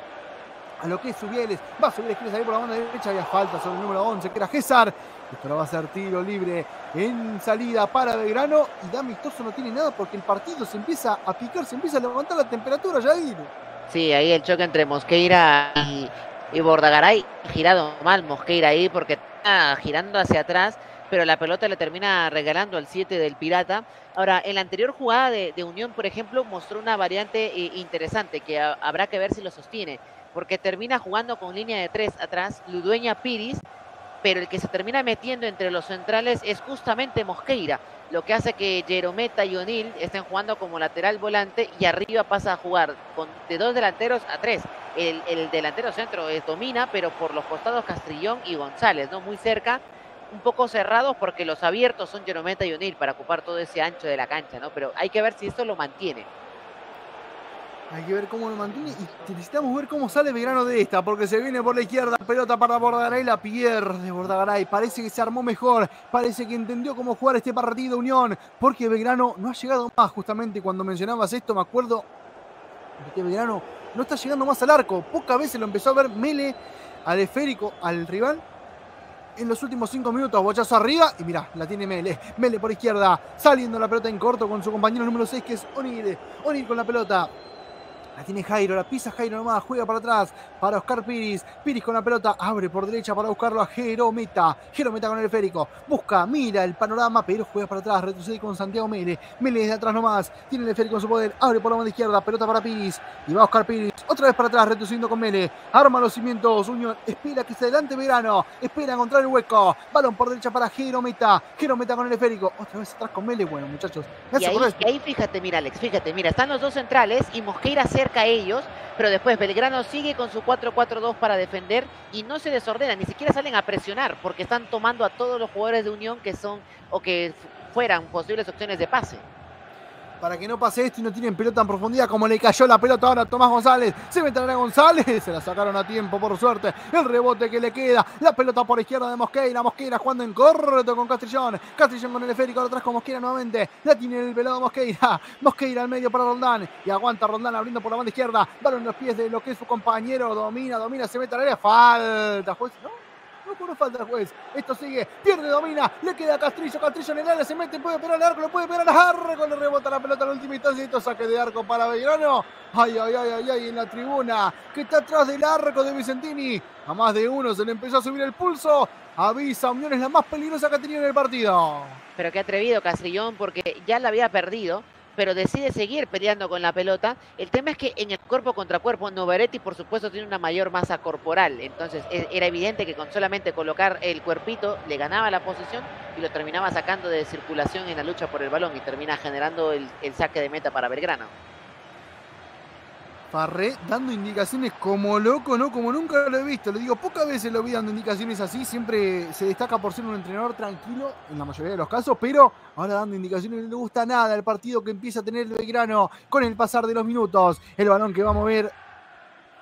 a lo que es Subieles. Va a subir ahí por la banda derecha. Había falta sobre el número 11, que era César. Esto lo va a ser tiro libre en salida para Belgrano. Y Damistoso no tiene nada porque el partido se empieza a picar, se empieza a levantar la temperatura, Jair. Sí, ahí el choque entre Mosqueira y, y Bordagaray. Girado mal Mosqueira ahí porque está girando hacia atrás pero la pelota le termina regalando al 7 del Pirata. Ahora, en la anterior jugada de, Unión, por ejemplo, mostró una variante eh, interesante que habrá que ver si lo sostiene, porque termina jugando con línea de tres atrás, Ludueña Piris, pero el que se termina metiendo entre los centrales es justamente Mosqueira, lo que hace que Jerometa y O'Neill estén jugando como lateral volante y arriba pasa a jugar con, de dos delanteros a tres. El, el delantero centro es domina, pero por los costados Castrillón y González, ¿no? Muy cerca un poco cerrados porque los abiertos son Jerometa y O'Neill para ocupar todo ese ancho de la cancha, ¿no? Pero hay que ver si esto lo mantiene. Hay que ver cómo lo mantiene y necesitamos ver cómo sale Belgrano de esta, porque se viene por la izquierda, pelota para Bordagaray, la pierde Bordagaray. Parece que se armó mejor, parece que entendió cómo jugar este partido Unión, porque Belgrano no ha llegado más. Justamente cuando mencionabas esto, me acuerdo que Belgrano no está llegando más al arco. Pocas veces lo empezó a ver Mele al esférico al rival en los últimos cinco minutos. Bochazo arriba y mira, la tiene Mele. Mele por izquierda, saliendo la pelota en corto con su compañero número 6 que es Onir. Onir con la pelota. La tiene Jairo, la pisa Jairo nomás, juega para atrás para Oscar Piris. Piris con la pelota, abre por derecha para buscarlo a Jerometa. Jerometa con el esférico, busca, mira el panorama, pero juega para atrás, retrocede con Santiago Mele. Mele desde atrás nomás, tiene el esférico en su poder, abre por la mano izquierda, pelota para Piris. Y va Oscar Piris, otra vez para atrás, retrocediendo con Mele. Arma los cimientos, Unión, espera que se adelante Verano, espera encontrar el hueco. Balón por derecha para Jerometa. Jerometa con el esférico, otra vez atrás con Mele. Bueno, muchachos, y ahí, y ahí fíjate, mira, Alex, fíjate, mira, están los dos centrales y Mosqueira se a ellos, pero después Belgrano sigue con su 4-4-2 para defender y no se desordenan, ni siquiera salen a presionar porque están tomando a todos los jugadores de Unión que son o que fueran posibles opciones de pase para que no pase esto y no tienen pelota en profundidad como le cayó la pelota ahora a Tomás González. Se meterá González, se la sacaron a tiempo por suerte. El rebote que le queda, la pelota por izquierda de Mosqueira, Mosqueira jugando en corto con Castrillón. Castrillón con el esférico atrás con Mosqueira nuevamente. La tiene el pelado Mosqueira. Mosqueira al medio para Rondán y aguanta Rondán abriendo por la banda izquierda. Balón los pies de lo que es su compañero. Domina, domina, se mete al área. Falta, juez. ¿no? No falta el juez. Esto sigue. Pierde, domina. Le queda a Castrillo. Castrillo en el área. Se mete. Puede pegar el arco. Lo puede pegar al arco. Le rebota la pelota en la última instancia. Esto saque de arco para Belgrano. Ay, ay, ay, ay, ay. En la tribuna. Que está atrás del arco de Vicentini. A más de uno se le empezó a subir el pulso. Avisa, Unión es la más peligrosa que ha tenido en el partido. Pero qué atrevido Castrillón porque ya la había perdido pero decide seguir peleando con la pelota. El tema es que en el cuerpo contra cuerpo, Novaretti por supuesto tiene una mayor masa corporal, entonces e, era evidente que con solamente colocar el cuerpito le ganaba la posición y lo terminaba sacando de circulación en la lucha por el balón y termina generando el, el saque de meta para Belgrano. Farré dando indicaciones como loco, ¿no? Como nunca lo he visto. Le digo, pocas veces lo vi dando indicaciones así. Siempre se destaca por ser un entrenador tranquilo en la mayoría de los casos, pero ahora dando indicaciones no le gusta nada el partido que empieza a tener el Belgrano con el pasar de los minutos. El balón que va a mover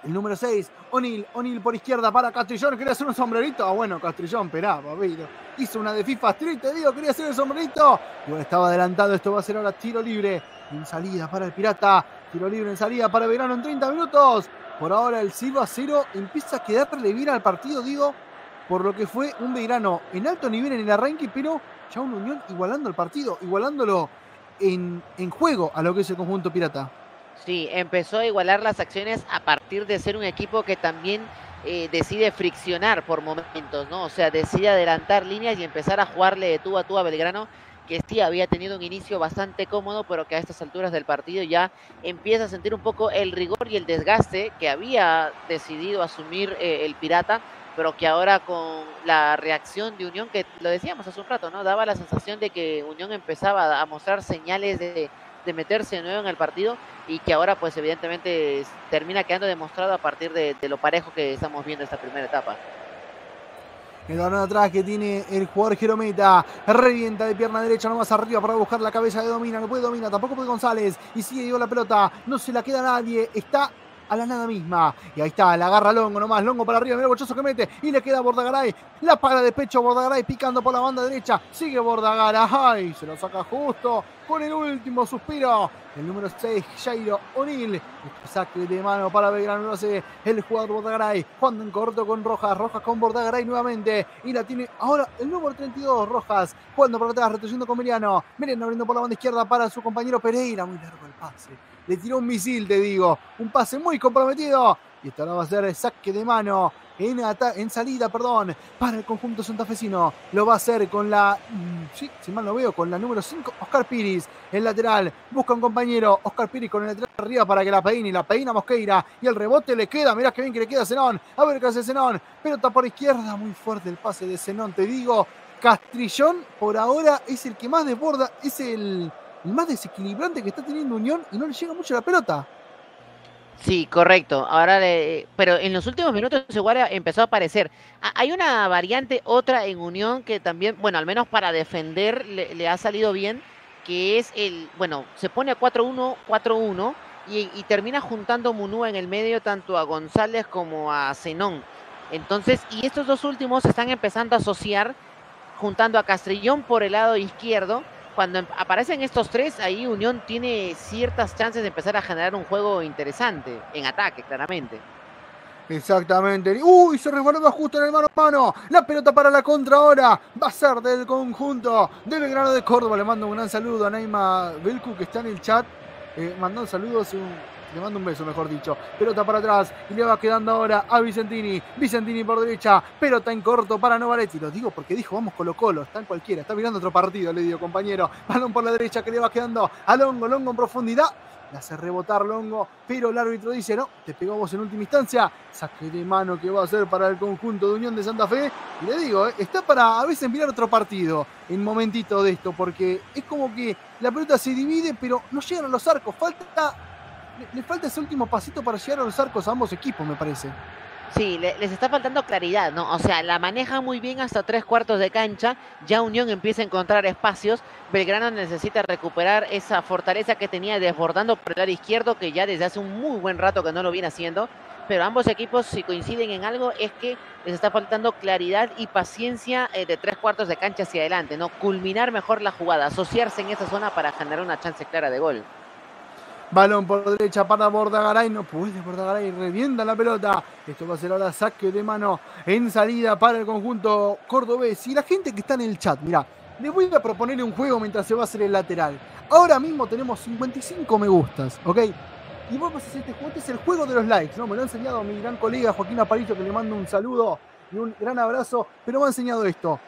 el número 6, O'Neill, O'Neill por izquierda para Castrillón, quería hacer un sombrerito. Ah, bueno, Castrillón, esperá, papito. Hizo una de FIFA Street, te digo, quería hacer el sombrerito. Bueno, estaba adelantado, esto va a ser ahora tiro libre. En salida para el Pirata. Tiro libre en salida para Verano en 30 minutos. Por ahora el Silva 0 empieza a quedarle bien al partido, digo, por lo que fue un Verano en alto nivel en el arranque, pero ya un Unión igualando el partido, igualándolo en, en juego a lo que es el conjunto Pirata. Sí, empezó a igualar las acciones a partir de ser un equipo que también eh, decide friccionar por momentos, ¿no? O sea, decide adelantar líneas y empezar a jugarle de tú a tú a Belgrano que sí había tenido un inicio bastante cómodo, pero que a estas alturas del partido ya empieza a sentir un poco el rigor y el desgaste que había decidido asumir eh, el Pirata, pero que ahora con la reacción de Unión, que lo decíamos hace un rato, ¿no? Daba la sensación de que Unión empezaba a mostrar señales de, meterse de nuevo en el partido y que ahora pues evidentemente termina quedando demostrado a partir de, de lo parejo que estamos viendo esta primera etapa. El balón atrás que tiene el jugador Jerometa. Revienta de pierna derecha nomás arriba para buscar la cabeza de Domina. No puede Domina, tampoco puede González. Y sigue dio la pelota. No se la queda nadie. Está a la nada misma. Y ahí está, la agarra Longo nomás, Longo para arriba, mira el bochazo que mete y le queda Bordagaray. La para de pecho Bordagaray picando por la banda derecha. Sigue Bordagaray, se lo saca justo con el último suspiro. El número 6, Jairo O'Neill. Saque de mano para Belgrano, lo hace el jugador Bordagaray. Jugando en corto con Rojas, Rojas con Bordagaray nuevamente. Y la tiene ahora el número 32, Rojas. Jugando por atrás, retrocediendo con Meriano. Meriano abriendo por la banda izquierda para su compañero Pereira. Muy largo el pase. Le tiró un misil, te digo. Un pase muy comprometido. Y esto ahora va a ser saque de mano en, en, salida, perdón, para el conjunto santafesino. Lo va a hacer con la, mm, sí, si mal no veo, con la número 5, Oscar Piris, el lateral. Busca un compañero, Oscar Piris con el lateral arriba para que la peine, la peina Mosqueira. Y el rebote le queda, mirá que bien que le queda a Zenón. A ver qué hace Zenón. Pelota por izquierda, muy fuerte el pase de Zenón, te digo. Castrillón por ahora es el que más desborda, es el más desequilibrante que está teniendo Unión y no le llega mucho la pelota. Sí, correcto. Ahora, pero en los últimos minutos igual empezó a aparecer. Hay una variante, otra en Unión que también, bueno, al menos para defender le, ha salido bien, que es el, bueno, se pone a 4-1, 4-1 y, y, termina juntando Munúa en el medio tanto a González como a Zenón. Entonces, y estos dos últimos están empezando a asociar, juntando a Castrillón por el lado izquierdo cuando em, aparecen estos tres, ahí Unión tiene ciertas chances de empezar a generar un juego interesante, en ataque, claramente. Exactamente. Uy, se resbaló justo en el mano a mano. La pelota para la contra ahora. Va a ser del conjunto de Belgrano de Córdoba. Le mando un gran saludo a Naima Belcu que está en el chat. Eh, mandó saludos. Un le mando un beso, mejor dicho. Pelota para atrás y le va quedando ahora a Vicentini. Vicentini por derecha. Pelota en corto para Novaletti. Lo digo porque dijo, vamos Colo Colo. Está en cualquiera. Está mirando otro partido, le digo, compañero. Balón por la derecha que le va quedando a Longo. Longo en profundidad. Le hace rebotar Longo, pero el árbitro dice, no, te pegamos en última instancia. Saque de mano que va a ser para el conjunto de Unión de Santa Fe. Y le digo, eh, está para a veces mirar otro partido en momentito de esto, porque es como que la pelota se divide, pero no llegan a los arcos. Falta le, falta ese último pasito para llegar a los arcos a ambos equipos, me parece. Sí, les está faltando claridad, ¿no? O sea, la maneja muy bien hasta tres cuartos de cancha. Ya Unión empieza a encontrar espacios. Belgrano necesita recuperar esa fortaleza que tenía desbordando por el lado izquierdo, que ya desde hace un muy buen rato que no lo viene haciendo. Pero ambos equipos, si coinciden en algo, es que les está faltando claridad y paciencia eh, de tres cuartos de cancha hacia adelante, ¿no? Culminar mejor la jugada, asociarse en esa zona para generar una chance clara de gol. Balón por derecha para Bordagaray. No puede Bordagaray. Revienta la pelota. Esto va a ser ahora saque de mano en salida para el conjunto cordobés. Y la gente que está en el chat, mira, les voy a proponer un juego mientras se va a hacer el lateral. Ahora mismo tenemos 55 me gustas, ¿ok? Y vamos a hacer este juego. Este es el juego de los likes, ¿no? Me lo ha enseñado mi gran colega Joaquín Aparicio, que le mando un saludo y un gran abrazo. Pero me ha enseñado esto.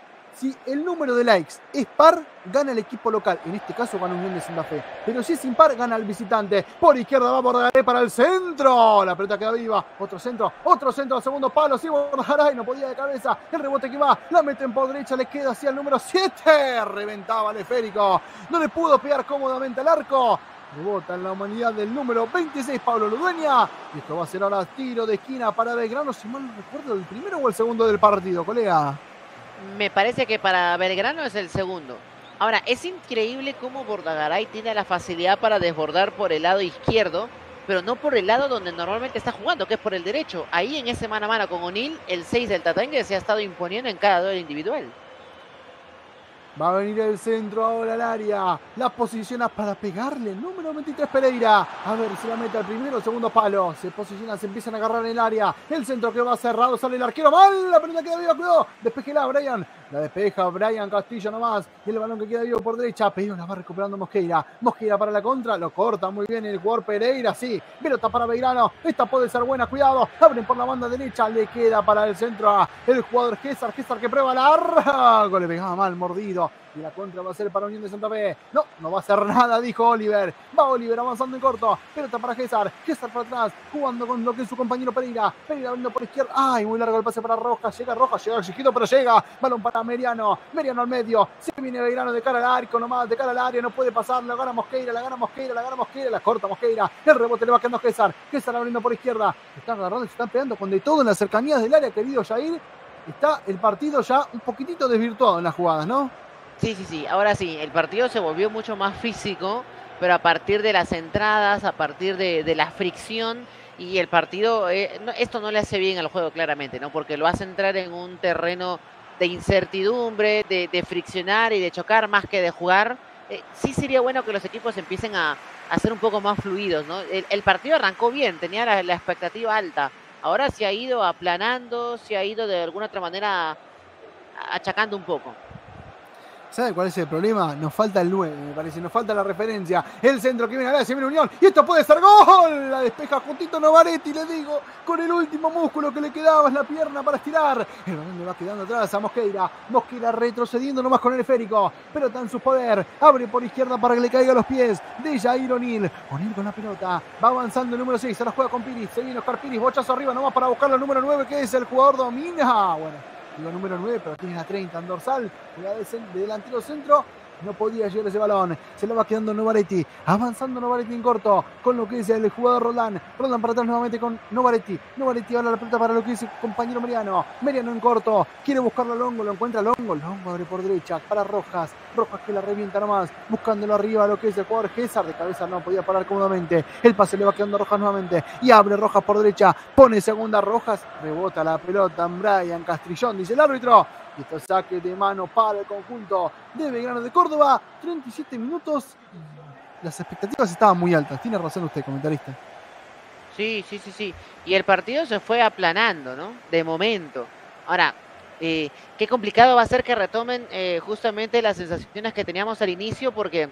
Si el número de likes es par, gana el equipo local. En este caso gana Unión de Santa Fe. Pero si es impar, gana el visitante. Por izquierda va Bordaray para el centro. La pelota queda viva. Otro centro. Otro centro al segundo palo. Sí, Bordaray no podía de cabeza. El rebote que va. La meten por derecha. Le queda hacia el número 7. Reventaba el esférico. No le pudo pegar cómodamente al arco. Rebota en la humanidad del número 26, Pablo Ludueña. Y esto va a ser ahora tiro de esquina para Belgrano. Si mal no recuerdo, el primero o el segundo del partido, colega me parece que para Belgrano es el segundo. Ahora, es increíble cómo Bordagaray tiene la facilidad para desbordar por el lado izquierdo, pero no por el lado donde normalmente está jugando, que es por el derecho. Ahí en ese mano a mano con O'Neill, el 6 del Tatangue se ha estado imponiendo en cada duelo individual. Va a venir el centro ahora al área. La posiciona para pegarle. Número 23 Pereira. A ver si la mete al primero o segundo palo. Se posiciona, se empiezan a agarrar en el área. El centro que va cerrado. Sale el arquero. Mal. La pelota queda viva. Cuidado. Despejela Brian. La despeja Brian Castillo nomás. El balón que queda vivo por derecha. Pero la va recuperando Mosqueira. Mosqueira para la contra. Lo corta muy bien el jugador Pereira. Sí. Pelota para Beirano. Esta puede ser buena. Cuidado. Abren por la banda derecha. Le queda para el centro el jugador César. César que prueba la arra. Le pegaba mal mordido. Y la contra va a ser para Unión de Santa Fe. No, no va a hacer nada, dijo Oliver. Va Oliver avanzando en corto. Pelota para César. César para atrás. Jugando con lo que es su compañero Pereira. Pereira abriendo por izquierda. Ay, muy largo el pase para Rojas. Llega Rojas. Llega chiquito, pero llega. Balón para Meriano. Meriano al medio. Se viene Beirano de cara al arco nomás. De cara al área. No puede pasar. La gana Mosqueira. La gana Mosqueira. La gana Mosqueira. La corta Mosqueira. El rebote le va quedando a César. César abriendo por izquierda. Están agarrando. Se están pegando con de todo en las cercanías del área, querido Jair. Está el partido ya un poquitito desvirtuado en las jugadas, ¿no? Sí, sí, sí. Ahora sí, el partido se volvió mucho más físico, pero a partir de las entradas, a partir de, la fricción y el partido, eh, esto no le hace bien al juego claramente, ¿no? Porque lo hace entrar en un terreno de incertidumbre, de, friccionar y de chocar más que de jugar. Eh, sí sería bueno que los equipos empiecen a, ser un poco más fluidos, ¿no? El, partido arrancó bien, tenía la, la, expectativa alta. Ahora se ha ido aplanando, se ha ido de alguna otra manera achacando un poco. ¿Sabe cuál es el problema? Nos falta el 9, me parece. Nos falta la referencia. El centro que viene a la viene Unión. Y esto puede ser gol. La despeja juntito Novaretti, le digo. Con el último músculo que le quedaba es la pierna para estirar. El balón le va quedando atrás a Mosqueira. Mosqueira retrocediendo nomás con el esférico. Pero en su poder. Abre por izquierda para que le caiga a los pies de Jair O'Neill. O'Neill con la pelota. Va avanzando el número 6. Se la juega con Piris. Se viene Oscar Piris. Bochazo arriba nomás para buscar el número 9 que es el jugador domina. Bueno digo número 9, pero tiene la 30 en dorsal, de delantero centro, no podía llegar ese balón. Se lo va quedando Novaretti. Avanzando Novaretti en corto. Con lo que dice el jugador Roland. Roland para atrás nuevamente con Novaretti. Novaretti habla la pelota para lo que dice compañero Mariano. Mariano en corto. Quiere buscarlo a Longo. Lo encuentra Longo. Longo abre por derecha. Para Rojas. Rojas que la revienta nomás. Buscándolo arriba lo que es el jugador César. De cabeza no podía parar cómodamente. El pase le va quedando Rojas nuevamente. Y abre Rojas por derecha. Pone segunda Rojas. Rebota la pelota en Brian Castrillón. Dice el árbitro. Y esto saque de mano para el conjunto de Belgrano de Córdoba. 37 minutos. Las expectativas estaban muy altas. Tiene razón usted, comentarista. Sí, sí, sí, sí. Y el partido se fue aplanando, ¿no? De momento. Ahora, eh, qué complicado va a ser que retomen eh, justamente las sensaciones que teníamos al inicio, porque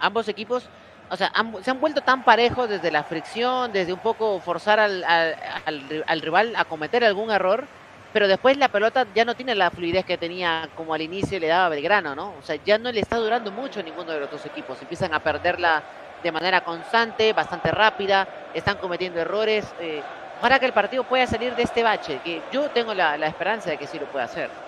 ambos equipos, o sea, se han vuelto tan parejos desde la fricción, desde un poco forzar al, al rival a cometer algún error, pero después la pelota ya no tiene la fluidez que tenía como al inicio le daba Belgrano, ¿no? O sea, ya no le está durando mucho a ninguno de los dos equipos. Empiezan a perderla de manera constante, bastante rápida, están cometiendo errores. Eh, para que el partido pueda salir de este bache, que yo tengo la, la esperanza de que sí lo pueda hacer.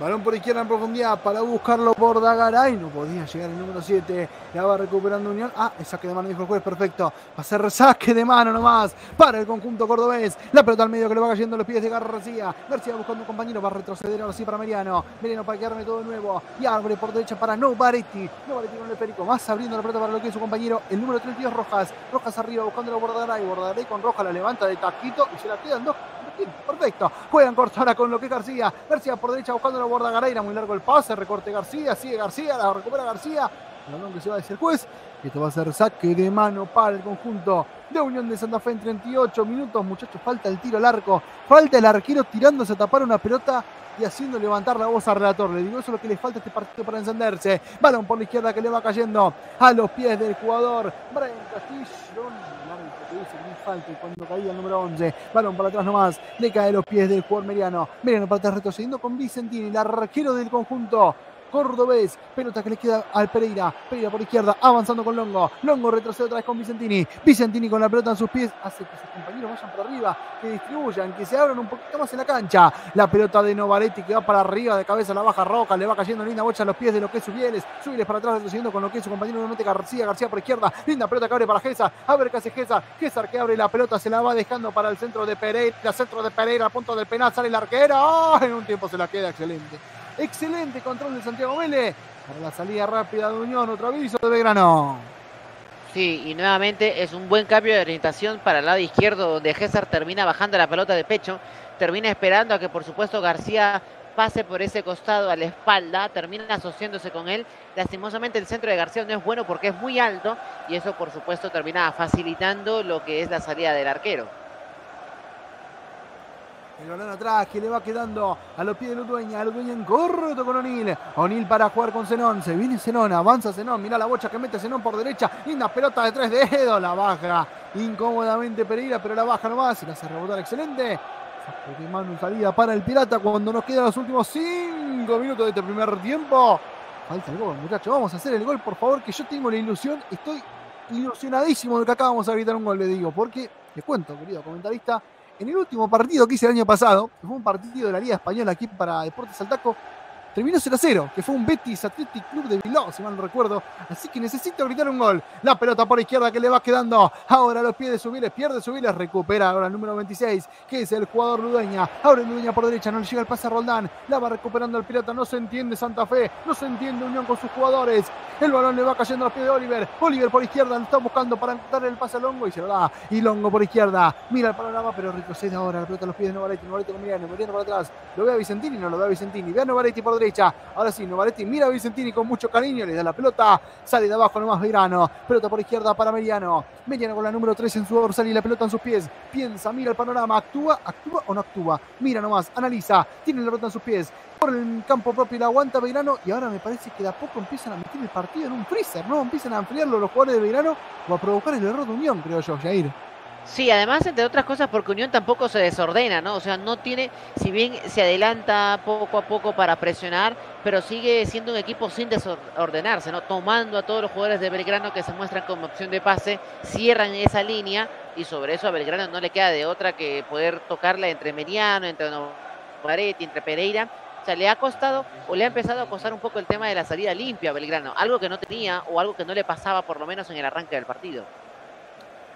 Balón por izquierda en profundidad para buscarlo por Dagaray. No podía llegar el número 7. La va recuperando Unión. Ah, el saque de mano dijo el juez. Perfecto. Va a ser saque de mano nomás para el conjunto cordobés. La pelota al medio que le va cayendo los pies de García. García buscando un compañero. Va a retroceder ahora sí para Meriano. Meriano para quedarme todo de nuevo. Y abre por derecha para Novaretti. Novaretti con el esférico. Más abriendo la pelota para lo que es su compañero. El número 32 Rojas. Rojas arriba buscándolo por Dagaray. Bordaray con Rojas la levanta de taquito y se la quedan dos Perfecto. Juegan corto ahora con lo que García. García por derecha buscando la borda Gareira. Muy largo el pase. Recorte García. Sigue García. La recupera García. El que se va a decir juez. Esto va a ser saque de mano para el conjunto de Unión de Santa Fe en 38 minutos. Muchachos, falta el tiro al arco. Falta el arquero tirándose a tapar una pelota y haciendo levantar la voz al relator. Le digo, eso es lo que le falta a este partido para encenderse. Balón por la izquierda que le va cayendo a los pies del jugador Brian Castillo falta cuando caía el número 11, balón para atrás nomás, le cae los pies del jugador Meriano. Meriano para atrás retrocediendo con Vicentini, el arquero del conjunto cordobés. Pelota que le queda al Pereira. Pereira por izquierda, avanzando con Longo. Longo retrocede otra vez con Vicentini. Vicentini con la pelota en sus pies. Hace que sus compañeros vayan por arriba, que distribuyan, que se abran un poquito más en la cancha. La pelota de Novaretti que va para arriba, de cabeza la baja Roca. Le va cayendo linda bocha a los pies de lo que es. Subieles para atrás retrocediendo con lo que es su compañero nuevamente García. García por izquierda. Linda pelota que abre para Gesa. A ver qué hace Gesa. Gesa que abre la pelota, se la va dejando para el centro de Pereira. Centro de Pereira punto del penal. Sale el arquero. En un tiempo se la queda excelente. Excelente control de Santiago Vélez. Para la salida rápida de Unión, otro aviso de Belgrano. Sí, y nuevamente es un buen cambio de orientación para el lado izquierdo, donde César termina bajando la pelota de pecho, termina esperando a que por supuesto García pase por ese costado a la espalda, termina asociándose con él. Lastimosamente el centro de García no es bueno porque es muy alto y eso por supuesto termina facilitando lo que es la salida del arquero. El balón atrás que le va quedando a los pies de Ludueña. Ludueña en corto con O'Neill. O'Neill para jugar con Zenón. Se viene Zenón, avanza Zenón. Mira la bocha que mete Zenón por derecha. Linda pelota de tres dedos. La baja incómodamente Pereira, pero la baja nomás. Y la hace rebotar excelente. De mano salida para el Pirata cuando nos quedan los últimos cinco minutos de este primer tiempo. Falta el gol, muchachos. Vamos a hacer el gol, por favor, que yo tengo la ilusión. Estoy ilusionadísimo de que acabamos de gritar un gol, le digo. Porque, les cuento, querido comentarista, en el último partido que hice el año pasado, fue un partido de la Liga Española aquí para Deportes Altaco, terminó 0 a 0, que fue un Betis Athletic Club de Bilbao, si mal no recuerdo. Así que necesito gritar un gol. La pelota por izquierda que le va quedando. Ahora los pies de Subiles, pierde Subiles, recupera ahora el número 26, que es el jugador Ludueña. Ahora Ludueña por derecha, no le llega el pase a Roldán. La va recuperando el pirata, no se entiende Santa Fe, no se entiende Unión con sus jugadores. El balón le va cayendo a los pies de Oliver. Oliver por izquierda, lo está buscando para darle el pase a Longo y se lo da. Y Longo por izquierda, mira el panorama, pero retrocede ahora. La pelota a los pies de Novaretti, Novaretti con Miriano, Miriano para atrás. Lo ve a Vicentini, no lo ve a Vicentini. Ve a Novaretti por derecha. Ahora sí, Novaretti mira a Vicentini con mucho cariño, le da la pelota. Sale de abajo nomás Verano. Pelota por izquierda para Meriano. Meriano con la número 3 en su dorsal y la pelota en sus pies. Piensa, mira el panorama. ¿Actúa? ¿Actúa o no actúa? Mira nomás, analiza. Tiene la pelota en sus pies. Por el campo propio y la aguanta Beirano. Y ahora me parece que de a poco empiezan a meter el partido en un freezer, ¿no? Empiezan a enfriarlo los jugadores de Beirano o a provocar el error de Unión, creo yo, Jair. Sí, además, entre otras cosas, porque Unión tampoco se desordena, ¿no? O sea, no tiene, si bien se adelanta poco a poco para presionar, pero sigue siendo un equipo sin desordenarse, ¿no? Tomando a todos los jugadores de Belgrano que se muestran como opción de pase, cierran esa línea y sobre eso a Belgrano no le queda de otra que poder tocarla entre Meriano, entre Novaretti, entre Pereira. O sea, le ha costado o le ha empezado a costar un poco el tema de la salida limpia a Belgrano, algo que no tenía o algo que no le pasaba por lo menos en el arranque del partido.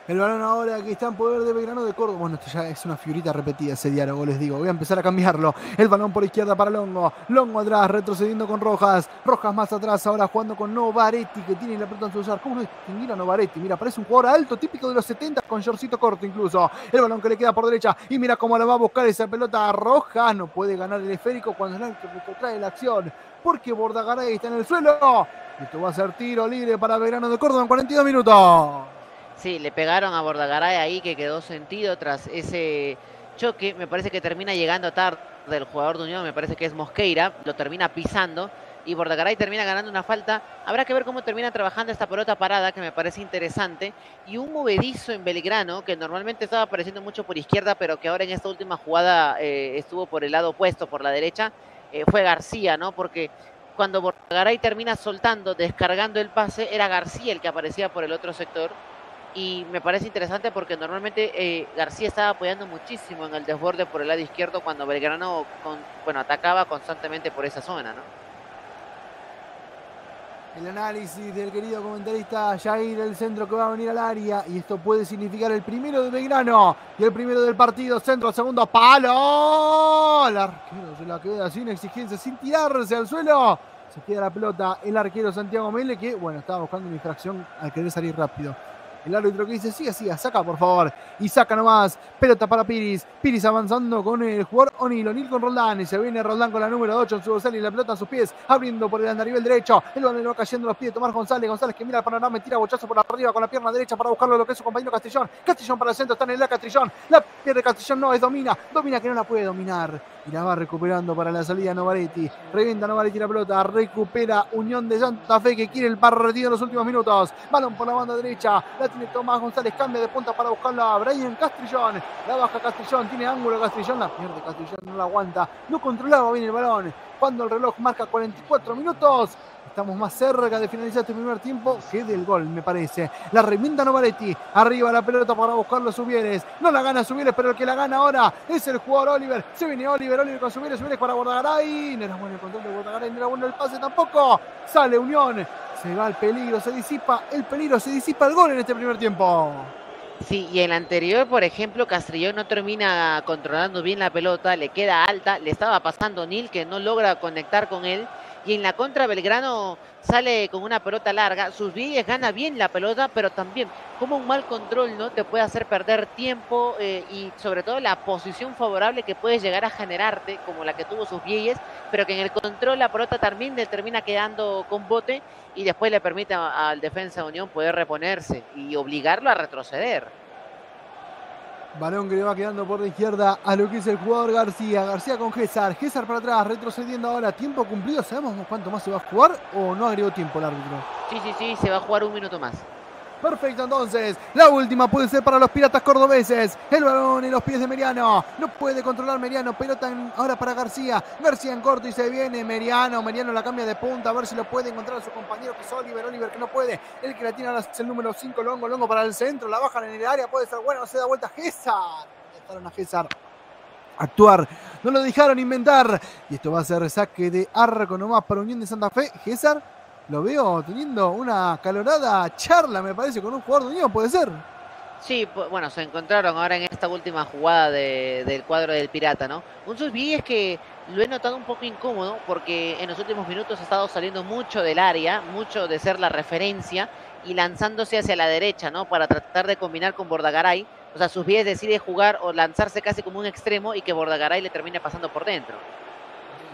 El balón ahora que está en poder de Belgrano de Córdoba. Bueno, esto ya es una figurita repetida ese diálogo, les digo. Voy a empezar a cambiarlo. El balón por izquierda para Longo. Longo atrás, retrocediendo con Rojas. Rojas más atrás, ahora jugando con Novaretti, que tiene la pelota en su usar. ¿Cómo no distinguir a Novaretti? Mira, parece un jugador alto, típico de los 70, con shortcito corto incluso. El balón que le queda por derecha. Y mira cómo la va a buscar esa pelota roja. No puede ganar el esférico cuando el árbitro trae la acción. Porque Bordagaray está en el suelo. Esto va a ser tiro libre para Belgrano de Córdoba en 42 minutos. Sí, le pegaron a Bordagaray ahí que quedó sentido tras ese choque. Me parece que termina llegando tarde el jugador de Unión, me parece que es Mosqueira, lo termina pisando y Bordagaray termina ganando una falta. Habrá que ver cómo termina trabajando esta pelota parada, que me parece interesante. Y un movedizo en Belgrano, que normalmente estaba apareciendo mucho por izquierda, pero que ahora en esta última jugada eh, estuvo por el lado opuesto, por la derecha, eh, fue García, ¿no? Porque cuando Bordagaray termina soltando, descargando el pase, era García el que aparecía por el otro sector y me parece interesante porque normalmente eh, García estaba apoyando muchísimo en el desborde por el lado izquierdo cuando Belgrano bueno, atacaba constantemente por esa zona, ¿no? El análisis del querido comentarista Jair, el centro que va a venir al área. Y esto puede significar el primero de Belgrano. Y el primero del partido. Centro, segundo, palo. El arquero se la queda sin exigencia, sin tirarse al suelo. Se queda la pelota el arquero Santiago Mele, que, bueno, estaba buscando una infracción al querer salir rápido. El árbitro que dice, siga, siga, saca por favor. Y saca nomás. Pelota para Piris. Piris avanzando con el jugador O'Neill. O'Neill con Roldán. Y se viene Roldán con la número 8 en su dorsal y la pelota a sus pies. Abriendo por el andarivel derecho. El balón va cayendo los pies de Tomás González. González que mira el panorama tira bochazo por arriba con la pierna derecha para buscarlo lo que es su compañero Castellón. Castellón para el centro. Está en el Castellón. La pierde Castellón. No, es domina. Domina que no la puede dominar. Y la va recuperando para la salida Novaretti. Revienta Novaretti la pelota. Recupera Unión de Santa Fe que quiere el partido en los últimos minutos. Balón por la banda derecha. La tiene Tomás González. Cambia de punta para buscarlo a Brian Castrillón. La baja Castrillón. Tiene ángulo Castrillón. La pierde Castrillón. No la aguanta. No controlaba bien el balón. Cuando el reloj marca 44 minutos. Estamos más cerca de finalizar este primer tiempo que del gol, me parece. La revienta Novaretti. Arriba la pelota para buscarlo Subieres. No la gana Subieres, pero el que la gana ahora es el jugador Oliver. Se viene Oliver, Oliver con Subieres, Subieres para Bordagaray. No era bueno el control de Bordagaray, no era bueno el pase tampoco. Sale Unión. Se va el peligro, se disipa el peligro, se disipa el gol en este primer tiempo. Sí, y el anterior, por ejemplo, Castrillón no termina controlando bien la pelota, le queda alta, le estaba pasando Nil que no logra conectar con él y en la contra Belgrano sale con una pelota larga. Sus gana bien la pelota, pero también como un mal control no te puede hacer perder tiempo eh, y sobre todo la posición favorable que puedes llegar a generarte, como la que tuvo sus pero que en el control la pelota también le termina quedando con bote y después le permite al defensa de Unión poder reponerse y obligarlo a retroceder. Balón que le va quedando por la izquierda a lo que es el jugador García. García con César. César para atrás, retrocediendo ahora. Tiempo cumplido. ¿Sabemos cuánto más se va a jugar o no agregó tiempo el árbitro? Sí, sí, sí, se va a jugar un minuto más. Perfecto, entonces. La última puede ser para los piratas cordobeses. El balón en los pies de Meriano. No puede controlar Meriano. Pelota ahora para García. García en corto y se viene Meriano. Meriano la cambia de punta. A ver si lo puede encontrar a su compañero que es Oliver. Oliver que no puede. El que la tiene ahora es el número 5. Longo. Longo para el centro. La bajan en el área. Puede ser bueno. Se da vuelta César. Estaron a César. actuar. No lo dejaron inventar. Y esto va a ser saque de arco nomás para Unión de Santa Fe. César, lo veo teniendo una calorada charla, me parece, con un jugador de Unión, puede ser. Sí, bueno, se encontraron ahora en esta última jugada del cuadro del Pirata, ¿no? Un es que lo he notado un poco incómodo porque en los últimos minutos ha estado saliendo mucho del área, mucho de ser la referencia y lanzándose hacia la derecha, ¿no? Para tratar de combinar con Bordagaray. O sea, sus pies decide jugar o lanzarse casi como un extremo y que Bordagaray le termine pasando por dentro.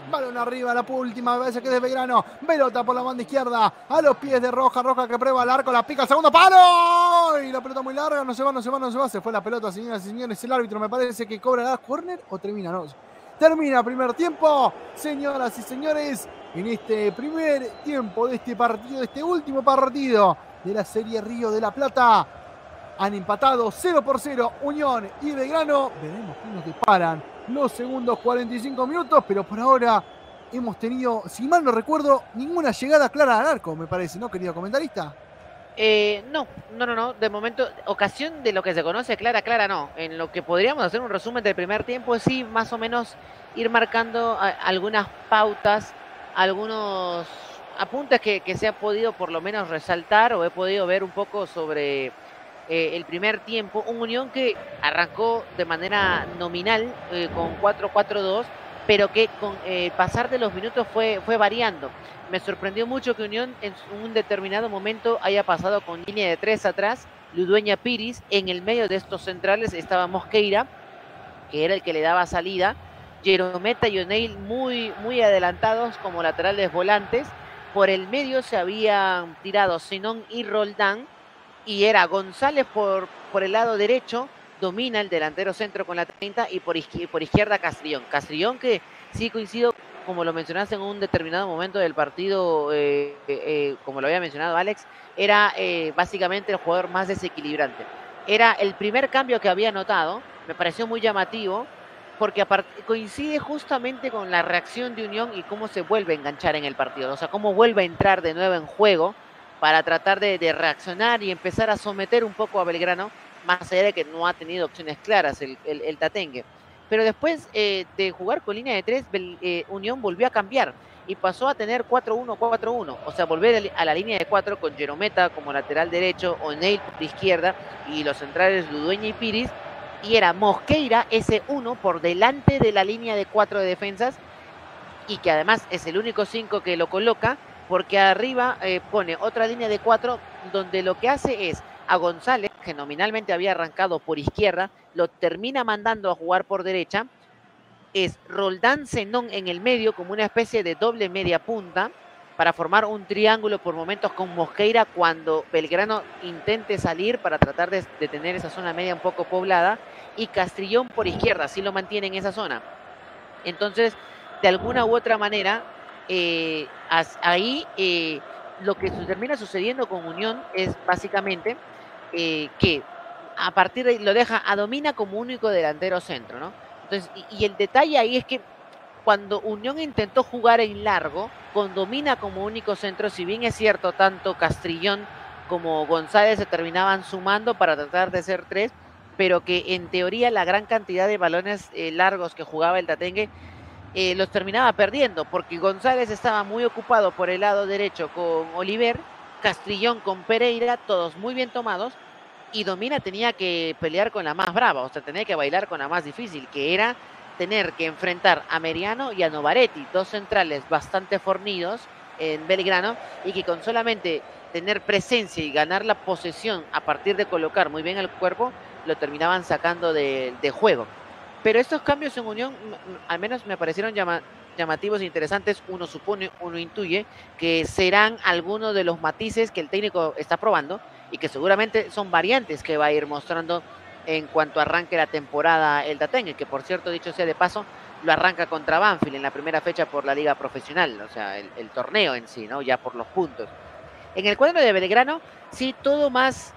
Balón arriba, la última vez que es de Belgrano. Pelota por la banda izquierda. A los pies de Roja. Roja que prueba el arco. La pica. Segundo palo. Y la pelota muy larga. No se va, no se va, no se va. Se fue la pelota, señoras y señores. El árbitro me parece que cobra la corner o termina. No. Termina primer tiempo. Señoras y señores. En este primer tiempo de este partido, de este último partido de la Serie Río de la Plata. Han empatado 0 por 0 Unión y Belgrano. Veremos cómo nos disparan los segundos 45 minutos, pero por ahora hemos tenido, si mal no recuerdo, ninguna llegada clara al arco, me parece, ¿no, querido comentarista? Eh, no, no, no, no. De momento, ocasión de lo que se conoce clara, clara, no. En lo que podríamos hacer un resumen del primer tiempo, sí, más o menos ir marcando algunas pautas, algunos apuntes que, que se ha podido por lo menos resaltar o he podido ver un poco sobre eh, el primer tiempo. Un Unión que arrancó de manera nominal eh, con 4-4-2, pero que con eh, pasar de los minutos fue, fue variando. Me sorprendió mucho que Unión en un determinado momento haya pasado con línea de tres atrás, Ludueña Piris, en el medio de estos centrales estaba Mosqueira, que era el que le daba salida, Jerometa y O'Neill muy, muy adelantados como laterales volantes, por el medio se habían tirado Zenón y Roldán, y era González por, por el lado derecho, domina el delantero centro con la 30 y por, por izquierda Castrillón. Castrillón que sí coincido, como lo mencionaste en un determinado momento del partido, eh, eh, eh, como lo había mencionado Alex, era básicamente el jugador más desequilibrante. Era el primer cambio que había notado, me pareció muy llamativo, porque coincide justamente con la reacción de Unión y cómo se vuelve a enganchar en el partido, o sea, cómo vuelve a entrar de nuevo en juego para tratar de, reaccionar y empezar a someter un poco a Belgrano, más allá de que no ha tenido opciones claras el, el, Tatengue. Pero después eh, de jugar con línea de tres, eh, Unión volvió a cambiar y pasó a tener 4-1-4-1, o sea, volver a la línea de cuatro con Jerometa como lateral derecho, O'Neill por izquierda y los centrales Ludueña y Piris, y era Mosqueira ese uno por delante de la línea de cuatro de defensas y que además es el único cinco que lo coloca porque arriba eh, pone otra línea de cuatro donde lo que hace es a González, que nominalmente había arrancado por izquierda, lo termina mandando a jugar por derecha, es Roldán Zenón en el medio como una especie de doble media punta para formar un triángulo por momentos con Mosqueira cuando Belgrano intente salir para tratar de, tener esa zona media un poco poblada y Castrillón por izquierda, así lo mantiene en esa zona. Entonces, de alguna u otra manera, eh, ahí eh, lo que termina sucediendo con Unión es básicamente eh, que a partir de ahí lo deja a Domina como único delantero centro, ¿no? Entonces, y, el detalle ahí es que cuando Unión intentó jugar en largo, con Domina como único centro, si bien es cierto, tanto Castrillón como González se terminaban sumando para tratar de ser tres, pero que en teoría la gran cantidad de balones largos que jugaba el Tatengue eh, los terminaba perdiendo, porque González estaba muy ocupado por el lado derecho con Oliver, Castrillón con Pereira, todos muy bien tomados, y Domina tenía que pelear con la más brava, o sea, tenía que bailar con la más difícil, que era tener que enfrentar a Meriano y a Novaretti, dos centrales bastante fornidos en Belgrano, y que con solamente tener presencia y ganar la posesión a partir de colocar muy bien el cuerpo, lo terminaban sacando de juego. Pero estos cambios en Unión, al menos me parecieron llamativos e interesantes. Uno supone, uno intuye que serán algunos de los matices que el técnico está probando y que seguramente son variantes que va a ir mostrando en cuanto arranque la temporada el Datengue, que por cierto, dicho sea de paso, lo arranca contra Banfield en la primera fecha por la liga profesional, o sea, el, torneo en sí, ¿no? Ya por los puntos. En el cuadro de Belgrano, sí, todo más,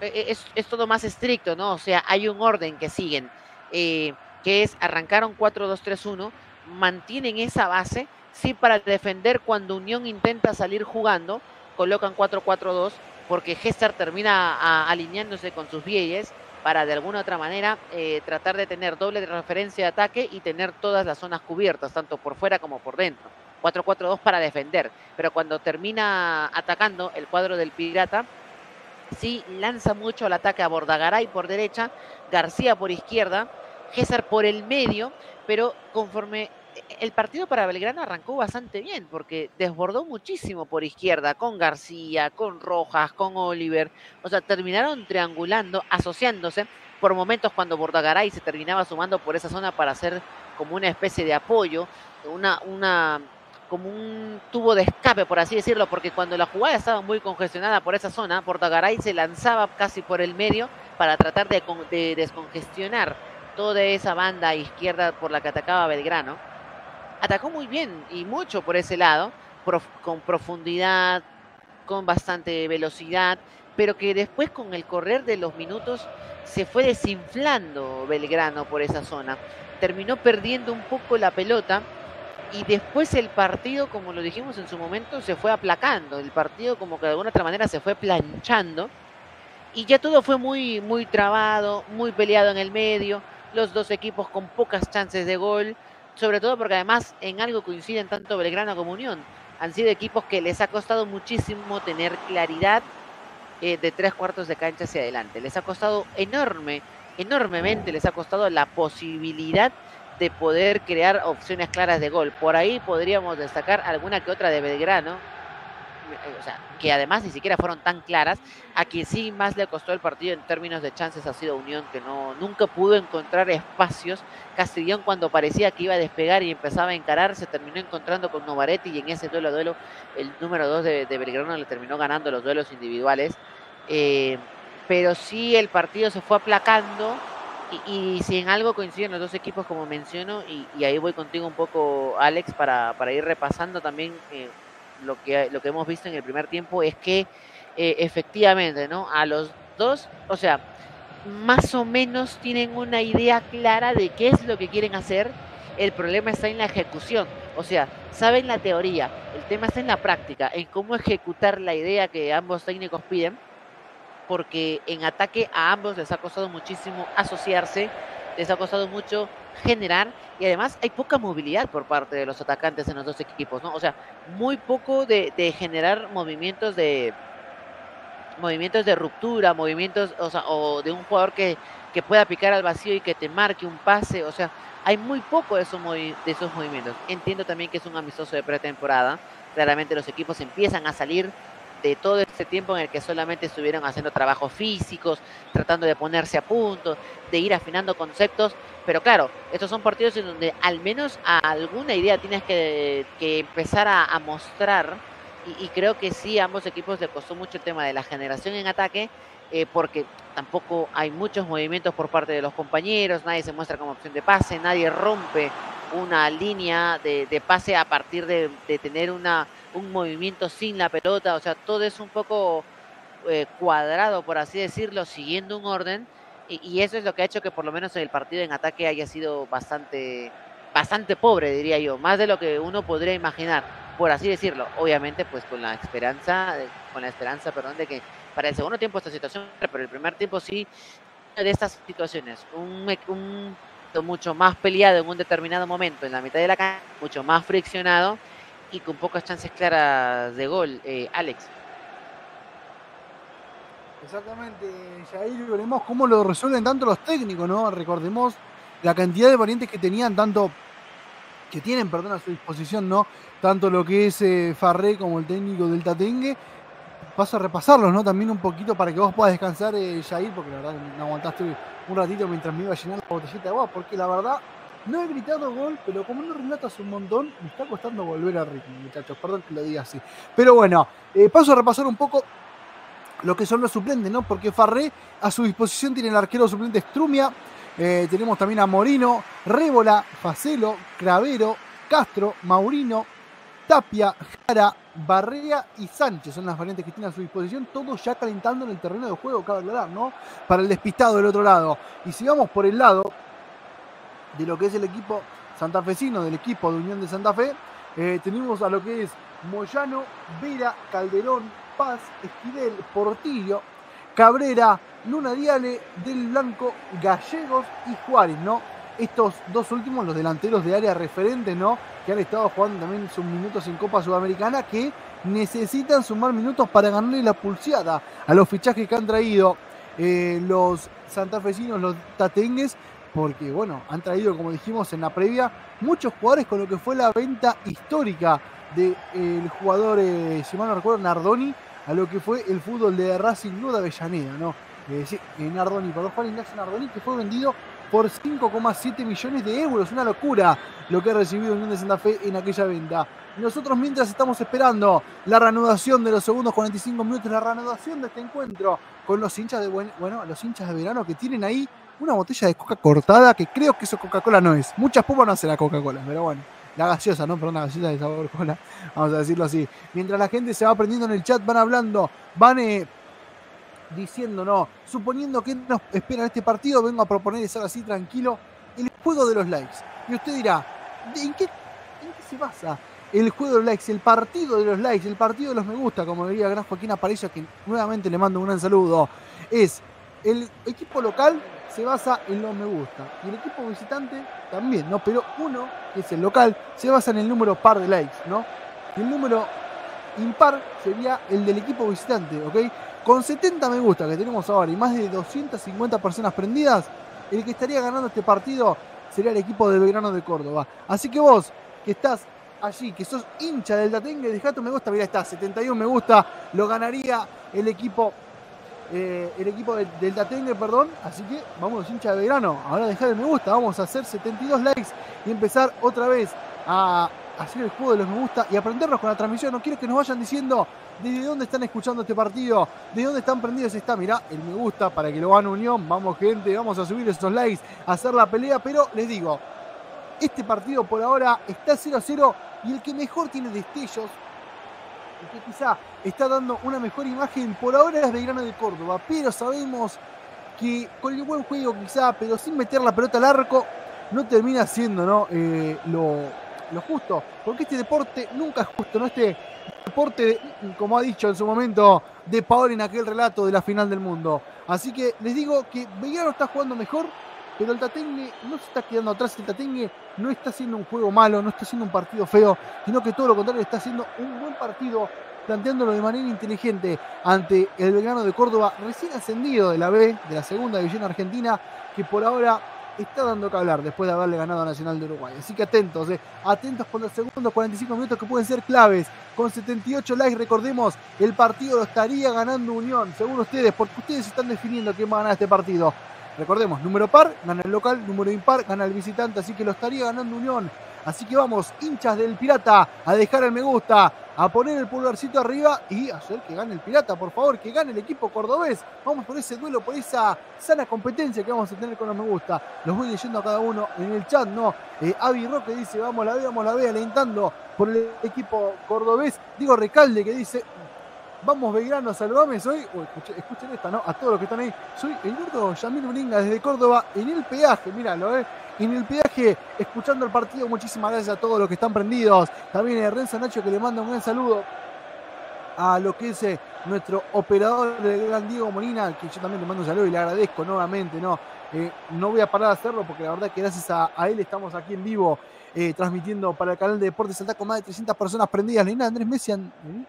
e, e, es, es todo más estricto, ¿no? O sea, hay un orden que siguen eh, que es arrancaron 4-2-3-1, mantienen esa base, sí para defender cuando Unión intenta salir jugando, colocan 4-4-2, porque Gestar termina alineándose con sus vieyes, para de alguna otra manera eh, tratar de tener doble de referencia de ataque y tener todas las zonas cubiertas, tanto por fuera como por dentro. 4-4-2 para defender, pero cuando termina atacando el cuadro del Pirata, sí lanza mucho al ataque a Bordagaray por derecha, García por izquierda, César por el medio, pero conforme el partido para Belgrano arrancó bastante bien porque desbordó muchísimo por izquierda con García, con Rojas, con Oliver. O sea, terminaron triangulando, asociándose por momentos cuando Bordagaray se terminaba sumando por esa zona para hacer como una especie de apoyo, una, una, como un tubo de escape, por así decirlo, porque cuando la jugada estaba muy congestionada por esa zona, Bordagaray se lanzaba casi por el medio para tratar de descongestionar toda esa banda izquierda por la que atacaba Belgrano atacó muy bien y mucho por ese lado, con profundidad, con bastante velocidad, pero que después con el correr de los minutos se fue desinflando Belgrano por esa zona. Terminó perdiendo un poco la pelota y después el partido, como lo dijimos en su momento, se fue aplacando. El partido como que de alguna otra manera se fue planchando y ya todo fue muy, muy trabado, muy peleado en el medio. Los dos equipos con pocas chances de gol sobre todo porque además en algo coinciden tanto Belgrano como Unión. Han sido equipos que les ha costado muchísimo tener claridad eh, de tres cuartos de cancha hacia adelante. Les ha costado enorme, enormemente les ha costado la posibilidad de poder crear opciones claras de gol. Por ahí podríamos destacar alguna que otra de Belgrano, eh, o sea, que además ni siquiera fueron tan claras. A quien sí más le costó el partido en términos de chances ha sido Unión, que no nunca pudo encontrar espacios. Castellón cuando parecía que iba a despegar y empezaba a encarar, se terminó encontrando con Novaretti y en ese duelo a duelo el número 2 de, Belgrano le terminó ganando los duelos individuales. Eh, pero sí el partido se fue aplacando y, si en algo coinciden los dos equipos como menciono, y, ahí voy contigo un poco Alex para, ir repasando también eh, lo que, lo que hemos visto en el primer tiempo es que eh, efectivamente, ¿no? A los dos, o sea, más o menos tienen una idea clara de qué es lo que quieren hacer. El problema está en la ejecución. O sea, saben la teoría, el tema está en la práctica, en cómo ejecutar la idea que ambos técnicos piden, porque en ataque a ambos les ha costado muchísimo asociarse, les ha costado mucho generar y además hay poca movilidad por parte de los atacantes en los dos equipos, ¿no? O sea, muy poco de, generar movimientos de movimientos de ruptura, movimientos, o, sea, o de un jugador que, que pueda picar al vacío y que te marque un pase, o sea, hay muy poco de esos, de esos movimientos. Entiendo también que es un amistoso de pretemporada, claramente los equipos empiezan a salir de todo este tiempo en el que solamente estuvieron haciendo trabajos físicos, tratando de ponerse a punto, de ir afinando conceptos, pero claro, estos son partidos en donde al menos alguna idea tienes que, empezar a, mostrar, y, creo que sí, a ambos equipos les costó mucho el tema de la generación en ataque, eh, porque tampoco hay muchos movimientos por parte de los compañeros, nadie se muestra como opción de pase, nadie rompe una línea de, pase a partir de tener una un movimiento sin la pelota, o sea, todo es un poco eh, cuadrado, por así decirlo, siguiendo un orden, y, eso es lo que ha hecho que por lo menos el partido en ataque haya sido bastante, bastante pobre, diría yo, más de lo que uno podría imaginar, por así decirlo, obviamente pues con la esperanza, con la esperanza, perdón, de que para el segundo tiempo esta situación, pero el primer tiempo sí, de estas situaciones, un, un mucho más peleado en un determinado momento en la mitad de la cancha, mucho más friccionado, y con pocas chances claras de gol. Eh, Alex. Exactamente, Jair, veremos cómo lo resuelven tanto los técnicos, ¿no? Recordemos la cantidad de variantes que tenían, tanto que tienen, perdón, a su disposición, ¿no? Tanto lo que es eh, Farré como el técnico del Tatengue. Paso a repasarlos, ¿no? También un poquito para que vos puedas descansar, eh, Jair, porque la verdad no aguantaste un ratito mientras me iba a llenar la botellita de agua, porque la verdad no he gritado gol, pero como no relatas un montón, me está costando volver a ritmo, muchachos. Perdón que lo diga así. Pero bueno, eh, paso a repasar un poco lo que son los suplentes, ¿no? Porque Farré a su disposición tiene el arquero suplente Strumia. Eh, tenemos también a Morino, Rébola, Facelo, Cravero, Castro, Maurino, Tapia, Jara, Barrea y Sánchez son las variantes que tiene a su disposición, todos ya calentando en el terreno de juego, cabe aclarar, ¿no? Para el despistado del otro lado. Y si vamos por el lado de lo que es el equipo santafesino, del equipo de Unión de Santa Fe. Eh, tenemos a lo que es Moyano, Vera, Calderón, Paz, Esquivel, Portillo, Cabrera, Luna Diale, Del Blanco, Gallegos y Juárez, ¿no? Estos dos últimos, los delanteros de área referente, ¿no? Que han estado jugando también sus minutos en Copa Sudamericana, que necesitan sumar minutos para ganarle la pulseada a los fichajes que han traído eh, los santafesinos, los tatengues, porque bueno, han traído, como dijimos en la previa, muchos jugadores con lo que fue la venta histórica del jugador, eh, si mal no recuerdo, Nardoni, a lo que fue el fútbol de Racing de Avellaneda, ¿no? Eh, sí, Nardoni, perdón, Juan Ignacio Nardoni, que fue vendido por 5,7 millones de euros. Una locura lo que ha recibido Unión de Santa Fe en aquella venta. Nosotros mientras estamos esperando la reanudación de los segundos 45 minutos, la reanudación de este encuentro con los hinchas de bueno, los hinchas de verano que tienen ahí una botella de coca cortada que creo que eso Coca-Cola no es. Muchas pumas no hace la Coca-Cola, pero bueno. La gaseosa, ¿no? Perdón, la gaseosa de sabor cola. Vamos a decirlo así. Mientras la gente se va aprendiendo en el chat, van hablando, van eh, diciendo, no, suponiendo que nos espera este partido, vengo a proponer estar así tranquilo, el juego de los likes. Y usted dirá, ¿en qué, en qué se basa el juego de los likes, el partido de los likes, el partido de los me gusta, como diría Gran Joaquín Aparello, que nuevamente le mando un gran saludo, es el equipo local se basa en los me gusta y el equipo visitante también, ¿no? Pero uno, que es el local, se basa en el número par de likes, ¿no? Y el número impar sería el del equipo visitante, ¿ok? Con 70 me gusta que tenemos ahora y más de 250 personas prendidas, el que estaría ganando este partido sería el equipo de Belgrano de Córdoba. Así que vos, que estás allí, que sos hincha del Datengue, dejá tu me gusta, mira, está, 71 me gusta, lo ganaría el equipo eh, el equipo del, del perdón. Así que vamos, hincha de Belgrano. Ahora dejar el me gusta. Vamos a hacer 72 likes y empezar otra vez a hacer el juego de los me gusta y aprendernos con la transmisión. No quiero que nos vayan diciendo desde dónde están escuchando este partido, de dónde están prendidos. Está, mirá, el me gusta para que lo hagan Unión. Vamos, gente, vamos a subir esos likes, a hacer la pelea. Pero les digo, este partido por ahora está 0 a 0 y el que mejor tiene destellos que quizá está dando una mejor imagen por ahora es Belgrano de Córdoba, pero sabemos que con el buen juego quizá, pero sin meter la pelota al arco, no termina siendo ¿no? Eh, lo, justo, porque este deporte nunca es justo, ¿no? Este deporte, como ha dicho en su momento de Paolo en aquel relato de la final del mundo. Así que les digo que Belgrano está jugando mejor, pero el Tatengue no se está quedando atrás, el Tatengue no está haciendo un juego malo, no está haciendo un partido feo, sino que todo lo contrario, está haciendo un buen partido, planteándolo de manera inteligente ante el Belgrano de Córdoba, recién ascendido de la B, de la segunda división argentina, que por ahora está dando que hablar después de haberle ganado a Nacional de Uruguay. Así que atentos, eh. atentos con los segundos 45 minutos que pueden ser claves. Con 78 likes, recordemos, el partido lo estaría ganando Unión, según ustedes, porque ustedes están definiendo quién va a ganar este partido. Recordemos, número par, gana el local, número impar, gana el visitante, así que lo estaría ganando Unión. Así que vamos, hinchas del Pirata, a dejar el me gusta, a poner el pulgarcito arriba y hacer que gane el Pirata, por favor, que gane el equipo cordobés. Vamos por ese duelo, por esa sana competencia que vamos a tener con los me gusta. Los voy leyendo a cada uno en el chat, ¿no? Eh, Avi Roque dice, vamos la ve, vamos la ve, alentando por el equipo cordobés. Digo Recalde que dice, Vamos Belgrano, saludame, soy, escuchen, esta, ¿no? A todos los que están ahí. Soy el gordo Yamil Uringa desde Córdoba en el peaje, míralo, ¿eh? En el peaje, escuchando el partido, muchísimas gracias a todos los que están prendidos. También a Renzo Nacho que le manda un gran saludo a lo que es eh, nuestro operador del gran Diego Molina, que yo también le mando un saludo y le agradezco nuevamente, ¿no? Eh, no voy a parar de hacerlo porque la verdad que gracias a él estamos aquí en vivo eh, transmitiendo para el canal de Deportes Salta con más de 300 personas prendidas. Lina Andrés Messi,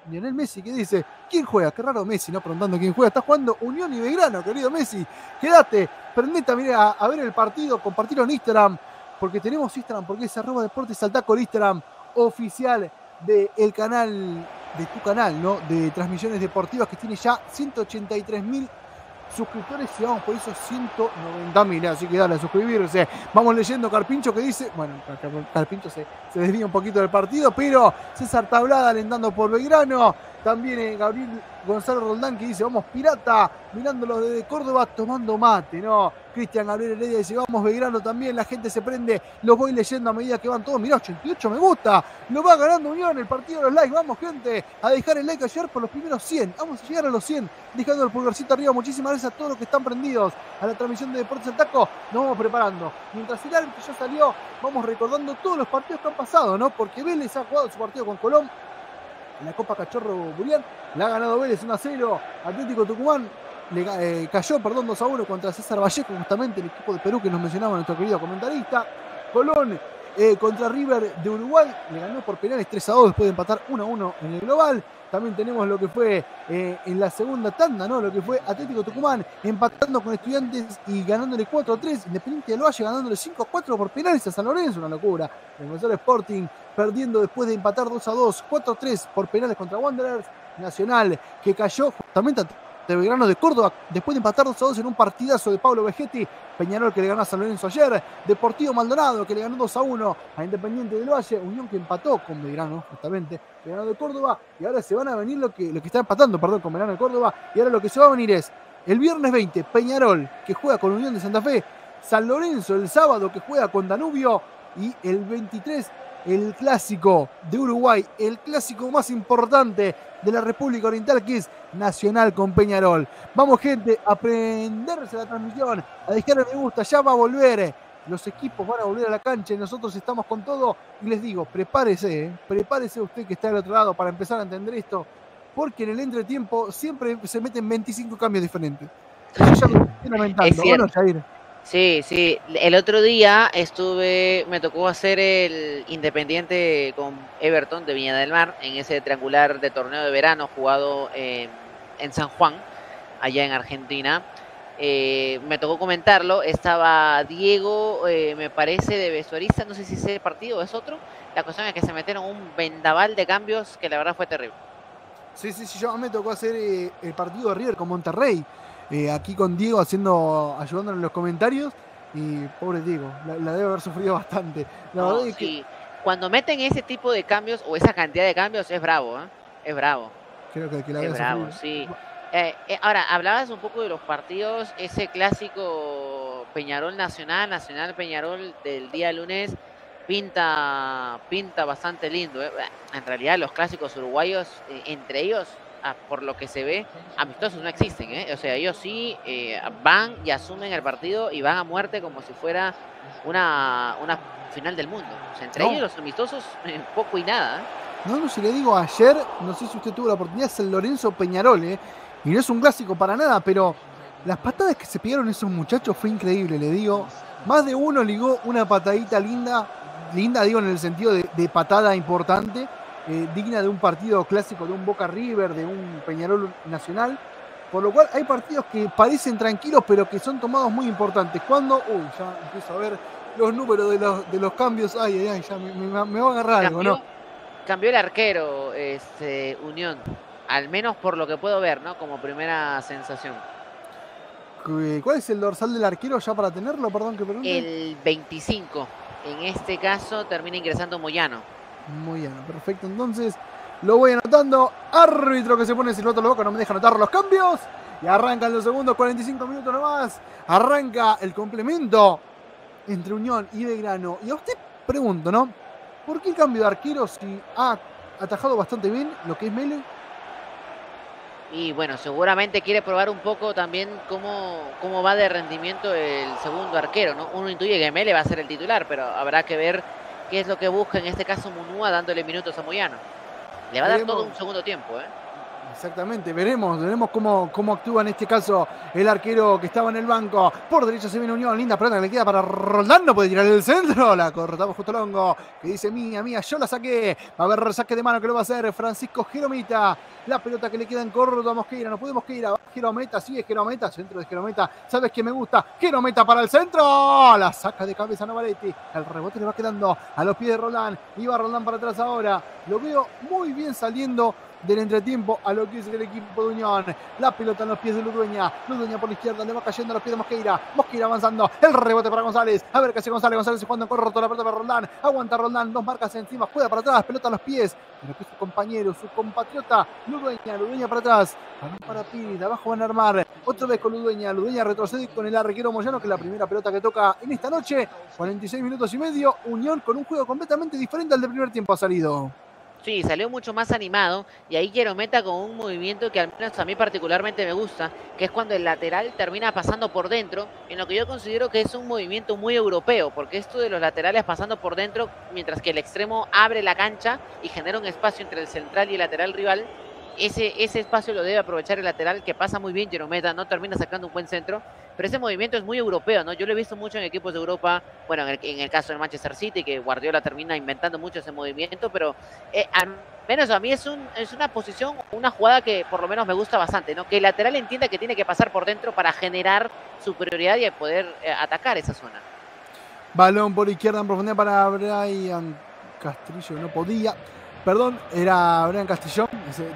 Lionel Messi, que dice, ¿quién juega? Qué raro Messi, ¿no? Preguntando quién juega. Está jugando Unión y Belgrano, querido Messi. Quédate, prendete a, a, ver el partido, compartirlo en Instagram, porque tenemos Instagram, porque es arroba Deportes Salta con Instagram oficial del canal, de tu canal, ¿no? De transmisiones deportivas que tiene ya 183 mil suscriptores y vamos por esos 190 mil. Así que dale a suscribirse. Vamos leyendo Carpincho que dice, bueno, Carpincho se, se desvía un poquito del partido, pero César Tablada alentando por Belgrano. También eh, Gabriel Gonzalo Roldán que dice, vamos pirata, mirándolo desde Córdoba tomando mate, ¿no? Cristian Gabriel Heredia dice, vamos Belgrano también, la gente se prende, los voy leyendo a medida que van todos, mirá, 88 me gusta, lo va ganando Unión, el partido de los likes, vamos gente, a dejar el like ayer por los primeros 100, vamos a llegar a los 100, dejando el pulgarcito arriba, muchísimas gracias a todos los que están prendidos a la transmisión de Deportes al Taco, nos vamos preparando. Mientras el árbitro ya salió, vamos recordando todos los partidos que han pasado, ¿no? Porque Vélez ha jugado su partido con Colón, en la Copa Cachorro Burián. La ha ganado Vélez 1 a 0. Atlético Tucumán le, cayó, perdón, 2 a 1 contra César Vallejo, justamente el equipo de Perú que nos mencionaba nuestro querido comentarista. Colón eh, contra River de Uruguay. Le ganó por penales 3 a 2 después de empatar 1 a 1 en el global. También tenemos lo que fue eh, en la segunda tanda, ¿no? Lo que fue Atlético Tucumán empatando con estudiantes y ganándole 4 a 3. Independiente del Valle ganándole 5 a 4 por penales a San Lorenzo, una locura. El Gonzalo Sporting perdiendo después de empatar 2 a 2, 4 a 3 por penales contra Wanderers. Nacional que cayó justamente de Belgrano de Córdoba, después de empatar 2 a 2 en un partidazo de Pablo Vegetti, Peñarol que le ganó a San Lorenzo ayer, Deportivo Maldonado que le ganó 2 a 1 a Independiente del Valle, Unión que empató con Belgrano, justamente, Belgrano de Córdoba, y ahora se van a venir lo que, lo que está empatando, perdón, con Belgrano de Córdoba, y ahora lo que se va a venir es el viernes 20, Peñarol que juega con Unión de Santa Fe, San Lorenzo el sábado que juega con Danubio, y el 23 el clásico de Uruguay, el clásico más importante de la República Oriental, que es Nacional con Peñarol. Vamos, gente, a prenderse la transmisión, a dejarle me gusta, ya va a volver. Los equipos van a volver a la cancha y nosotros estamos con todo. Y les digo, prepárese, ¿eh? prepárese usted que está al otro lado para empezar a entender esto, porque en el entretiempo siempre se meten 25 cambios diferentes. Eso ya lo estoy lamentando. Jair? Sí, sí. El otro día estuve, me tocó hacer el Independiente con Everton de Viña del Mar en ese triangular de torneo de verano jugado en San Juan, allá en Argentina. Eh, me tocó comentarlo. Estaba Diego, eh, me parece, de vestuarista. No sé si ese partido es otro. La cuestión es que se metieron un vendaval de cambios que la verdad fue terrible. Sí, sí, sí. Yo me tocó hacer eh, el partido de River con Monterrey. Eh, aquí con Diego haciendo, ayudándonos en los comentarios. Y pobre Diego, la, debe haber sufrido bastante. Cuando meten ese tipo de cambios o esa cantidad de cambios es bravo, ¿eh? Es bravo. Creo que, que la es bravo, sí. Eh, ahora, hablabas un poco de los partidos, ese clásico Peñarol Nacional, Nacional Peñarol del día lunes, pinta, pinta bastante lindo. En realidad los clásicos uruguayos, entre ellos, por lo que se ve, amistosos no existen. ¿eh? O sea, ellos sí eh, van y asumen el partido y van a muerte como si fuera una, una final del mundo. O sea, entre ellos los amistosos, eh, poco y nada. No, no, si le digo ayer, no sé si usted tuvo la oportunidad, es el Lorenzo Peñarol, ¿eh? y no es un clásico para nada, pero las patadas que se pidieron esos muchachos fue increíble, le digo. Más de uno ligó una patadita linda, linda digo en el sentido de patada importante, eh, digna de un partido clásico, de un Boca River, de un Peñarol Nacional. Por lo cual hay partidos que parecen tranquilos, pero que son tomados muy importantes. Cuando, uy, ya empiezo a ver los números de los, de los cambios. Ay, ay, ay, ya me, va a agarrar algo, ¿no? Cambió el arquero, este, Unión. Al menos por lo que puedo ver, ¿no? Como primera sensación. ¿Cuál es el dorsal del arquero ya para tenerlo? Perdón que pregunte. El 25. En este caso termina ingresando Moyano. Muy bien, perfecto. Entonces lo voy anotando. Árbitro que se pone otro loco, no me deja anotar los cambios. Y arrancan los segundos, 45 minutos nomás. Arranca el complemento entre Unión y Belgrano. Y a usted pregunto, ¿no? ¿Por qué el cambio de arquero si ha atajado bastante bien lo que es Mele? Y bueno, seguramente quiere probar un poco también cómo, cómo va de rendimiento el segundo arquero, ¿no? Uno intuye que Mele va a ser el titular, pero habrá que ver qué es lo que busca en este caso Munúa dándole minutos a Moyano. Le va a dar todo un segundo tiempo, ¿eh? Exactamente, veremos, veremos cómo, cómo actúa en este caso el arquero que estaba en el banco. Por derecha se viene Unión, linda pelota que le queda para Roldán, no puede tirar el centro, la cortamos justo Longo, que dice mía, mía, yo la saqué. Va a haber saque de mano que lo va a hacer Francisco Jeromita. La pelota que le queda en corto a Mosqueira, no podemos ir a Jerometa, sigue Jerometa, centro de Jerometa, sabes que me gusta, Jerometa para el centro, la saca de cabeza Navaretti, el rebote le va quedando a los pies de Roldán, iba Roldán para atrás ahora, lo veo muy bien saliendo del entretiempo a lo que es el equipo de Unión. La pelota en los pies de Ludueña. Ludueña por la izquierda, le va cayendo a los pies de Mosqueira. Mosqueira avanzando. El rebote para González. A ver qué hace González. González jugando en corto la pelota para Roldán. Aguanta Roldán. Dos marcas encima. Juega para atrás. Pelota a los pies. Pero que su compañero, su compatriota. Ludueña. Ludueña para atrás. Para Piri. abajo van a armar. Otra vez con Ludueña. Ludueña retrocede con el arquero Moyano, que es la primera pelota que toca en esta noche. 46 minutos y medio. Unión con un juego completamente diferente al del primer tiempo ha salido. Sí, salió mucho más animado y ahí quiero meta con un movimiento que al menos a mí particularmente me gusta, que es cuando el lateral termina pasando por dentro, en lo que yo considero que es un movimiento muy europeo, porque esto de los laterales pasando por dentro, mientras que el extremo abre la cancha y genera un espacio entre el central y el lateral rival, ese, ese espacio lo debe aprovechar el lateral, que pasa muy bien Jerometa, no termina sacando un buen centro, pero ese movimiento es muy europeo, ¿no? Yo lo he visto mucho en equipos de Europa, bueno, en el, caso del Manchester City, que Guardiola termina inventando mucho ese movimiento, pero eh, al menos a mí es, un, es una posición, una jugada que por lo menos me gusta bastante, ¿no? Que el lateral entienda que tiene que pasar por dentro para generar superioridad y poder eh, atacar esa zona. Balón por izquierda en profundidad para Brian Castrillo, no podía. Perdón, era Brian Castillón.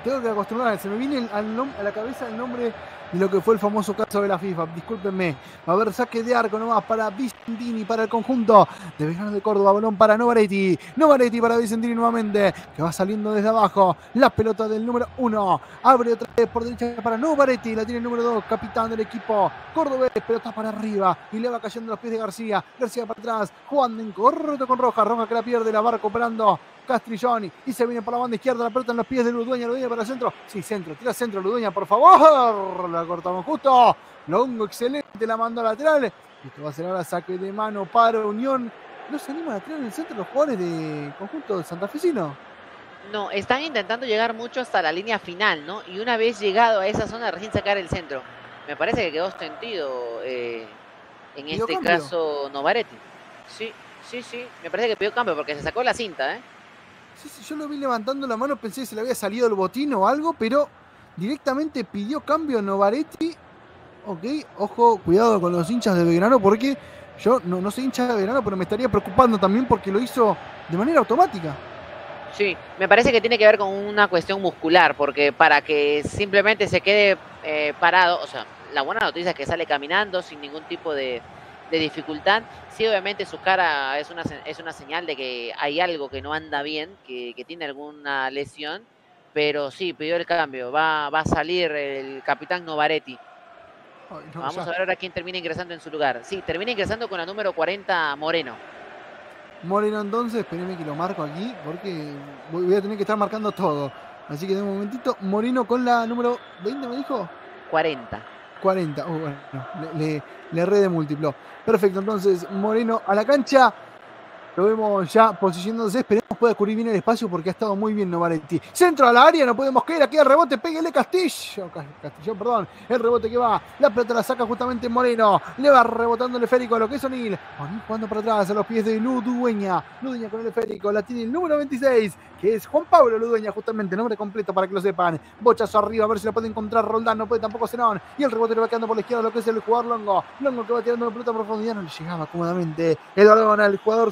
Tengo que acostumbrar, se me viene a la cabeza el nombre de lo que fue el famoso caso de la FIFA. Discúlpenme. Va a haber saque de arco nomás para Vicentini, para el conjunto de Vegano de Córdoba. Balón para Novaretti. Novaretti para Vicentini nuevamente, que va saliendo desde abajo. La pelota del número uno. Abre otra vez por derecha para Novaretti. La tiene el número dos, capitán del equipo cordobés. Pelota para arriba y le va cayendo los pies de García. García para atrás, jugando en corto con Roja. Roja que la pierde, la va recuperando Castrilloni. Y se viene por la banda izquierda, la pelota en los pies de Ludueña. Ludueña para el centro. Sí, centro, tira centro, Ludueña, por favor. La cortamos justo. Longo, excelente, la mandó lateral. Esto va a ser ahora saque de mano para Unión. ¿No se animan a tirar en el centro los jugadores de conjunto de santafesino? No, están intentando llegar mucho hasta la línea final, ¿no? Y una vez llegado a esa zona, recién sacar el centro. Me parece que quedó sentido eh, en este caso Novaretti. Sí, sí, sí. Me parece que pidió cambio porque se sacó la cinta, ¿eh? Yo lo vi levantando la mano, pensé que se le había salido el botín o algo, pero directamente pidió cambio Novaretti. Ok, ojo, cuidado con los hinchas de Belgrano, porque yo no, no soy hincha de Belgrano, pero me estaría preocupando también porque lo hizo de manera automática. Sí, me parece que tiene que ver con una cuestión muscular, porque para que simplemente se quede eh, parado, o sea, la buena noticia es que sale caminando sin ningún tipo de, de dificultad. Sí, obviamente su cara es una, es una señal de que hay algo que no anda bien, que, tiene alguna lesión, pero sí, pidió el cambio. Va, va a salir el capitán Novaretti. Vamos a ver ahora quién termina ingresando en su lugar. Sí, termina ingresando con la número 40 Moreno. Moreno entonces, espérenme que lo marco aquí, porque voy a tener que estar marcando todo. Así que de un momentito, Moreno con la número 20, me dijo. 40. 40. bueno, le, le, de múltiplo. Perfecto, entonces Moreno a la cancha. Lo vemos ya posicionándose. Esperemos pueda cubrir bien el espacio porque ha estado muy bien Novaretti. Centro a la área, no podemos caer. Aquí el rebote, pégale Castillo. Castillo, perdón. El rebote que va. La pelota la saca justamente Moreno. Le va rebotando el esférico a lo que es O'Neill. O'Neill jugando para atrás a los pies de Ludueña. Ludueña con el esférico. La tiene el número 26 que es Juan Pablo Ludueña, justamente, nombre completo para que lo sepan. Bochazo arriba, a ver si la puede encontrar Roldán, no puede tampoco Zenón. Y el rebote le va quedando por la izquierda lo que es el jugador Longo. Longo que va tirando la pelota profundidad, no le llegaba cómodamente. Eduardo el jugador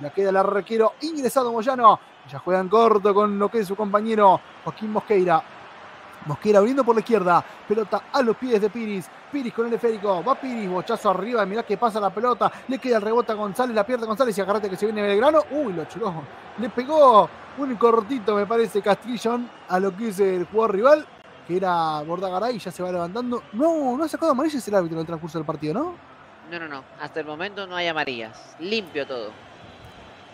La queda el arquero ingresado Moyano. Ya juega en corto con lo que es su compañero Joaquín Mosqueira. Mosquera abriendo por la izquierda. Pelota a los pies de Piris. Piris con el esférico. Va Piris. Bochazo arriba. Mirá que pasa la pelota. Le queda el rebote a González. La pierde González. Y agarrate que se viene Belgrano. Uy, lo chuló. Le pegó un cortito, me parece, Castrillón a lo que es el jugador rival. Que era Bordagaray. Ya se va levantando. No, no ha sacado amarillas el árbitro en el transcurso del partido, ¿no? No, no, no. Hasta el momento no hay amarillas. Limpio todo.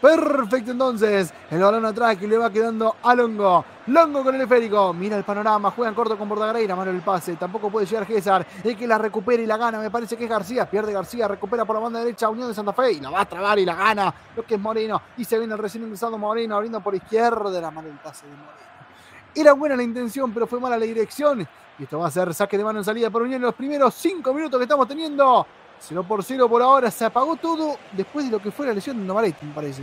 Perfecto entonces. El balón atrás que le va quedando a Longo. Longo con el esférico. Mira el panorama. Juega en corto con Bordagareira. Mano el pase. Tampoco puede llegar César. El que la recupera y la gana. Me parece que es García. Pierde García. Recupera por la banda derecha Unión de Santa Fe. Y la va a trabar y la gana. Lo que es Moreno. Y se viene el recién ingresado Moreno. Abriendo por izquierda. La mano el pase de Moreno. Era buena la intención, pero fue mala la dirección. Y esto va a ser saque de mano en salida por Unión en los primeros cinco minutos que estamos teniendo. 0 por 0 por ahora, se apagó todo después de lo que fue la lesión de Novaretti, me parece.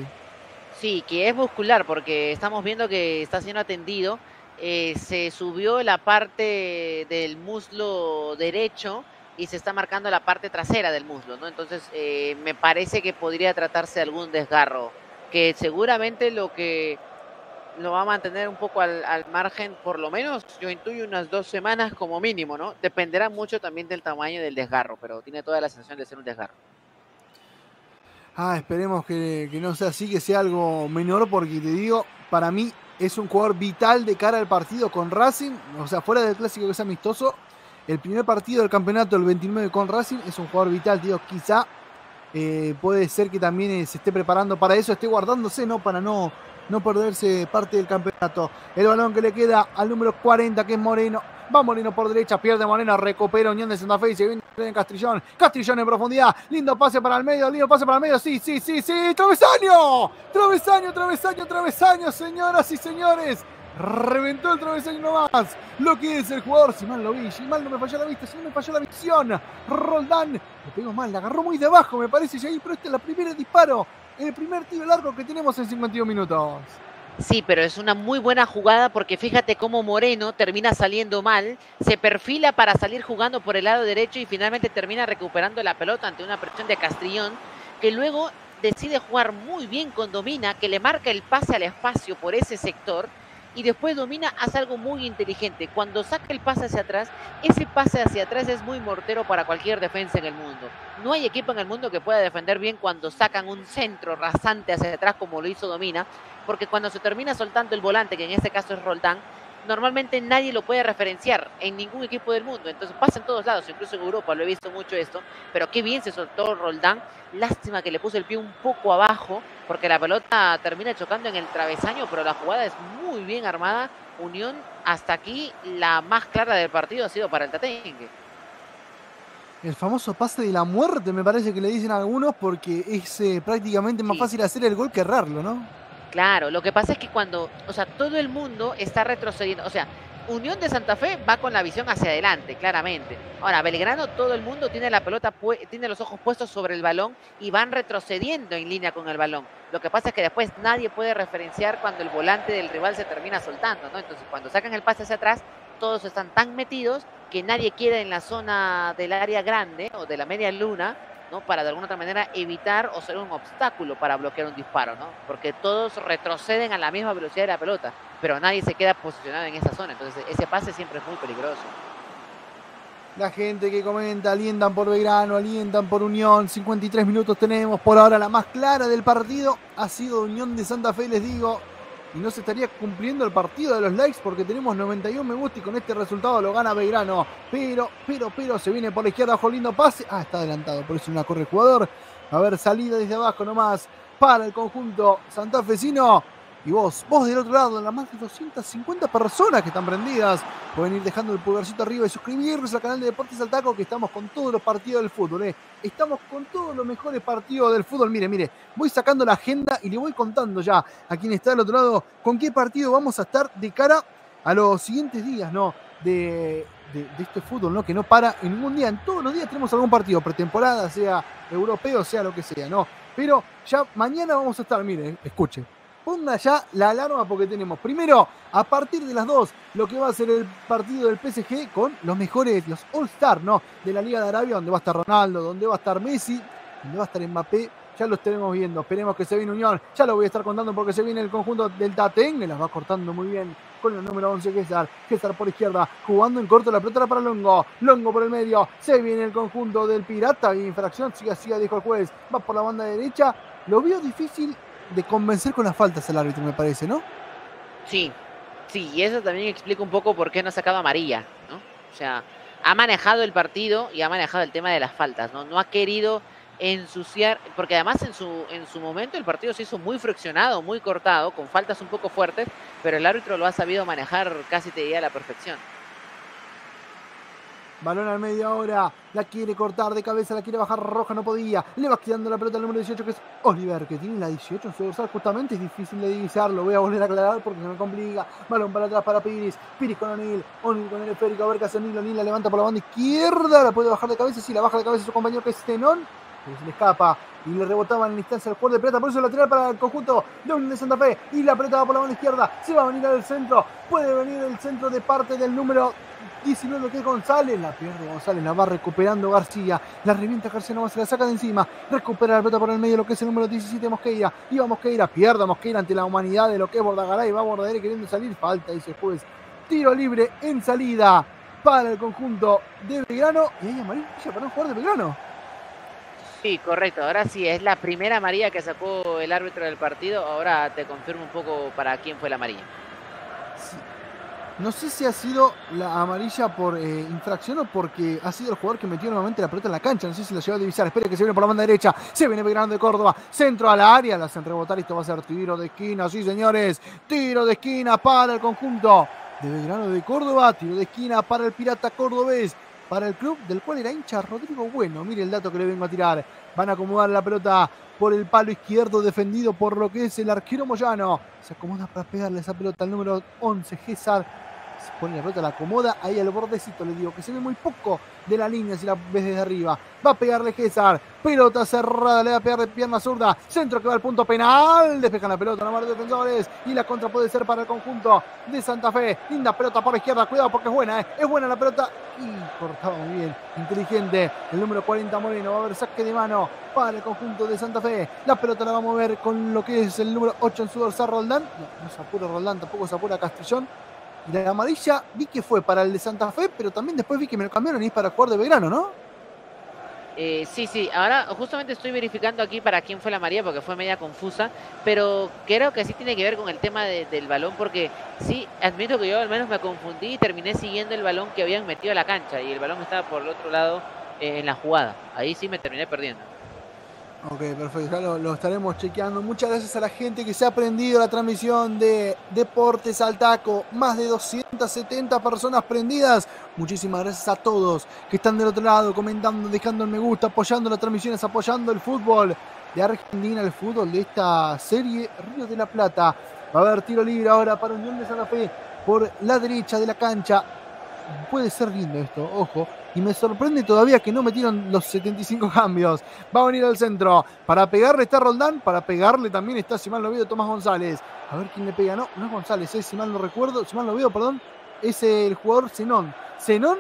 Sí, que es muscular, porque estamos viendo que está siendo atendido. Eh, se subió la parte del muslo derecho y se está marcando la parte trasera del muslo, ¿no? Entonces, eh, me parece que podría tratarse de algún desgarro, que seguramente lo que lo va a mantener un poco al, al, margen, por lo menos yo intuyo unas dos semanas como mínimo, ¿no? Dependerá mucho también del tamaño del desgarro, pero tiene toda la sensación de ser un desgarro. Ah, esperemos que, no sea así, que sea algo menor, porque te digo, para mí es un jugador vital de cara al partido con Racing, o sea, fuera del clásico que es amistoso. El primer partido del campeonato, el 29 con Racing, es un jugador vital, digo, quizá eh, puede ser que también eh, se esté preparando para eso, esté guardándose, ¿no? Para no no perderse parte del campeonato. El balón que le queda al número 40, que es Moreno. Va Moreno por derecha, pierde Moreno, recupera Unión de Santa Fe y se viene en Castrillón. Castrillón en profundidad. Lindo pase para el medio, lindo pase para el medio. Sí, sí, sí, sí. ¡Travesaño! ¡Travesaño, travesaño, travesaño, señoras y señores! Reventó el travesaño nomás. Lo que es el jugador. Si mal lo vi, si mal no me falló la vista, si no me falló la visión. Roldán le pegó mal, la agarró muy debajo, me parece, Jair, pero este es el primer disparo. El primer tiro largo que tenemos en 52 minutos. Sí, pero es una muy buena jugada porque fíjate cómo Moreno termina saliendo mal, se perfila para salir jugando por el lado derecho y finalmente termina recuperando la pelota ante una presión de Castrillón, que luego decide jugar muy bien con Domina, que le marca el pase al espacio por ese sector y después Domina hace algo muy inteligente. Cuando saca el pase hacia atrás, ese pase hacia atrás es muy mortero para cualquier defensa en el mundo. No hay equipo en el mundo que pueda defender bien cuando sacan un centro rasante hacia atrás como lo hizo Domina, porque cuando se termina soltando el volante, que en este caso es Roldán, normalmente nadie lo puede referenciar en ningún equipo del mundo. Entonces pasa en todos lados, incluso en Europa lo he visto mucho esto. Pero qué bien se soltó Roldán. Lástima que le puso el pie un poco abajo, porque la pelota termina chocando en el travesaño, pero la jugada es muy bien armada. Unión, hasta aquí la más clara del partido ha sido para el Tatengue. El famoso pase de la muerte, me parece que le dicen algunos, porque es eh, prácticamente más fácil hacer el gol que errarlo, ¿no? Claro, lo que pasa es que cuando, o sea, todo el mundo está retrocediendo, o sea, Unión de Santa Fe va con la visión hacia adelante, claramente. Ahora, Belgrano, todo el mundo tiene la pelota, tiene los ojos puestos sobre el balón y van retrocediendo en línea con el balón. Lo que pasa es que después nadie puede referenciar cuando el volante del rival se termina soltando, ¿no? Entonces, cuando sacan el pase hacia atrás, todos están tan metidos que nadie quiere en la zona del área grande o de la media luna ¿no? Para de alguna otra manera evitar o ser un obstáculo para bloquear un disparo, ¿no? Porque todos retroceden a la misma velocidad de la pelota, pero nadie se queda posicionado en esa zona. Entonces ese pase siempre es muy peligroso. La gente que comenta, alientan por Belgrano, alientan por Unión. 53 minutos tenemos. Por ahora la más clara del partido ha sido Unión de Santa Fe, les digo y no se estaría cumpliendo el partido de los likes porque tenemos 91 me gusta y con este resultado lo gana Belgrano. Pero, pero, pero se viene por la izquierda bajo lindo pase. Ah, está adelantado, por eso una corre el jugador. A ver, salida desde abajo nomás para el conjunto santafesino. Y vos, vos del otro lado, las más de 250 personas que están prendidas, pueden ir dejando el pulgarcito arriba y suscribirse al canal de Deportes al Taco, que estamos con todos los partidos del fútbol. ¿eh? Estamos con todos los mejores partidos del fútbol. Mire, mire, voy sacando la agenda y le voy contando ya a quien está del otro lado con qué partido vamos a estar de cara a los siguientes días, ¿no? De, de, este fútbol, ¿no? Que no para en ningún día. En todos los días tenemos algún partido, pretemporada, sea europeo, sea lo que sea, ¿no? Pero ya mañana vamos a estar, mire, escuche, ponga ya la alarma porque tenemos primero, a partir de las 2, lo que va a ser el partido del PSG con los mejores, los All-Star, ¿no? De la Liga de Arabia, donde va a estar Ronaldo, donde va a estar Messi, donde va a estar Mbappé. Ya lo estaremos viendo. Esperemos que se viene Unión. Ya lo voy a estar contando porque se viene el conjunto del Tatén. Me las va cortando muy bien con el número 11 César. César por izquierda, jugando en corto la pelota para Longo. Longo por el medio. Se viene el conjunto del Pirata. Infracción, sigue así, dijo el juez. Va por la banda derecha. Lo vio difícil de convencer con las faltas al árbitro, me parece, ¿no? Sí, sí, y eso también explica un poco por qué no ha sacado amarilla, ¿no? O sea, ha manejado el partido y ha manejado el tema de las faltas, ¿no? No ha querido ensuciar, porque además en su, en su momento el partido se hizo muy friccionado, muy cortado, con faltas un poco fuertes, pero el árbitro lo ha sabido manejar casi te diría a la perfección. Balón al medio ahora. La quiere cortar de cabeza, la quiere bajar roja, no podía. Le va quedando la pelota al número 18 que es Oliver, que tiene la 18 en su dorsal. Justamente es difícil de divisar. Lo voy a volver a aclarar porque se me complica. Balón para atrás para Piris. Piris con O'Neill. O'Neill con el esférico. A ver qué hace O'Neill. O'Neill la levanta por la banda izquierda. La puede bajar de cabeza. Sí, la baja de cabeza su compañero que es Stenón. Pero se le escapa y le rebotaba en la instancia el jugador de pelota, por eso lateral para el conjunto de Unión de Santa Fe y la pelota va por la banda izquierda, se va a venir al centro, puede venir el centro de parte del número 19 que es González, la pierde González, la va recuperando García, la revienta García no se la saca de encima, recupera la pelota por el medio lo que es el número 17 Mosqueira, iba Mosqueira, pierde Mosqueira ante la humanidad de lo que es Bordagaray, va Bordagaray queriendo salir, falta dice el juez, tiro libre en salida para el conjunto de Belgrano y ahí amarilla para un jugador de Belgrano. Sí, correcto. Ahora sí, es la primera amarilla que sacó el árbitro del partido. Ahora te confirmo un poco para quién fue la amarilla. No sé si ha sido la amarilla por eh, infracción o porque ha sido el jugador que metió nuevamente la pelota en la cancha. No sé si la llegó a divisar. Espera que se viene por la banda derecha. Se viene Belgrano de Córdoba. Centro a la área. La hacen rebotar. Esto va a ser tiro de esquina. Sí, señores. Tiro de esquina para el conjunto de Belgrano de Córdoba. Tiro de esquina para el Pirata Cordobés. Para el club del cual era hincha Rodrigo Bueno. Mire el dato que le vengo a tirar. Van a acomodar la pelota por el palo izquierdo defendido por lo que es el arquero Moyano. Se acomoda para pegarle esa pelota al número 11, César pone la pelota, la acomoda ahí al bordecito, le digo que se ve muy poco de la línea si la ves desde arriba. Va a pegarle César, pelota cerrada, le va a pegar de pierna zurda, centro que va al punto penal, despejan la pelota, no más defensores y la contra puede ser para el conjunto de Santa Fe. Linda pelota por la izquierda, cuidado porque es buena, ¿eh? es buena la pelota y cortaba muy bien, inteligente. El número 40 Moreno va a haber saque de mano para el conjunto de Santa Fe. La pelota la va a mover con lo que es el número 8 en su dorsal Roldán. No, no se apura Roldán, tampoco se apura Castellón. Y la amarilla vi que fue para el de Santa Fe, pero también después vi que me lo cambiaron y es para jugar de Belgrano, ¿no? Eh, sí, sí, ahora justamente estoy verificando aquí para quién fue la amarilla porque fue media confusa, pero creo que sí tiene que ver con el tema del balón porque sí, admito que yo al menos me confundí y terminé siguiendo el balón que habían metido a la cancha y el balón estaba por el otro lado eh, en la jugada. Ahí sí me terminé perdiendo. Ok, perfecto, ya lo, estaremos chequeando. Muchas gracias a la gente que se ha prendido la transmisión de Deportes al Taco. Más de 270 personas prendidas. Muchísimas gracias a todos que están del otro lado, comentando, dejando el me gusta, apoyando las transmisiones, apoyando el fútbol de Argentina, el fútbol de esta serie Río de la Plata. Va a haber tiro libre ahora para Unión de Santa Fe por la derecha de la cancha. Puede ser lindo esto, ojo. Y me sorprende todavía que no metieron los 75 cambios. Va a venir al centro. Para pegarle está Roldán. Para pegarle también está, si mal lo veo, Tomás González. A ver quién le pega. No, no es González, es, si mal no recuerdo, si mal veo, perdón. Es el jugador Zenón. ¿Zenón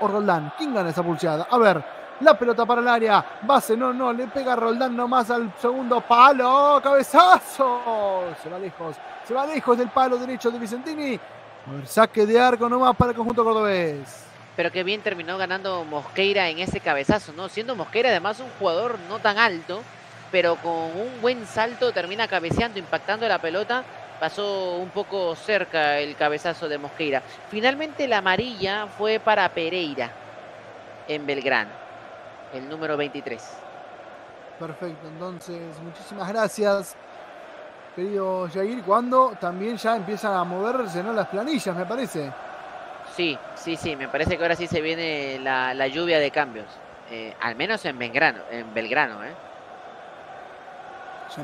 o Roldán? ¿Quién gana esa pulseada? A ver, la pelota para el área. Va Zenón, no, le pega Roldán nomás al segundo palo. ¡Cabezazo! Se va lejos. Se va lejos del palo derecho de Vicentini. Saque de arco nomás para el conjunto cordobés pero que bien terminó ganando Mosqueira en ese cabezazo, ¿no? Siendo Mosqueira además un jugador no tan alto, pero con un buen salto termina cabeceando, impactando la pelota. Pasó un poco cerca el cabezazo de Mosqueira. Finalmente la amarilla fue para Pereira en Belgrano, el número 23. Perfecto, entonces muchísimas gracias, querido Jair. Cuando también ya empiezan a moverse ¿no? las planillas, me parece. Sí, sí, sí, me parece que ahora sí se viene la, lluvia de cambios. Eh, al menos en Belgrano, en Belgrano, ¿eh?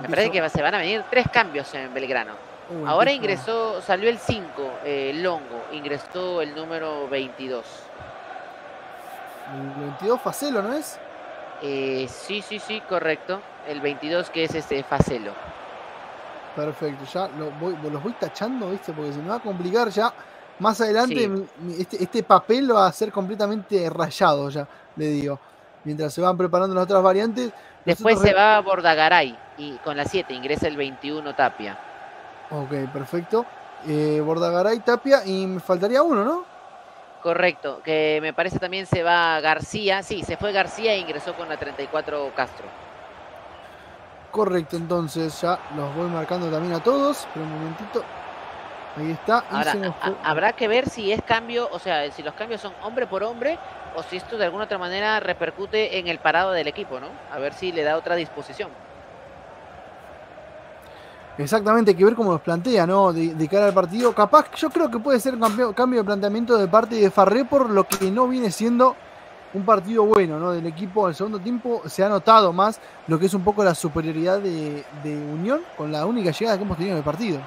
Me parece que se van a venir tres cambios en Belgrano. Uh, ahora ingresó, salió el 5, eh, Longo, ingresó el número 22. El 22 Facelo, ¿no es? Eh, sí, sí, sí, correcto. El 22 que es este Facelo. Perfecto, ya lo voy, los voy tachando, ¿viste? Porque se me va a complicar ya más adelante este, este, papel va a ser completamente rayado ya, le digo. Mientras se van preparando las otras variantes. Después se va a Bordagaray y con la 7 ingresa el 21 Tapia. Ok, perfecto. Eh, Bordagaray, Tapia y me faltaría uno, ¿no? Correcto, que me parece también se va García. Sí, se fue García e ingresó con la 34 Castro. Correcto, entonces ya los voy marcando también a todos. Pero un momentito. Ahí está. habrá que ver si es cambio, o sea, si los cambios son hombre por hombre o si esto de alguna otra manera repercute en el parado del equipo, ¿no? A ver si le da otra disposición. Exactamente, hay que ver cómo los plantea, ¿no? De, cara al partido. Capaz, yo creo que puede ser un cambio, cambio de planteamiento de parte de Farré por lo que no viene siendo un partido bueno, ¿no? Del equipo al segundo tiempo se ha notado más lo que es un poco la superioridad de, de Unión con la única llegada que hemos tenido en el partido.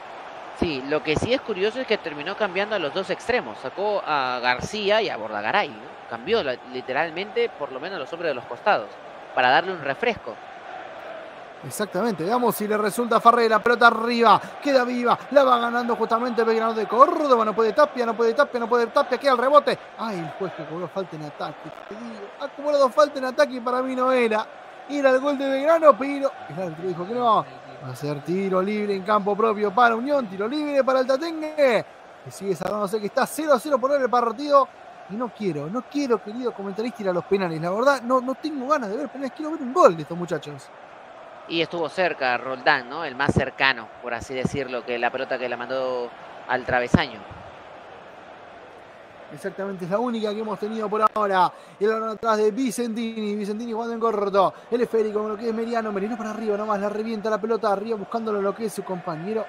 Sí, lo que sí es curioso es que terminó cambiando a los dos extremos. Sacó a García y a Bordagaray. Cambió literalmente, por lo menos, los hombres de los costados, para darle un refresco. Exactamente, veamos si le resulta Farré, la pelota arriba, queda viva, la va ganando justamente Belgrano de Córdoba, no puede Tapia, no puede Tapia, no puede Tapia, queda el rebote. Ay, el juez que cobró falta en ataque, te digo, ha cobrado falta en ataque y para mí no era. Era el gol de Belgrano, pero el árbitro dijo que no, Va a ser tiro libre en campo propio para Unión. Tiro libre para el Tatengue. Que sigue sé que está 0 a 0 por el partido. Y no quiero, no quiero, querido comentarista, ir a los penales. La verdad, no, no tengo ganas de ver penales. Quiero ver un gol de estos muchachos. Y estuvo cerca Roldán, ¿no? El más cercano, por así decirlo, que la pelota que la mandó al travesaño. Exactamente, es la única que hemos tenido por ahora. El balón atrás de Vicentini. Vicentini jugando en corto. El esférico lo que es Meriano. Meriano para arriba nomás. La revienta la pelota arriba buscándolo lo que es su compañero.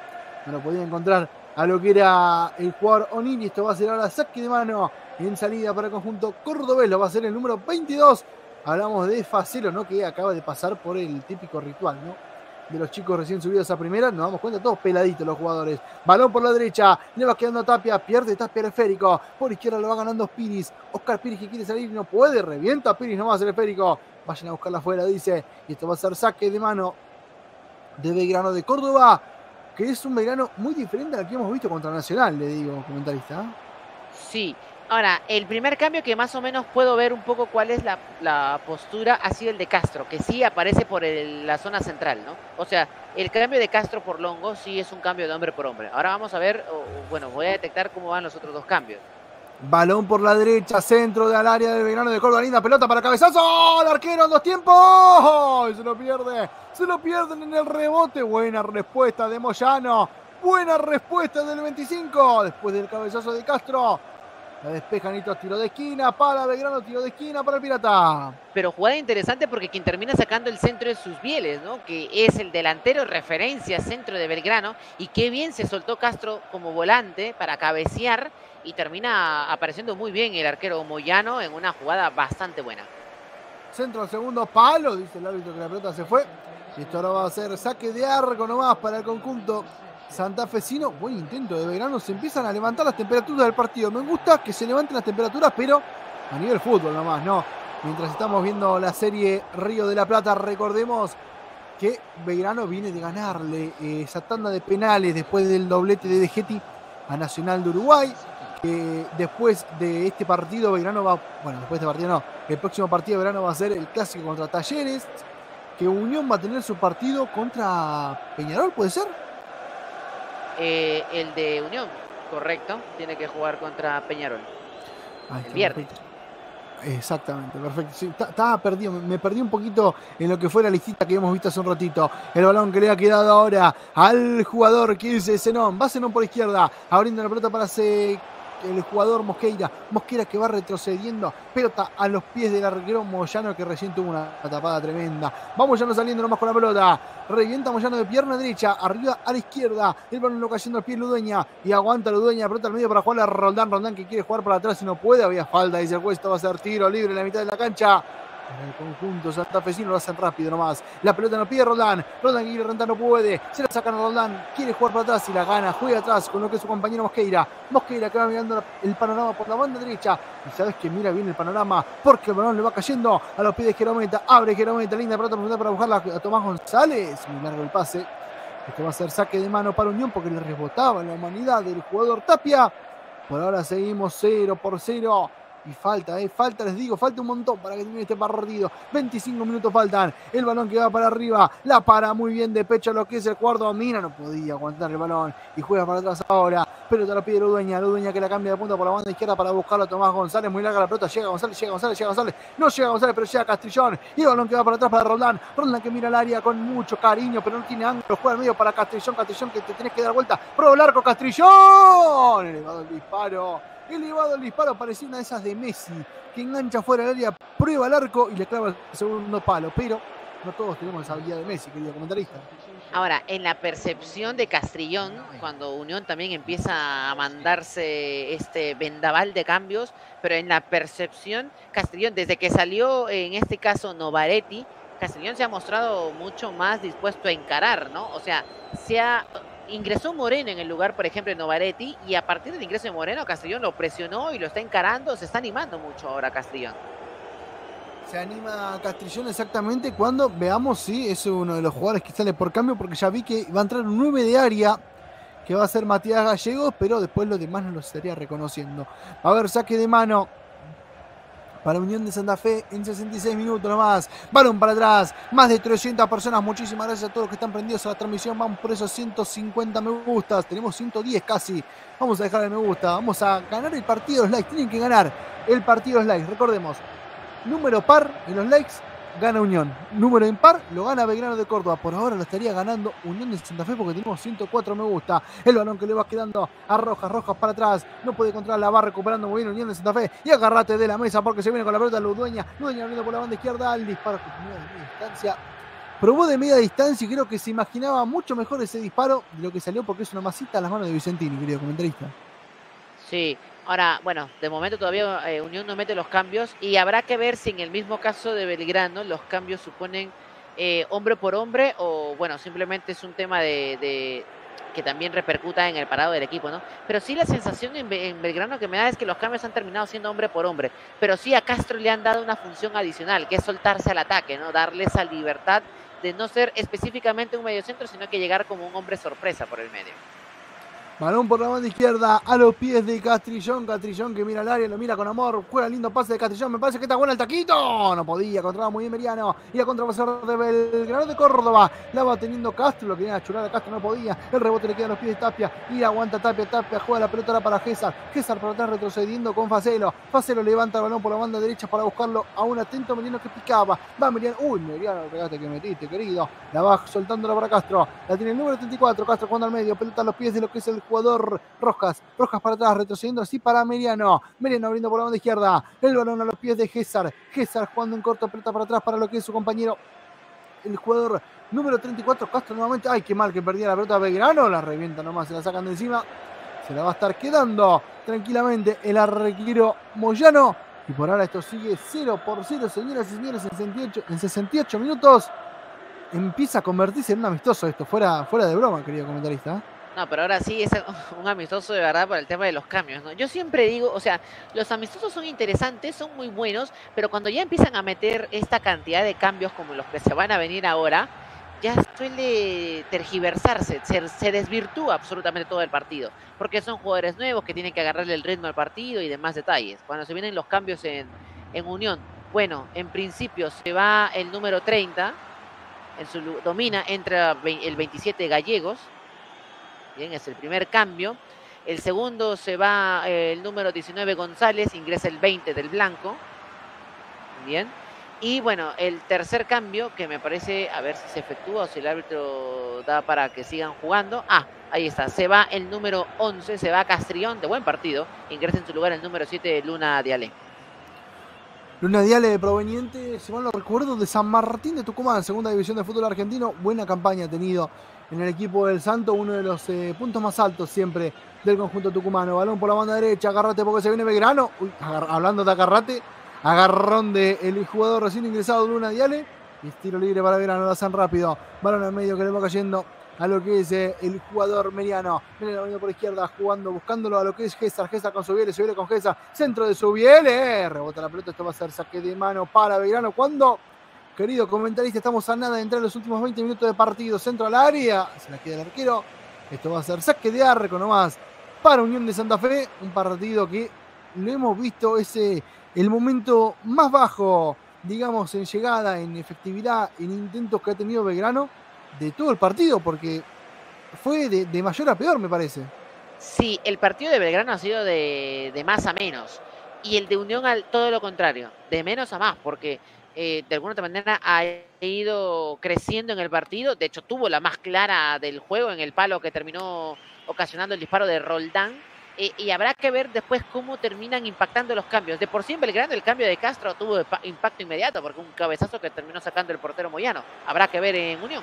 No lo podía encontrar a lo que era el jugador Onini. Esto va a ser ahora saque de mano en salida para el conjunto cordobés. Lo va a ser el número 22. Hablamos de Facelo, ¿no? Que acaba de pasar por el típico ritual, ¿no? Los chicos recién subidos a primera, nos damos cuenta, todos peladitos los jugadores. Balón por la derecha, le va quedando Tapia, pierde el esférico. Por izquierda lo va ganando Piris. Oscar Piris que quiere salir y no puede, revienta Piris nomás el esférico. Vayan a buscarla afuera, dice. Y esto va a ser saque de mano de Belgrano de Córdoba, que es un Belgrano muy diferente al que hemos visto contra Nacional, le digo, comentarista. Sí, Ahora, el primer cambio que más o menos puedo ver un poco cuál es la, postura ha sido el de Castro, que sí aparece por la zona central, ¿no? O sea, el cambio de Castro por Longo sí es un cambio de hombre por hombre. Ahora vamos a ver, bueno, voy a detectar cómo van los otros dos cambios. Balón por la derecha, centro del área de Belgrano de Córdoba, linda pelota para cabezazo, el arquero en dos tiempos, se lo pierde, se lo pierden en el rebote, buena respuesta de Moyano, buena respuesta del 25, después del cabezazo de Castro, la despeja Nito, tiro de esquina para Belgrano, tiro de esquina para el Pirata. Pero jugada interesante porque quien termina sacando el centro es sus bieles, ¿no? Que es el delantero referencia centro de Belgrano. Y qué bien se soltó Castro como volante para cabecear y termina apareciendo muy bien el arquero Moyano en una jugada bastante buena. Centro al segundo palo, dice el árbitro que la pelota se fue. Y esto ahora va a ser saque de arco nomás para el conjunto santafesino. Buen intento de Belgrano. Se empiezan a levantar las temperaturas del partido. Me gusta que se levanten las temperaturas, pero a nivel fútbol nomás, ¿no? Mientras estamos viendo la serie Río de la Plata, recordemos que Belgrano viene de ganarle eh, esa tanda de penales después del doblete de De a Nacional de Uruguay. después de este partido, Belgrano va. Bueno, después de este partido no. El próximo partido de Belgrano va a ser el clásico contra Talleres. Que Unión va a tener su partido contra Peñarol, ¿puede ser? Eh, el de Unión, correcto, tiene que jugar contra Peñarol. el viernes. Exactamente, perfecto. estaba perdido, me perdí un poquito en lo que fue la listita que hemos visto hace un ratito. El balón que le ha quedado ahora al jugador que dice Zenón. Va Zenón por izquierda, abriendo la pelota para se el jugador Mosqueira. Mosqueira que va retrocediendo. Pelota a los pies del arquero Moyano que recién tuvo una tapada tremenda. Va Moyano saliendo nomás con la pelota. Revienta Moyano de pierna derecha. Arriba a la izquierda. El balón lo cayendo al pie Ludueña. Y aguanta Ludueña. Pelota al medio para jugar a Roldán. Roldán que quiere jugar para atrás y no puede. Había falta. Dice el juez. Va a ser tiro libre en la mitad de la cancha. En el conjunto santafesino lo hacen rápido nomás. La pelota no pide Roldán. Roldán quiere rentar, no puede. Se la sacan a Roldán. Quiere jugar para atrás y la gana. Juega atrás con lo que es su compañero Mosqueira. Mosqueira que va mirando el panorama por la banda derecha. Y sabes que mira bien el panorama porque el balón le va cayendo a los pies de Jerometa. Abre Jerometa. Linda pelota para buscarla a Tomás González. Muy largo el pase. Este va a ser saque de mano para Unión porque le rebotaba la humanidad del jugador Tapia. Por ahora seguimos 0 por 0. Y falta, eh, falta, les digo, falta un montón para que termine este partido. 25 minutos faltan. El balón que va para arriba. La para muy bien de pecho lo que es el cuarto. Mira, no podía aguantar el balón. Y juega para atrás ahora. Pero te lo pide Ludueña. Ludueña que la cambia de punta por la banda izquierda para buscarlo a Tomás González. Muy larga la pelota. Llega González, llega González, llega González. No llega González, pero llega Castrillón. Y el balón que va para atrás para Roldán. Roldán que mira el área con mucho cariño, pero no tiene ángulo. Juega al medio para Castrillón. Castrillón que te tenés que dar vuelta. Pro largo Castrillón. Elevado el disparo. Elevado el disparo. Parecía una de esas de Messi que engancha fuera del área, prueba el arco y le clava el segundo palo. Pero no todos tenemos esa habilidad de Messi, querido comentarista. Ahora, en la percepción de Castrillón, cuando Unión también empieza a mandarse este vendaval de cambios, pero en la percepción, Castrillón, desde que salió en este caso Novaretti, Castrillón se ha mostrado mucho más dispuesto a encarar, ¿no? O sea, se ha ingresó Moreno en el lugar, por ejemplo, de Novaretti, y a partir del ingreso de Moreno, Castellón lo presionó y lo está encarando, se está animando mucho ahora Castellón. Se anima Castrillón exactamente cuando veamos si es uno de los jugadores que sale por cambio, porque ya vi que va a entrar un 9 de área, que va a ser Matías Gallegos, pero después los demás no lo estaría reconociendo. a ver, saque de mano para Unión de Santa Fe en 66 minutos nomás. Balón para atrás, más de 300 personas. Muchísimas gracias a todos los que están prendidos a la transmisión. Vamos por esos 150 me gustas. Tenemos 110 casi. Vamos a dejar el me gusta. Vamos a ganar el partido de los likes. Tienen que ganar el partido de los likes. Recordemos, número par en los likes gana Unión. Número impar, lo gana Belgrano de Córdoba. Por ahora lo estaría ganando Unión de Santa Fe porque tenemos 104 me gusta. El balón que le va quedando a Rojas, Rojas para atrás. No puede controlar la va recuperando muy bien Unión de Santa Fe. Y agarrate de la mesa porque se viene con la pelota Ludueña. Ludueña abriendo por la banda izquierda. El disparo que de media distancia. Probó de media distancia y creo que se imaginaba mucho mejor ese disparo de lo que salió porque es una masita a las manos de Vicentini, querido comentarista. Sí, Ahora, bueno, de momento todavía eh, Unión no mete los cambios y habrá que ver si en el mismo caso de Belgrano los cambios suponen eh, hombre por hombre o, bueno, simplemente es un tema de, que también repercuta en el parado del equipo, ¿no? Pero sí la sensación en, en, Belgrano que me da es que los cambios han terminado siendo hombre por hombre, pero sí a Castro le han dado una función adicional, que es soltarse al ataque, ¿no? Darle esa libertad de no ser específicamente un mediocentro, sino que llegar como un hombre sorpresa por el medio. Balón por la banda izquierda a los pies de Castrillón. Castrillón que mira al área, lo mira con amor. Juega lindo pase de Castrillón. Me parece que está bueno el taquito. No podía, controlaba muy bien Meriano. Y la contra de Belgrano de Córdoba. La va teniendo Castro. Lo quería chular a Castro, no podía. El rebote le queda a los pies de Tapia. Y aguanta Tapia. Tapia juega la pelota para César. César por atrás retrocediendo con Facelo. Facelo levanta el balón por la banda derecha para buscarlo a un atento Meriano que picaba. Va Meriano. Uy, Meriano, regate que metiste, querido. La va soltándola para Castro. La tiene el número 34. Castro jugando al medio. Pelota a los pies de lo que es el jugador Rojas. Rojas para atrás, retrocediendo así para Meriano. Meriano abriendo por la banda izquierda. El balón a los pies de César. César jugando en corto, pelota para atrás para lo que es su compañero. El jugador número 34, Castro nuevamente. Ay, qué mal que perdía la pelota Belgrano. La revienta nomás, se la sacan de encima. Se la va a estar quedando tranquilamente el arrequero Moyano. Y por ahora esto sigue 0 por 0, señoras y señores, en 68, en 68 minutos. Empieza a convertirse en un amistoso esto, fuera, fuera de broma, querido comentarista. No, pero ahora sí es un amistoso de verdad por el tema de los cambios, ¿no? Yo siempre digo, o sea, los amistosos son interesantes, son muy buenos, pero cuando ya empiezan a meter esta cantidad de cambios como los que se van a venir ahora, ya suele tergiversarse, se, desvirtúa absolutamente todo el partido, porque son jugadores nuevos que tienen que agarrarle el ritmo al partido y demás detalles. Cuando se vienen los cambios en, en Unión, bueno, en principio se va el número 30, en su, domina, entra el 27 Gallegos, Bien, es el primer cambio. El segundo se va eh, el número 19 González, ingresa el 20 del blanco. Bien. Y bueno, el tercer cambio que me parece, a ver si se efectúa o si el árbitro da para que sigan jugando. Ah, ahí está. Se va el número 11, se va Castrión, de buen partido. Ingresa en su lugar el número 7 Luna Diale. Luna Diale proveniente, si mal no recuerdo, de San Martín de Tucumán, segunda división de fútbol argentino. Buena campaña ha tenido en el equipo del Santo, uno de los eh, puntos más altos siempre del conjunto tucumano. Balón por la banda derecha, agárrate porque se viene Belgrano. Hablando de agarrate, agarrón del jugador recién ingresado Luna Diale. Y libre para Belgrano, lo hacen rápido. Balón al medio que le va cayendo a lo que es eh, el jugador Meriano. Meriano por izquierda, jugando, buscándolo a lo que es Gésar. Gésar con Subiele, Subiele con Gésar. Centro de Subiele. Rebota la pelota, esto va a ser saque de mano para Belgrano. Cuando Querido comentarista, estamos a nada de entrar en los últimos 20 minutos de partido. Centro al área, se la queda el arquero. Esto va a ser saque de arco nomás para Unión de Santa Fe. Un partido que lo hemos visto, ese el momento más bajo, digamos, en llegada, en efectividad, en intentos que ha tenido Belgrano de todo el partido, porque fue de, mayor a peor, me parece. Sí, el partido de Belgrano ha sido de, de más a menos. Y el de Unión al todo lo contrario, de menos a más, porque eh, de alguna otra manera ha ido creciendo en el partido. De hecho, tuvo la más clara del juego en el palo que terminó ocasionando el disparo de Roldán. Eh, y habrá que ver después cómo terminan impactando los cambios. De por sí en Belgrano el cambio de Castro tuvo impacto inmediato porque un cabezazo que terminó sacando el portero Moyano. Habrá que ver en Unión.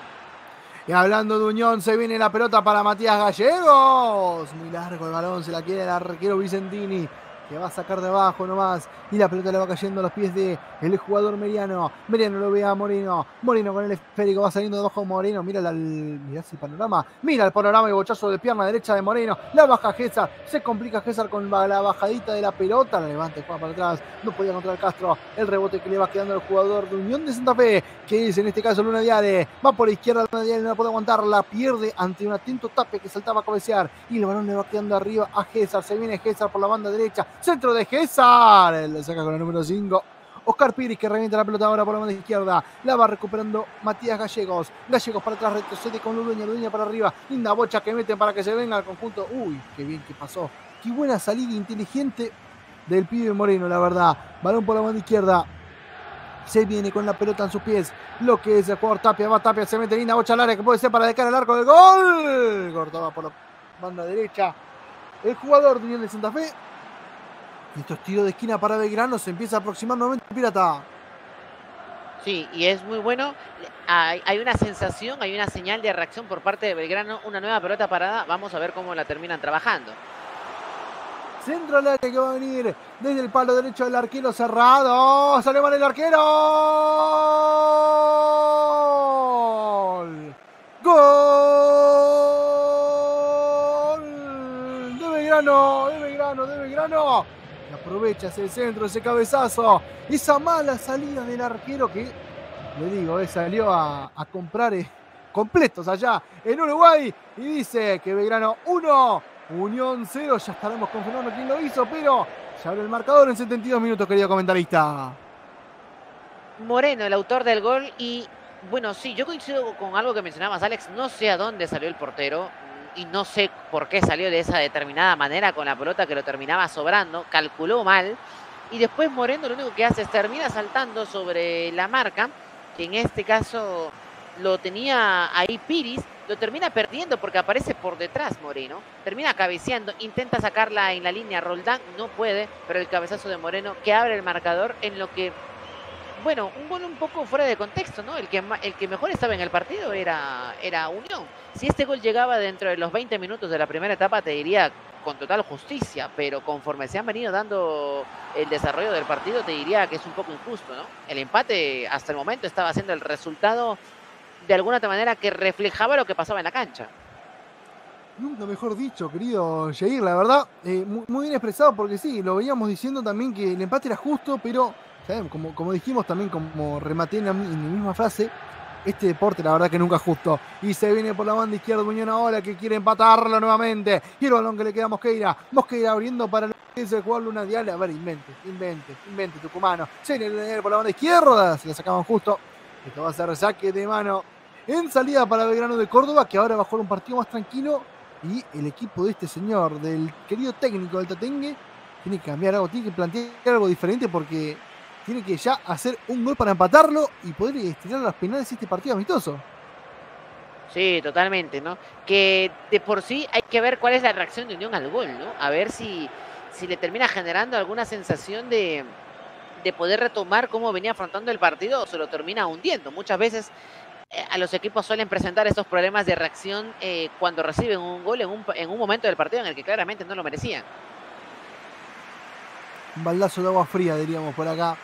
Y hablando de Unión, se viene la pelota para Matías Gallegos. Muy largo el balón, se la quiere el arquero Vicentini que va a sacar de abajo nomás. Y la pelota le va cayendo a los pies de el jugador Meriano. Meriano lo ve a Moreno. Moreno con el esférico va saliendo de abajo Moreno. Mira, el, mira ese panorama. Mira el panorama y bochazo de pierna derecha de Moreno. La baja César. Se complica César con la bajadita de la pelota. La juega para atrás. No podía encontrar Castro. El rebote que le va quedando al jugador de Unión de Santa Fe. Que es en este caso Luna Diale. Va por la izquierda. Luna Diale no puede aguantar. La pierde ante un atento tape que saltaba a cabecear. Y el balón le va quedando arriba a César. Se viene César por la banda derecha. Centro de César. Le saca con el número 5. Oscar Piris que revienta la pelota ahora por la mano izquierda. La va recuperando Matías Gallegos. Gallegos para atrás, retrocede con Ludueña. Ludueña para arriba. Linda bocha que meten para que se venga al conjunto. Uy, qué bien que pasó. Qué buena salida inteligente del pibe Moreno, la verdad. Balón por la mano izquierda. Se viene con la pelota en sus pies. Lo que es el jugador Tapia. Va Tapia, se mete linda bocha al área que puede ser para dejar el arco del gol. Cortaba por la banda derecha. El jugador de Santa Fe y estos tiros de esquina para Belgrano se empieza a aproximar nuevamente Pirata. Sí, y es muy bueno. Hay, hay, una sensación, hay una señal de reacción por parte de Belgrano, una nueva pelota parada. Vamos a ver cómo la terminan trabajando. Centro al área que va a venir desde el palo derecho del arquero cerrado. Sale mal el arquero. Gol. De Belgrano, de Belgrano, de Belgrano. Aprovecha ese centro, ese cabezazo. Esa mala salida del arquero que, le digo, eh, salió a, comprar eh, completos allá en Uruguay. Y dice que Belgrano 1, Unión 0. Ya estaremos confirmando quién lo hizo, pero se abre el marcador en 72 minutos, querido comentarista. Moreno, el autor del gol. Y bueno, sí, yo coincido con algo que mencionabas, Alex. No sé a dónde salió el portero y no sé por qué salió de esa determinada manera con la pelota que lo terminaba sobrando. Calculó mal. Y después Moreno lo único que hace es termina saltando sobre la marca, que en este caso lo tenía ahí Piris, lo termina perdiendo porque aparece por detrás Moreno, termina cabeceando, intenta sacarla en la línea Roldán, no puede, pero el cabezazo de Moreno que abre el marcador en lo que, bueno, un gol un poco fuera de contexto, ¿no? El que, el que mejor estaba en el partido era, era Unión. Si este gol llegaba dentro de los 20 minutos de la primera etapa, te diría con total justicia, pero conforme se han venido dando el desarrollo del partido, te diría que es un poco injusto, ¿no? El empate hasta el momento estaba siendo el resultado de alguna manera que reflejaba lo que pasaba en la cancha. Nunca mejor dicho, querido Jair, la verdad, eh, muy, bien expresado porque sí, lo veíamos diciendo también que el empate era justo, pero como, como dijimos también, como rematé en la, misma frase, este deporte la verdad que nunca es justo. Y se viene por la banda izquierda Unión ahora que quiere empatarlo nuevamente. Y el balón que le queda a Mosqueira. Mosqueira abriendo para el que es el jugador Luna Dial. A ver, invente, invente, invente, Tucumano. Se viene por la banda izquierda, se la sacaban justo. Esto va a ser saque de mano en salida para Belgrano de Córdoba, que ahora va a jugar un partido más tranquilo. Y el equipo de este señor, del querido técnico del Tatengue, tiene que cambiar algo, tiene que plantear algo diferente porque tiene que ya hacer un gol para empatarlo y poder estirar las penales este partido amistoso. Sí, totalmente, ¿no? Que de por sí hay que ver cuál es la reacción de Unión al gol, ¿no? A ver si, si le termina generando alguna sensación de, de poder retomar cómo venía afrontando el partido o se lo termina hundiendo. Muchas veces eh, a los equipos suelen presentar estos problemas de reacción eh, cuando reciben un gol en un, en un momento del partido en el que claramente no lo merecían. Un baldazo de agua fría, diríamos por acá.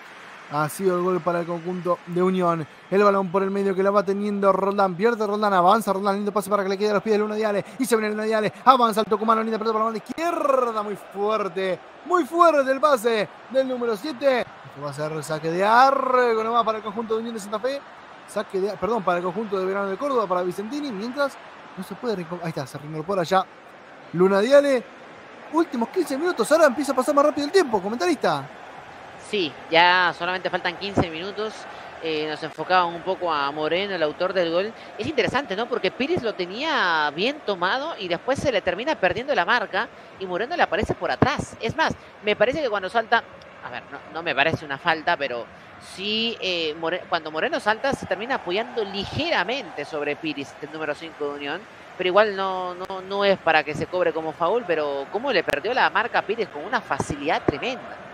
Ha sido el gol para el conjunto de Unión. El balón por el medio que la va teniendo Roldán. Pierde Roldán, avanza Roldán. Lindo pase para que le quede a los pies de Luna Diale. Y se viene Luna Diale. Avanza el Tucumano. Linda pelota para la mano izquierda. Muy fuerte. Muy fuerte el pase del número 7. Esto va a ser saque de arco nomás para el conjunto de Unión de Santa Fe. Saque de, perdón, para el conjunto de Verano de Córdoba, para Vicentini. Mientras no se puede. Ahí está, se reincorpora ya Luna Diale. Últimos 15 minutos. Ahora empieza a pasar más rápido el tiempo. Comentarista. Sí, ya solamente faltan 15 minutos. Eh, nos enfocaban un poco a Moreno, el autor del gol. Es interesante, ¿no? Porque Pires lo tenía bien tomado y después se le termina perdiendo la marca y Moreno le aparece por atrás. Es más, me parece que cuando salta, a ver, no, no me parece una falta, pero sí, eh, cuando Moreno salta se termina apoyando ligeramente sobre Piris, el número 5 de Unión. Pero igual no, no, no es para que se cobre como foul, pero cómo le perdió la marca a Pires con una facilidad tremenda.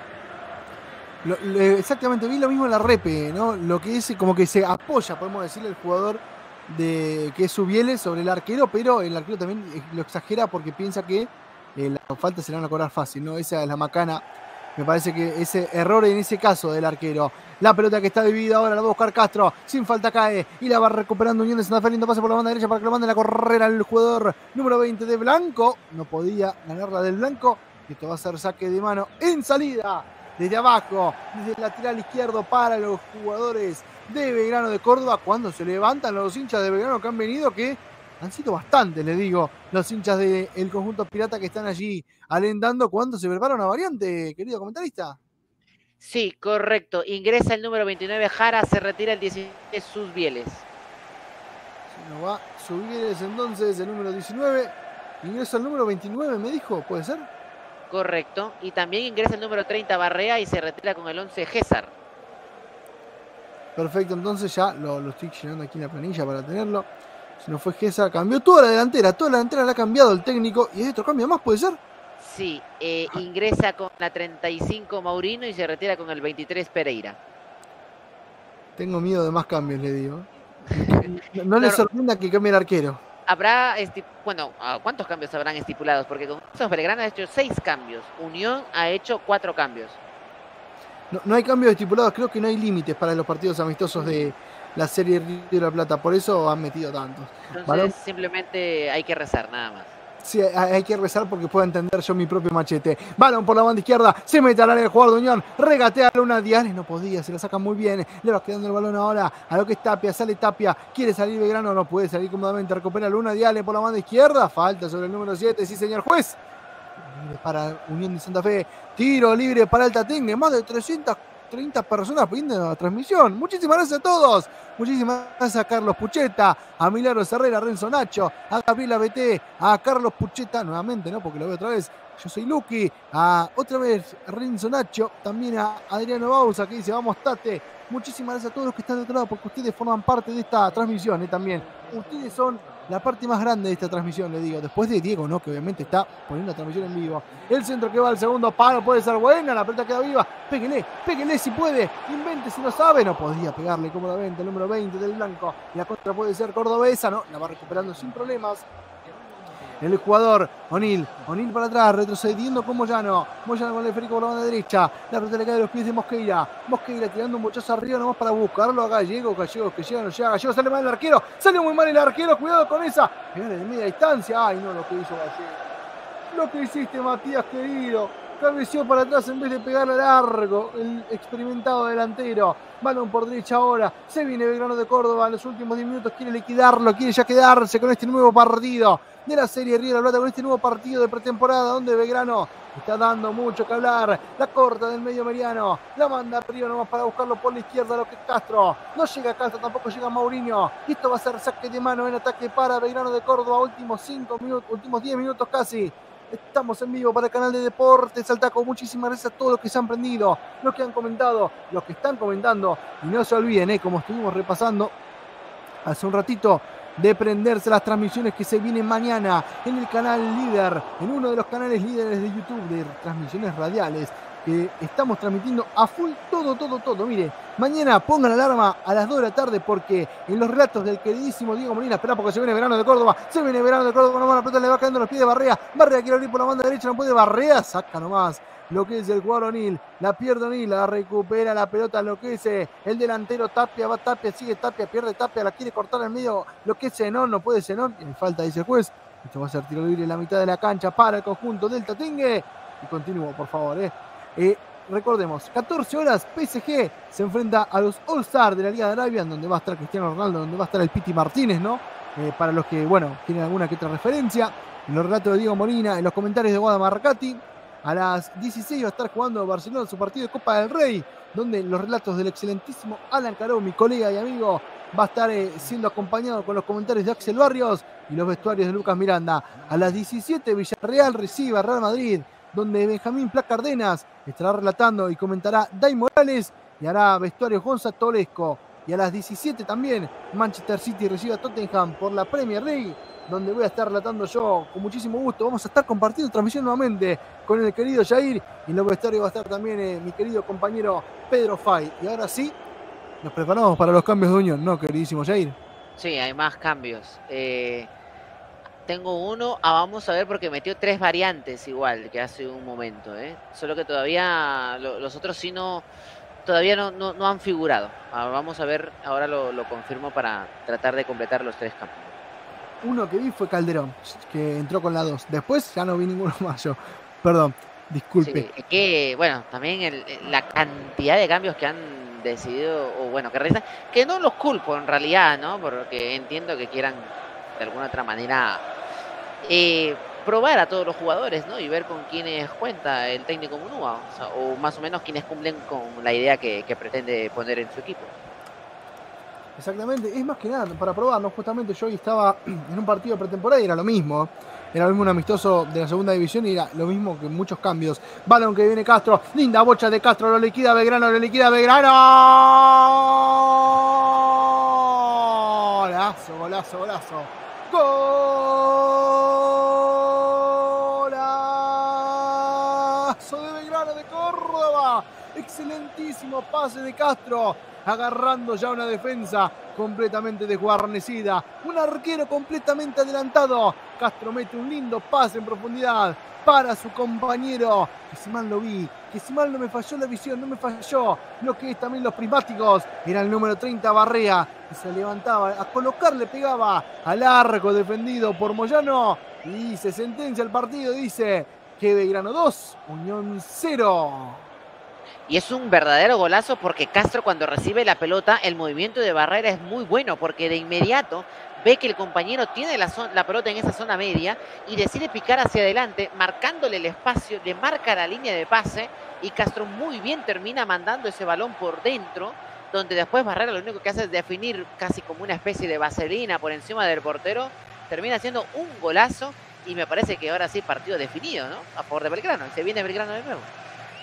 Exactamente, vi lo mismo en la repe, ¿no? Lo que es como que se apoya, podemos decirle, el jugador de que es Subiele sobre el arquero, pero el arquero también lo exagera porque piensa que eh, las faltas se le van a cobrar fácil, ¿no? Esa es la macana. Me parece que ese error en ese caso del arquero. La pelota que está dividida ahora la va a buscar Castro. Sin falta cae. Y la va recuperando Unión de Santa Fe. Lindo pase por la banda derecha para que lo mande la carrera al jugador número 20 de Blanco. No podía ganarla del Blanco. Esto va a ser saque de mano en salida desde abajo, desde el lateral izquierdo para los jugadores de Belgrano de Córdoba, cuando se levantan los hinchas de Belgrano que han venido, que han sido bastantes, les digo, los hinchas del de conjunto pirata que están allí alentando cuando se prepara una variante, querido comentarista. Sí, correcto. Ingresa el número 29 Jara, se retira el 16 Sus Bieles. Si no va Subieles entonces, el número 19. Ingresa el número 29, me dijo, ¿puede ser? Correcto. Y también ingresa el número 30 Barrea y se retira con el 11 César. Perfecto, entonces ya lo, lo, estoy llenando aquí en la planilla para tenerlo. Si no fue César, cambió toda la delantera. Toda la delantera la ha cambiado el técnico. ¿Y esto cambia más, puede ser? Sí, eh, ingresa con la 35 Maurino y se retira con el 23 Pereira. Tengo miedo de más cambios, le digo. No, no le sorprenda que cambie el arquero. Habrá, bueno, ¿cuántos cambios habrán estipulados? Porque con Belgrano ha hecho seis cambios, Unión ha hecho cuatro cambios. No, hay cambios estipulados, creo que no hay límites para los partidos amistosos de la Serie Río de la Plata, por eso han metido tantos. Entonces simplemente hay que rezar, nada más. Sí, hay que rezar porque puedo entender yo mi propio machete. Balón por la banda izquierda, se mete al área el jugador de Unión, regatea a Luna Díaz, no podía, se la saca muy bien, le va quedando el balón ahora a lo que es Tapia, sale Tapia, quiere salir Belgrano, no puede salir cómodamente, recupera Luna Díaz por la banda izquierda, falta sobre el número 7, sí señor juez. Para Unión de Santa Fe, tiro libre para el Tatingue, más de 300 30 personas pidiendo la transmisión. Muchísimas gracias a todos. Muchísimas gracias a Carlos Pucheta, a Milagro Herrera, a Renzo Nacho, a Gabriela BT, a Carlos Pucheta nuevamente, ¿no? Porque lo veo otra vez. Yo soy Lucky, a otra vez Renzo Nacho, también a Adriano Bausa que dice, vamos Tate. Muchísimas gracias a todos los que están de otro lado porque ustedes forman parte de esta transmisión ¿eh? también. Ustedes son la parte más grande de esta transmisión, le digo. Después de Diego, ¿no? Que obviamente está poniendo la transmisión en vivo. El centro que va al segundo palo puede ser buena, la pelota queda viva. Péguele, péguele si puede. Invente si no sabe. No podía pegarle cómodamente el número 20 del blanco. La contra puede ser cordobesa, ¿no? La va recuperando sin problemas el jugador O'Neill. O'Neill para atrás, retrocediendo con Moyano. Moyano con el Federico por la banda derecha. La pelota le cae de los pies de Mosqueira. Mosqueira tirando un bochazo arriba nomás para buscarlo a Gallego. Gallego que llega, no llega. Gallego sale mal el arquero. Salió muy mal el arquero. Cuidado con esa. Viene de media distancia. Ay, no, lo que hizo Gallego. Lo que hiciste, Matías, querido. Cabeció para atrás en vez de pegarle largo. El experimentado delantero. Balón por derecha ahora. Se viene Belgrano de Córdoba. En los últimos 10 minutos quiere liquidarlo. Quiere ya quedarse con este nuevo partido de la Serie Río de la Plata con este nuevo partido de pretemporada donde Belgrano está dando mucho que hablar. La corta del medio mediano, la manda arriba nomás para buscarlo por la izquierda, lo que es Castro. No llega Castro, tampoco llega Mourinho. Y esto va a ser saque de mano en ataque para Belgrano de Córdoba. Últimos 5 minutos, últimos 10 minutos casi. Estamos en vivo para el canal de Deportes Saltaco. Muchísimas gracias a todos los que se han prendido, los que han comentado, los que están comentando. Y no se olviden, eh, como estuvimos repasando hace un ratito, de prenderse las transmisiones que se vienen mañana en el canal líder, en uno de los canales líderes de YouTube de transmisiones radiales que estamos transmitiendo a full todo, todo, todo. Mire, mañana pongan alarma a las 2 de la tarde porque en los relatos del queridísimo Diego Molina, espera porque se viene verano de Córdoba, se viene verano de Córdoba, no la pelota le va cayendo los pies de Barrea, Barrea quiere abrir por la banda derecha, no puede, Barrea saca nomás lo que es el jugador O'Neill. La pierde O'Neill, la recupera la pelota, lo que es eh, el delantero Tapia, va Tapia, sigue Tapia, pierde Tapia, la quiere cortar en medio, lo que es Zenón, no puede Zenón, tiene falta, dice el juez. Esto va a ser tiro libre en la mitad de la cancha para el conjunto del Tatingue. Y continúo, por favor. Eh. Eh, recordemos, 14 horas PSG se enfrenta a los All-Stars de la Liga de Arabia, donde va a estar Cristiano Ronaldo, donde va a estar el Piti Martínez, ¿no? para los que, bueno, tienen alguna que otra referencia. En los relatos de Diego Molina, en los comentarios de Guadamarcati. A las 16 va a estar jugando Barcelona su partido de Copa del Rey, donde los relatos del excelentísimo Alan Caro, mi colega y amigo, va a estar eh, siendo acompañado con los comentarios de Axel Barrios y los vestuarios de Lucas Miranda. A las 17 Villarreal recibe a Real Madrid, donde Benjamín Placardenas estará relatando y comentará Dai Morales y hará vestuario Gonza Tolesco. Y a las 17 también Manchester City recibe a Tottenham por la Premier League donde voy a estar relatando yo con muchísimo gusto. Vamos a estar compartiendo transmisión nuevamente con el querido Jair y en el vestuario va a estar también eh, mi querido compañero Pedro Fay. Y ahora sí, nos preparamos para los cambios de unión, ¿no, queridísimo Jair? Sí, hay más cambios. Eh, tengo uno, ah, vamos a ver porque metió tres variantes igual que hace un momento, ¿eh? Solo que todavía los otros sí no, todavía no, no, han figurado. Ah, vamos a ver, ahora lo, lo confirmo para tratar de completar los tres cambios uno que vi fue Calderón, que entró con la 2. Después ya no vi ninguno más yo. Perdón, disculpe. que, bueno, también la cantidad de cambios que han decidido, o bueno, que realizan, que no los culpo en realidad, ¿no? Porque entiendo que quieran de alguna otra manera eh, probar a todos los jugadores, ¿no? Y ver con quiénes cuenta el técnico Munúa, o, más o menos quienes cumplen con la idea que pretende poner en su equipo. Exactamente, es más que nada para probarnos. Justamente yo hoy estaba en un partido pretemporada y era lo mismo. Era lo mismo un amistoso de la segunda división y era lo mismo que muchos cambios. Balón que viene Castro, linda bocha de Castro, lo liquida Belgrano, lo liquida Belgrano. Golazo, golazo, golazo. Golazo de Belgrano de Córdoba. Excelentísimo pase de Castro. Agarrando ya una defensa completamente desguarnecida. Un arquero completamente adelantado. Castro mete un lindo pase en profundidad para su compañero. Que si mal lo vi, que si mal no me falló la visión, no me falló lo que es también los prismáticos. Era el número 30 Barrea, se levantaba a colocarle, pegaba al arco defendido por Moyano. Y se sentencia el partido, dice que Belgrano 2, Unión 0. Y es un verdadero golazo porque Castro cuando recibe la pelota, el movimiento de barrera es muy bueno porque de inmediato ve que el compañero tiene la, la, pelota en esa zona media y decide picar hacia adelante, marcándole el espacio, le marca la línea de pase y Castro muy bien termina mandando ese balón por dentro, donde después Barrera lo único que hace es definir casi como una especie de vaselina por encima del portero, termina siendo un golazo y me parece que ahora sí partido definido, ¿no? A favor de Belgrano, se viene Belgrano de nuevo.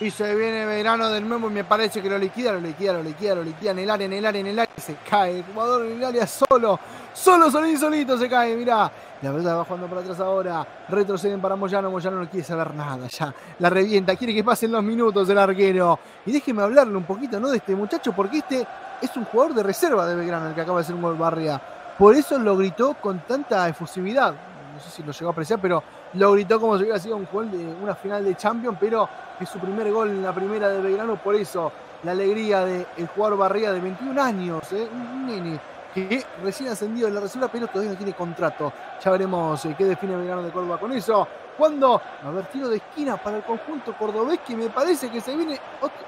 Y se viene Belgrano de nuevo y me parece que lo liquida, lo liquida, lo liquida, lo liquida en el área, en el área, en el área. Se cae el jugador en el área solo. Solo, solito, solito se cae. Mirá. La verdad va jugando para atrás ahora. Retroceden para Moyano. Moyano no quiere saber nada ya. La revienta. Quiere que pasen los minutos el arquero. Y déjeme hablarle un poquito, ¿no? De este muchacho, porque este es un jugador de reserva de Belgrano, el que acaba de hacer un gol barria. Por eso lo gritó con tanta efusividad. No sé si lo llegó a apreciar, pero lo gritó como si hubiera sido un gol de una final de Champions, pero es su primer gol en la primera de Belgrano, por eso la alegría del jugador Barría de 21 años, ¿eh? un nene que recién ascendido en la reserva, pero todavía no tiene contrato. Ya veremos eh, qué define Belgrano de Córdoba con eso. Cuando a haber tiro de esquina para el conjunto cordobés, que me parece que se viene.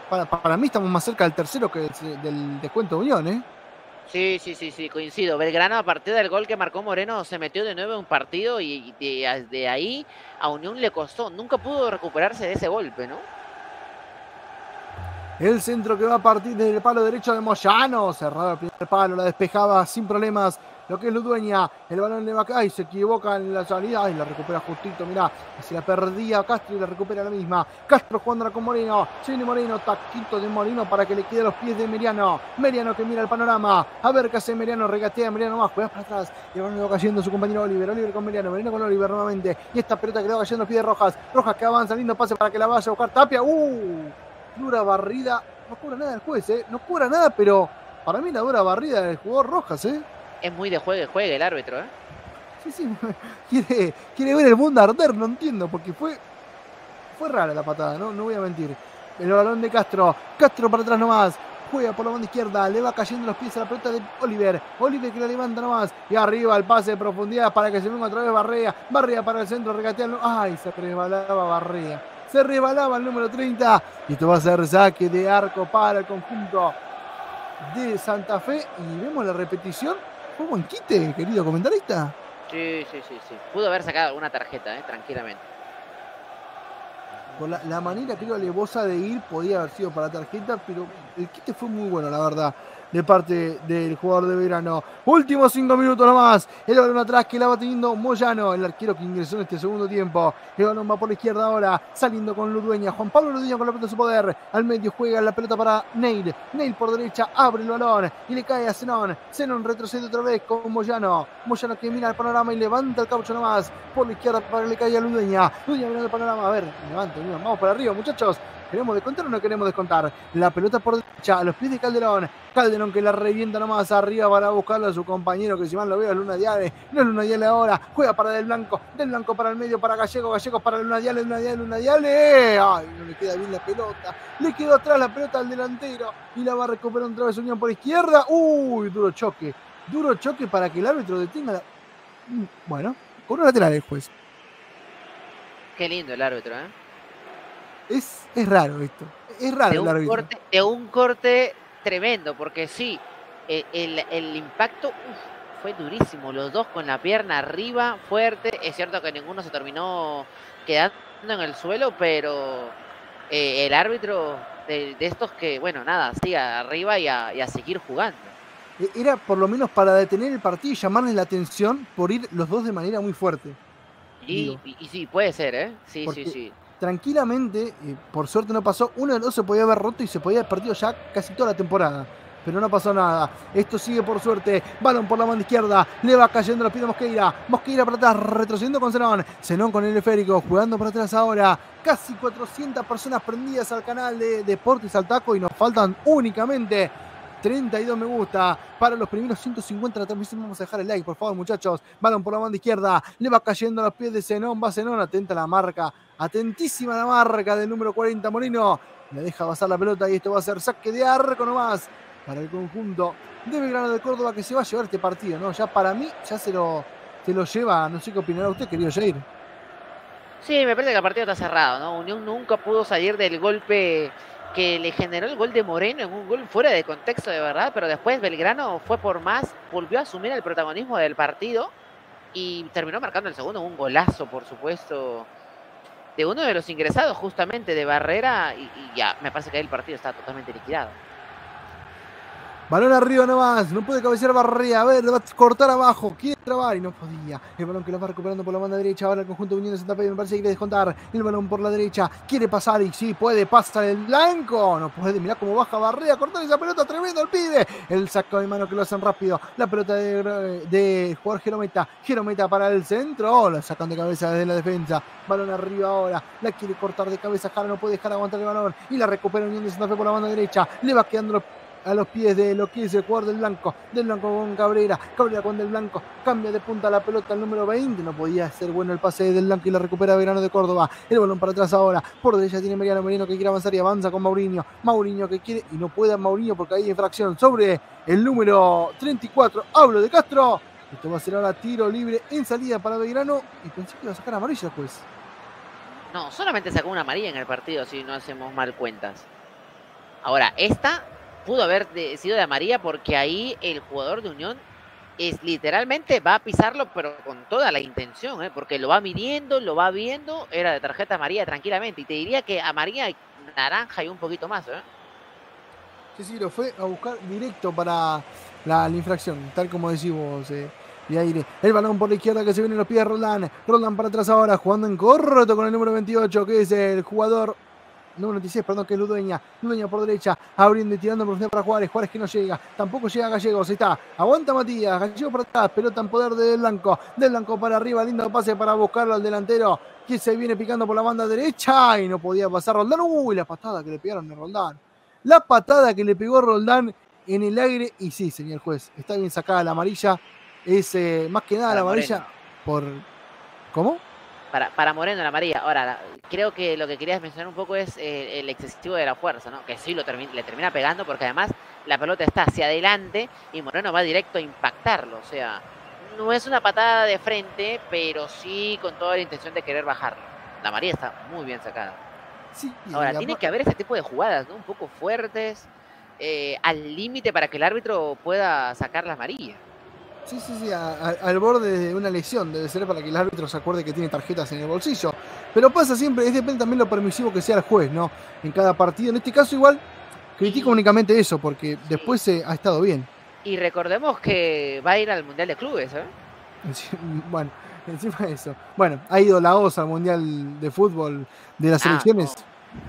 Para, para, mí estamos más cerca del tercero que del descuento de Unión, ¿eh? Sí, sí, sí, sí, coincido. Belgrano a partir del gol que marcó Moreno se metió de nuevo en un partido y de, ahí a Unión le costó. Nunca pudo recuperarse de ese golpe, ¿no? El centro que va a partir desde el palo derecho de Moyano. Cerrado el primer palo, la despejaba sin problemas lo que es Ludueña, el balón de acá y se equivoca en la salida. Y la recupera justito, mirá, se la perdía Castro y la recupera la misma. Castro jugándola con Moreno, Chile Moreno, taquito de Moreno para que le quede a los pies de Meriano. Meriano que mira el panorama, a ver qué hace Meriano, regatea Meriano más, juega para atrás, y el balón va cayendo su compañero Oliver, Oliver con Meriano, Meriano con Oliver nuevamente, y esta pelota que le va cayendo los pies de Rojas, Rojas que avanza, lindo pase para que la vaya a buscar Tapia, uh, dura barrida, no cura nada el juez, eh, no cura nada, pero para mí la dura barrida del jugador Rojas, eh es muy de juegue, juegue el árbitro, ¿eh? Sí, sí, quiere, quiere ver el mundo arder, no entiendo, porque fue, fue rara la patada, ¿no? No voy a mentir. El balón de Castro, Castro para atrás nomás, juega por la banda izquierda, le va cayendo los pies a la pelota de Oliver, Oliver que la levanta nomás, y arriba el pase de profundidad para que se venga otra vez Barrea, Barrea para el centro, regateando, ay, se resbalaba Barrea, se resbalaba el número 30, y esto va a ser saque de arco para el conjunto de Santa Fe, y vemos la repetición, fue buen quite, querido comentarista. Sí, sí, sí, sí. Pudo haber sacado alguna tarjeta, eh, tranquilamente. Por la, manera, creo, alevosa de ir, podía haber sido para tarjeta, pero el quite fue muy bueno, la verdad de parte del jugador de verano. Últimos cinco minutos nomás. El balón atrás que la va teniendo Moyano, el arquero que ingresó en este segundo tiempo. El balón va por la izquierda ahora, saliendo con Ludueña. Juan Pablo Ludueña con la pelota de su poder. Al medio juega la pelota para Neil. Neil por derecha abre el balón y le cae a Zenón. Zenón retrocede otra vez con Moyano. Moyano que mira el panorama y levanta el caucho nomás. Por la izquierda para que le caiga a Ludueña. Ludueña mirando el panorama. A ver, levanta, vamos para arriba, muchachos. ¿Queremos descontar o no queremos descontar? La pelota por derecha, a los pies de Calderón. Calderón que la revienta nomás arriba para buscarlo a su compañero, que si mal lo veo es Luna Diale. No es Luna Diale ahora. Juega para Del Blanco. Del Blanco para el medio, para Gallego. Gallego para Luna Diale, Luna Diale, Luna Diale. Ay, no le queda bien la pelota. Le quedó atrás la pelota al delantero. Y la va a recuperar otra vez Unión por izquierda. Uy, duro choque. Duro choque para que el árbitro detenga la... Mm, bueno, con una lateral el juez. Qué lindo el árbitro, ¿eh? Es, es raro esto. Es raro de un, corte, de un corte tremendo, porque sí, e, el, impacto fue durísimo. Los dos con la pierna arriba, fuerte. Es cierto que ninguno se terminó quedando en el suelo, pero eh, el árbitro de, estos que, bueno, nada, siga arriba y a, seguir jugando. E, era por lo menos para detener el partido y llamarle la atención por ir los dos de manera muy fuerte. Y, y, sí, puede ser, ¿eh? Sí, sí, sí tranquilamente, por suerte no pasó, uno de los se podía haber roto y se podía haber perdido ya casi toda la temporada. Pero no pasó nada. Esto sigue por suerte. Balón por la mano izquierda. Le va cayendo los pies de Mosqueira. Mosqueira para atrás. Retrocediendo con Zenón. Zenón con el esférico. Jugando para atrás ahora. casi 400 personas prendidas al canal de Deportes al Taco y nos faltan únicamente 32 me gusta para los primeros 150 de la transmisión. Vamos a dejar el like, por favor, muchachos. Balón por la banda izquierda. Le va cayendo a los pies de Zenón. Va Zenón. Atenta la marca. Atentísima la marca del número 40 Moreno. Le deja pasar la pelota y esto va a ser saque de arco nomás para el conjunto de Belgrano de Córdoba que se va a llevar este partido, ¿no? Ya para mí, ya se lo, se lo lleva. No sé qué opinará usted, querido Jair. Sí, me parece que el partido está cerrado, ¿no? Unión nunca pudo salir del golpe que le generó el gol de Moreno en un gol fuera de contexto de verdad, pero después Belgrano fue por más, volvió a asumir el protagonismo del partido y terminó marcando el segundo, un golazo por supuesto de uno de los ingresados justamente de Barrera y, ya me parece que el partido está totalmente liquidado. Balón arriba nomás, no puede cabecear Barrea, a ver, le va a cortar abajo, quiere trabar y no podía. El balón que lo va recuperando por la banda derecha, ahora el conjunto de Unión de Santa Fe me parece que quiere descontar. El balón por la derecha, quiere pasar y sí, puede, pasa el blanco, no puede, mirá cómo baja Barrea, cortar esa pelota, tremendo el pide. El saco de mano que lo hacen rápido, la pelota de, de jugar Jerometa, Jerometa para el centro, oh, la sacan de cabeza desde la defensa. Balón arriba ahora, la quiere cortar de cabeza, Jara no puede dejar aguantar el balón y la recupera Unión de Santa Fe por la banda derecha, le va quedando los a los pies de lo que es el jugador del Blanco, del Blanco con Cabrera, Cabrera con del Blanco, cambia de punta la pelota al número 20, no podía ser bueno el pase del Blanco y la recupera Verano de Córdoba, el balón para atrás ahora, por derecha tiene Mariano Merino que quiere avanzar y avanza con Mauriño, Mauriño que quiere y no puede Mauriño porque hay infracción sobre el número 34, hablo de Castro, esto va a ser ahora tiro libre en salida para Belgrano y pensé que iba a sacar amarilla pues. No, solamente sacó una amarilla en el partido si no hacemos mal cuentas. Ahora, esta pudo haber sido de amarilla porque ahí el jugador de Unión es literalmente va a pisarlo, pero con toda la intención, ¿eh? porque lo va midiendo, lo va viendo, era de tarjeta amarilla tranquilamente. Y te diría que amarilla, naranja y un poquito más. ¿eh? Sí, sí, lo fue a buscar directo para la, infracción, tal como decimos. Eh, de aire. El balón por la izquierda que se viene en los pies de Roland. Roland para atrás ahora, jugando en corto con el número 28, que es el jugador número 96, perdón, que es Ludueña. Ludueña por derecha, abriendo y tirando por para Juárez. Juárez que no llega, tampoco llega Gallegos. Ahí está, aguanta Matías, Gallegos para atrás, pelota en poder de Del Blanco. Del Blanco para arriba, lindo pase para buscarlo al delantero, que se viene picando por la banda derecha y no podía pasar Roldán. Uy, la patada que le pegaron a Roldán. La patada que le pegó Roldán en el aire. Y sí, señor juez, está bien sacada la amarilla. Es eh, más que nada la amarilla por. ¿Cómo? Para, para Moreno la María. Ahora, creo que lo que querías mencionar un poco es eh, el excesivo de la fuerza, ¿no? Que sí lo le termina pegando porque además la pelota está hacia adelante y Moreno va directo a impactarlo. O sea, no es una patada de frente, pero sí con toda la intención de querer bajarlo. La María está muy bien sacada. Sí, Ahora, tiene que haber este tipo de jugadas, ¿no? Un poco fuertes, eh, al límite para que el árbitro pueda sacar la María. Sí, sí, sí, al borde de una lesión, debe ser para que el árbitro se acuerde que tiene tarjetas en el bolsillo. Pero pasa siempre, es depende también lo permisivo que sea el juez, ¿no? En cada partido. En este caso, igual, critico únicamente eso, porque después se ha estado bien. Y recordemos que va a ir al Mundial de Clubes, ¿eh? Bueno, encima de eso. Bueno, ha ido la OSA al Mundial de Fútbol de las selecciones. Ah,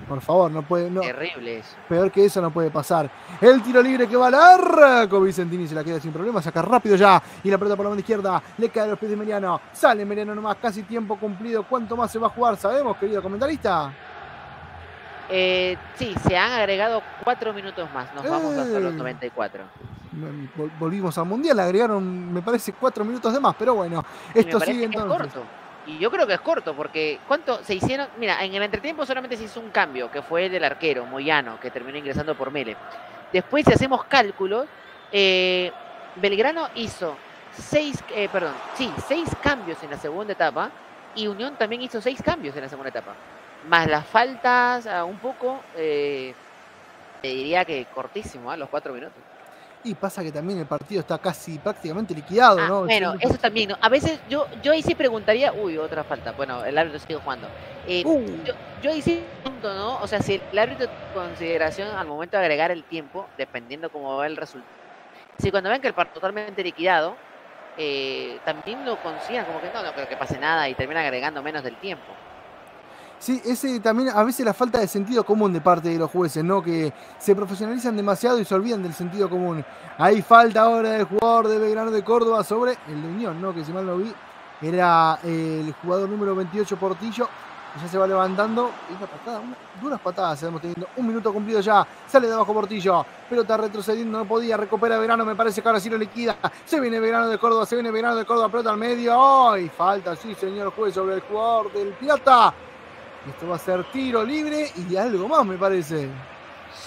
por favor, no puede. No. Terrible eso. Peor que eso no puede pasar. El tiro libre que va al arco. Vicentini se la queda sin problema. Saca rápido ya. Y la pelota por la mano izquierda. Le cae a los pies de Meriano. Sale Meriano nomás. Casi tiempo cumplido. ¿Cuánto más se va a jugar? ¿Sabemos, querido comentarista? Eh, sí, se han agregado cuatro minutos más. Nos vamos hasta los 94. Volvimos al mundial. Agregaron, me parece, cuatro minutos de más. Pero bueno, esto sigue entonces. Y yo creo que es corto, porque ¿cuánto se hicieron? Mira, en el entretiempo solamente se hizo un cambio, que fue el del arquero, Moyano, que terminó ingresando por Mele. Después, si hacemos cálculos, eh, Belgrano hizo seis, eh, perdón, sí, seis cambios en la segunda etapa y Unión también hizo seis cambios en la segunda etapa. Más las faltas, ah, un poco, eh, te diría que cortísimo, a ¿ah? los cuatro minutos. Y pasa que también el partido está casi prácticamente liquidado, ah, ¿no? Bueno, eso también, ¿no? A veces yo, yo ahí sí preguntaría, uy, otra falta. Bueno, el árbitro sigue jugando. Eh, uh. yo, yo, ahí sí pregunto, ¿no? O sea, si el árbitro consideración al momento de agregar el tiempo, dependiendo cómo va el resultado, si cuando ven que el partido totalmente liquidado, eh, también lo consideran como que no, no creo que pase nada y termina agregando menos del tiempo. Sí, ese también a veces la falta de sentido común de parte de los jueces, ¿no? Que se profesionalizan demasiado y se olvidan del sentido común. Hay falta ahora del jugador de Belgrano de Córdoba sobre el de Unión, ¿no? Que si mal no vi, era el jugador número 28 Portillo. Ya se va levantando. Y una patada, duras patadas estamos teniendo. Un minuto cumplido ya. Sale de abajo Portillo. Pelota retrocediendo, no podía. Recupera Verano. Me parece que ahora sí lo liquida. Se viene Verano de Córdoba. Se viene Verano de Córdoba. Pelota al medio. ¡Ay! falta, sí, señor juez, sobre el jugador del Pirata. Esto va a ser tiro libre y algo más, me parece.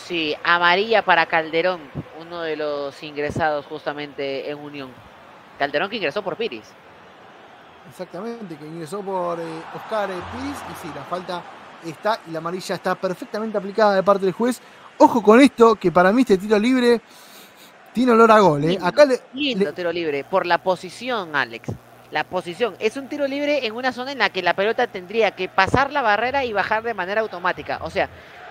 Sí, amarilla para Calderón, uno de los ingresados justamente en Unión. Calderón que ingresó por Piris. Exactamente, que ingresó por eh, Oscar eh, Piris. Y sí, la falta está y la amarilla está perfectamente aplicada de parte del juez. Ojo con esto, que para mí este tiro libre tiene olor a gol. ¿eh? Acá le, lindo tiro libre, por la posición, Alex. La posición. Es un tiro libre en una zona en la que la pelota tendría que pasar la barrera y bajar de manera automática. O sea,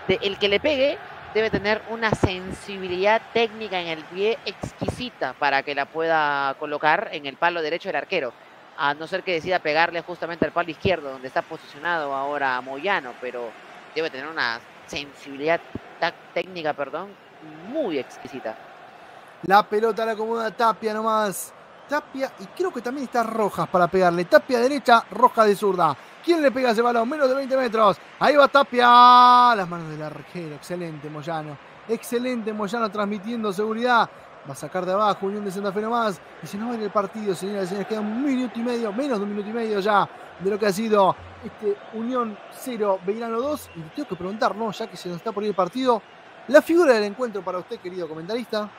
el que le pegue debe tener una sensibilidad técnica en el pie exquisita para que la pueda colocar en el palo derecho del arquero. A no ser que decida pegarle justamente al palo izquierdo, donde está posicionado ahora Moyano, pero debe tener una sensibilidad técnica, perdón, muy exquisita. La pelota la acomoda Tapia nomás. Tapia y creo que también está Rojas para pegarle. Tapia derecha, Roja de zurda. ¿Quién le pega ese balón? Menos de 20 metros. Ahí va Tapia. Las manos del arquero. Excelente Moyano. Excelente Moyano transmitiendo seguridad. Va a sacar de abajo Unión de Santa Fe nomás. Y se nos va ir el partido, señoras y señores. Queda un minuto y medio, menos de un minuto y medio ya de lo que ha sido este Unión 0, Belgrano 2. Y tengo que preguntar, ¿no? Ya que se nos está por ir el partido. La figura del encuentro para usted, querido comentarista.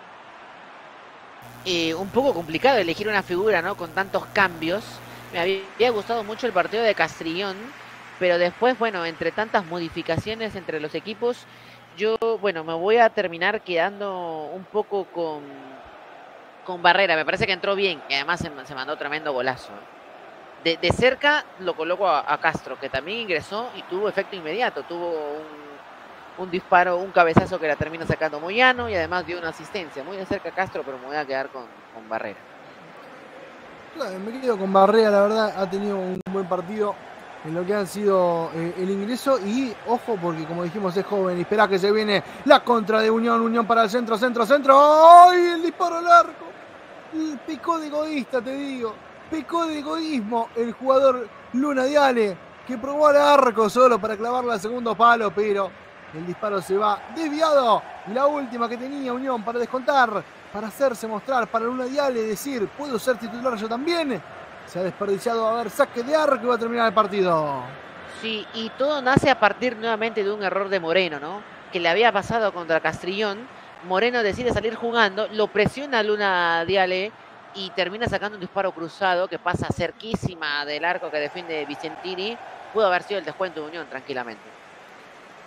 Eh, un poco complicado elegir una figura, ¿no? Con tantos cambios me había gustado mucho el partido de Castrillón, pero después, bueno, entre tantas modificaciones entre los equipos, yo, bueno, me voy a terminar quedando un poco con, con Barrera. Me parece que entró bien y además se, mandó tremendo golazo. De, cerca lo coloco a, Castro, que también ingresó y tuvo efecto inmediato. Tuvo un, un, disparo, un cabezazo que la termina sacando Moyano y además dio una asistencia. Muy de cerca Castro, pero me voy a quedar con, con Barrera me quedo con Barrea, la verdad, ha tenido un buen partido en lo que ha sido eh, el ingreso y ojo porque como dijimos es joven y espera que se viene la contra de Unión, Unión para el centro, centro, centro, ¡ay! El disparo al arco, picó de egoísta te digo, picó de egoísmo el jugador Luna Diale que probó al arco solo para clavarla al segundo palo, pero el disparo se va desviado y la última que tenía Unión para descontar para hacerse mostrar, para Luna Diale decir, puedo ser titular yo también. Se ha desperdiciado a ver saque de arco y va a terminar el partido. Sí, y todo nace a partir nuevamente de un error de Moreno, ¿no? Que le había pasado contra Castrillón. Moreno decide salir jugando, lo presiona Luna Diale y termina sacando un disparo cruzado que pasa cerquísima del arco que defiende Vicentini. Pudo haber sido el descuento de Unión tranquilamente.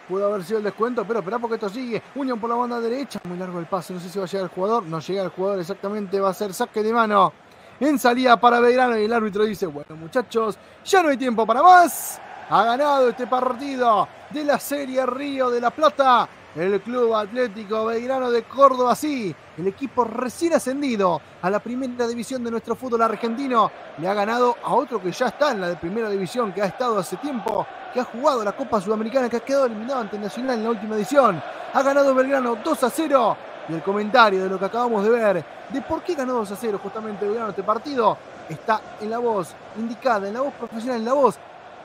Pudo haber sido el descuento, pero espera porque esto sigue. Unión por la banda derecha. Muy largo el pase. No sé si va a llegar el jugador. No llega el jugador exactamente. Va a ser saque de mano. En salida para Belgrano. Y el árbitro dice: Bueno, muchachos, ya no hay tiempo para más. Ha ganado este partido de la Serie Río de la Plata. El Club Atlético Belgrano de Córdoba, sí, el equipo recién ascendido a la primera división de nuestro fútbol argentino, le ha ganado a otro que ya está en la de primera división, que ha estado hace tiempo que ha jugado la Copa Sudamericana, que ha quedado eliminado ante Nacional en la última edición. Ha ganado Belgrano 2 a 0. Y el comentario de lo que acabamos de ver, de por qué ganó 2 a 0 justamente Belgrano este partido, está en la voz indicada, en la voz profesional, en la voz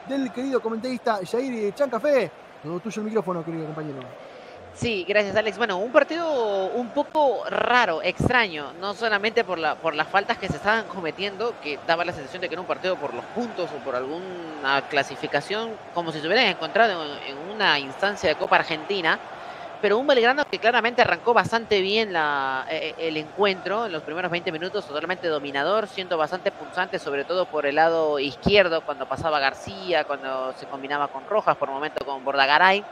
del querido comentarista Jair Chancafé. Todo tuyo el micrófono, querido compañero. Sí, gracias Alex. Bueno, un partido un poco raro, extraño, no solamente por, la, por las faltas que se estaban cometiendo, que daba la sensación de que era un partido por los puntos o por alguna clasificación, como si se hubieran encontrado en, una instancia de Copa Argentina, pero un Belgrano que claramente arrancó bastante bien la, e, e, el encuentro en los primeros 20 minutos, totalmente dominador, siendo bastante punzante, sobre todo por el lado izquierdo, cuando pasaba García, cuando se combinaba con Rojas, por momento con Bordagaray,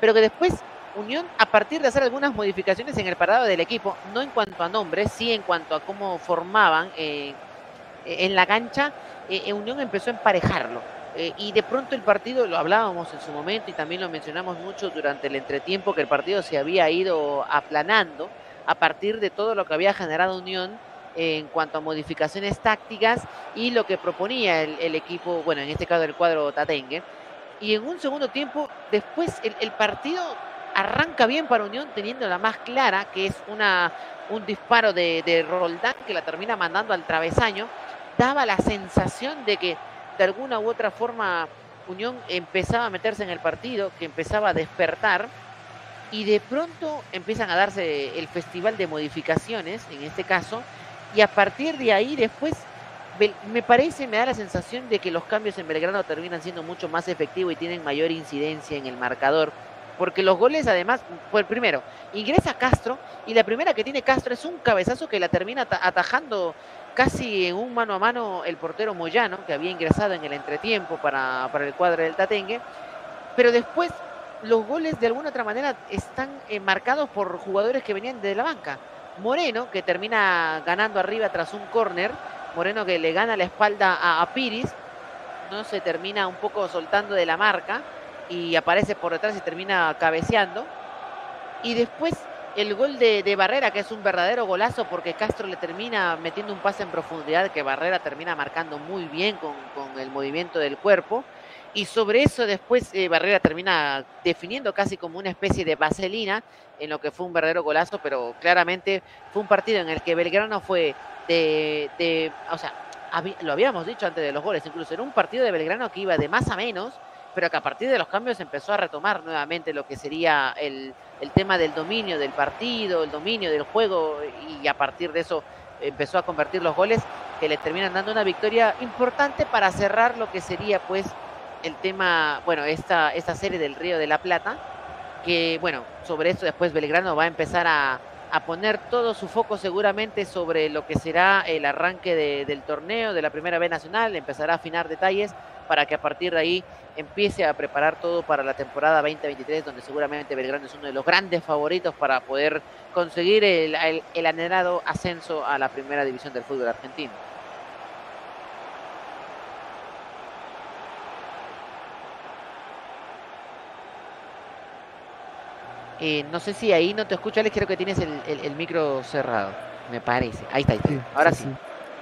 pero que después Unión, a partir de hacer algunas modificaciones en el parado del equipo, no en cuanto a nombres, sí en cuanto a cómo formaban eh, en la cancha, eh, Unión empezó a emparejarlo. Eh, y de pronto el partido, lo hablábamos en su momento y también lo mencionamos mucho durante el entretiempo, que el partido se había ido aplanando a partir de todo lo que había generado Unión en cuanto a modificaciones tácticas y lo que proponía el, equipo, bueno, en este caso el cuadro Tatengue. Y en un segundo tiempo, después el partido arranca bien para Unión teniendo la más clara, que es un disparo de, Roldán que la termina mandando al travesaño. Daba la sensación de que de alguna u otra forma Unión empezaba a meterse en el partido, que empezaba a despertar y de pronto empiezan a darse el festival de modificaciones, en este caso, y a partir de ahí después me parece, me da la sensación de que los cambios en Belgrano terminan siendo mucho más efectivos y tienen mayor incidencia en el marcador. Porque los goles, además, pues primero, ingresa Castro y la primera que tiene Castro es un cabezazo que la termina atajando casi en un mano a mano el portero Moyano, que había ingresado en el entretiempo para, para el cuadro del Tatengue. Pero después, los goles de alguna otra manera están eh, marcados por jugadores que venían de la banca. Moreno, que termina ganando arriba tras un córner Moreno que le gana la espalda a, Piris, no se termina un poco soltando de la marca y aparece por detrás y termina cabeceando. Y después el gol de, Barrera, que es un verdadero golazo porque Castro le termina metiendo un pase en profundidad que Barrera termina marcando muy bien con, el movimiento del cuerpo. Y sobre eso después eh, Barrera termina definiendo casi como una especie de vaselina en lo que fue un verdadero golazo, pero claramente fue un partido en el que Belgrano fue de, o sea, lo habíamos dicho antes de los goles, incluso en un partido de Belgrano que iba de más a menos, pero que a partir de los cambios empezó a retomar nuevamente lo que sería el, el tema del dominio del partido, el dominio del juego, y a partir de eso empezó a convertir los goles que le terminan dando una victoria importante para cerrar lo que sería pues el tema, bueno, esta, esta serie del Río de la Plata, que bueno, sobre eso después Belgrano va a empezar a, a poner todo su foco seguramente sobre lo que será el arranque del torneo de la Primera B Nacional, empezará a afinar detalles para que a partir de ahí empiece a preparar todo para la temporada 2023, donde seguramente Belgrano es uno de los grandes favoritos para poder conseguir el, el anhelado ascenso a la Primera División del fútbol argentino. Eh, no sé si ahí no te escucho, Alex, creo que tienes el, micro cerrado, me parece. Ahí está, ahí está. Ahora sí,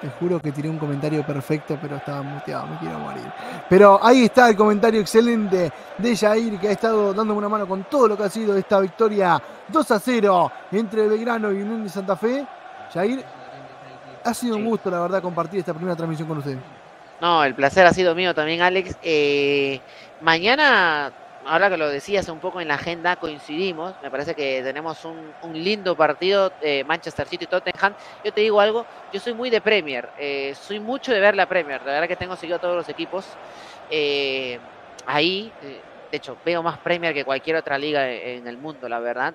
Te juro que tiré un comentario perfecto, pero estaba muteado, me quiero morir. Pero ahí está el comentario excelente de Jair, que ha estado dándome una mano con todo lo que ha sido esta victoria 2 a 0 entre Belgrano y Unión de Santa Fe. Jair, ha sido un gusto, la verdad, compartir esta primera transmisión con usted. No, el placer ha sido mío también, Alex. Eh, mañana ahora que lo decías un poco en la agenda, coincidimos. Me parece que tenemos un, lindo partido de Manchester City y Tottenham. Yo te digo algo, yo soy muy de Premier, eh, soy mucho de ver la Premier. La verdad que tengo seguido todos los equipos. Eh, ahí, eh, de hecho, veo más Premier que cualquier otra liga en el mundo, la verdad.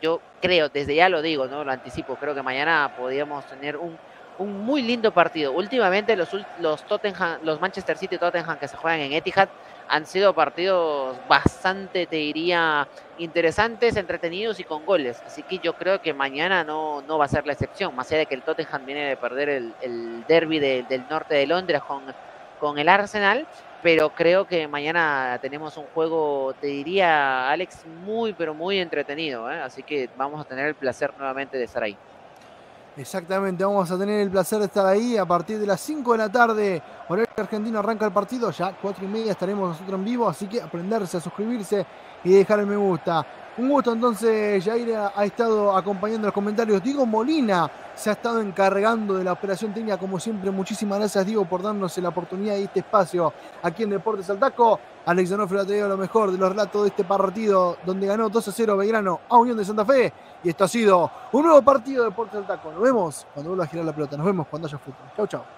Yo creo, desde ya lo digo, no lo anticipo, creo que mañana podríamos tener un, un muy lindo partido. Últimamente los, los, Tottenham, los Manchester City y Tottenham que se juegan en Etihad han sido partidos bastante, te diría, interesantes, entretenidos y con goles. Así que yo creo que mañana no, no va a ser la excepción, más allá de que el Tottenham viene de perder el, el derby del norte de Londres con, con el Arsenal. Pero creo que mañana tenemos un juego, te diría, Alex, muy, pero muy entretenido. ¿eh? Así que vamos a tener el placer nuevamente de estar ahí. Exactamente, vamos a tener el placer de estar ahí a partir de las 5 de la tarde. Horario argentino arranca el partido, ya 4 y media estaremos nosotros en vivo, así que aprenderse a suscribirse y dejar el me gusta. Un gusto entonces, Jair ha estado acompañando los comentarios. Diego Molina se ha estado encargando de la operación técnica, como siempre. Muchísimas gracias, Diego, por darnos la oportunidad y este espacio aquí en Deportes Altaco. Alex Donofrio ha traído lo mejor de los relatos de este partido, donde ganó 2 a 0 Belgrano a Unión de Santa Fe. Y esto ha sido un nuevo partido de Deportes Altaco. Nos vemos cuando vuelva a girar la pelota. Nos vemos cuando haya fútbol. Chau, chau.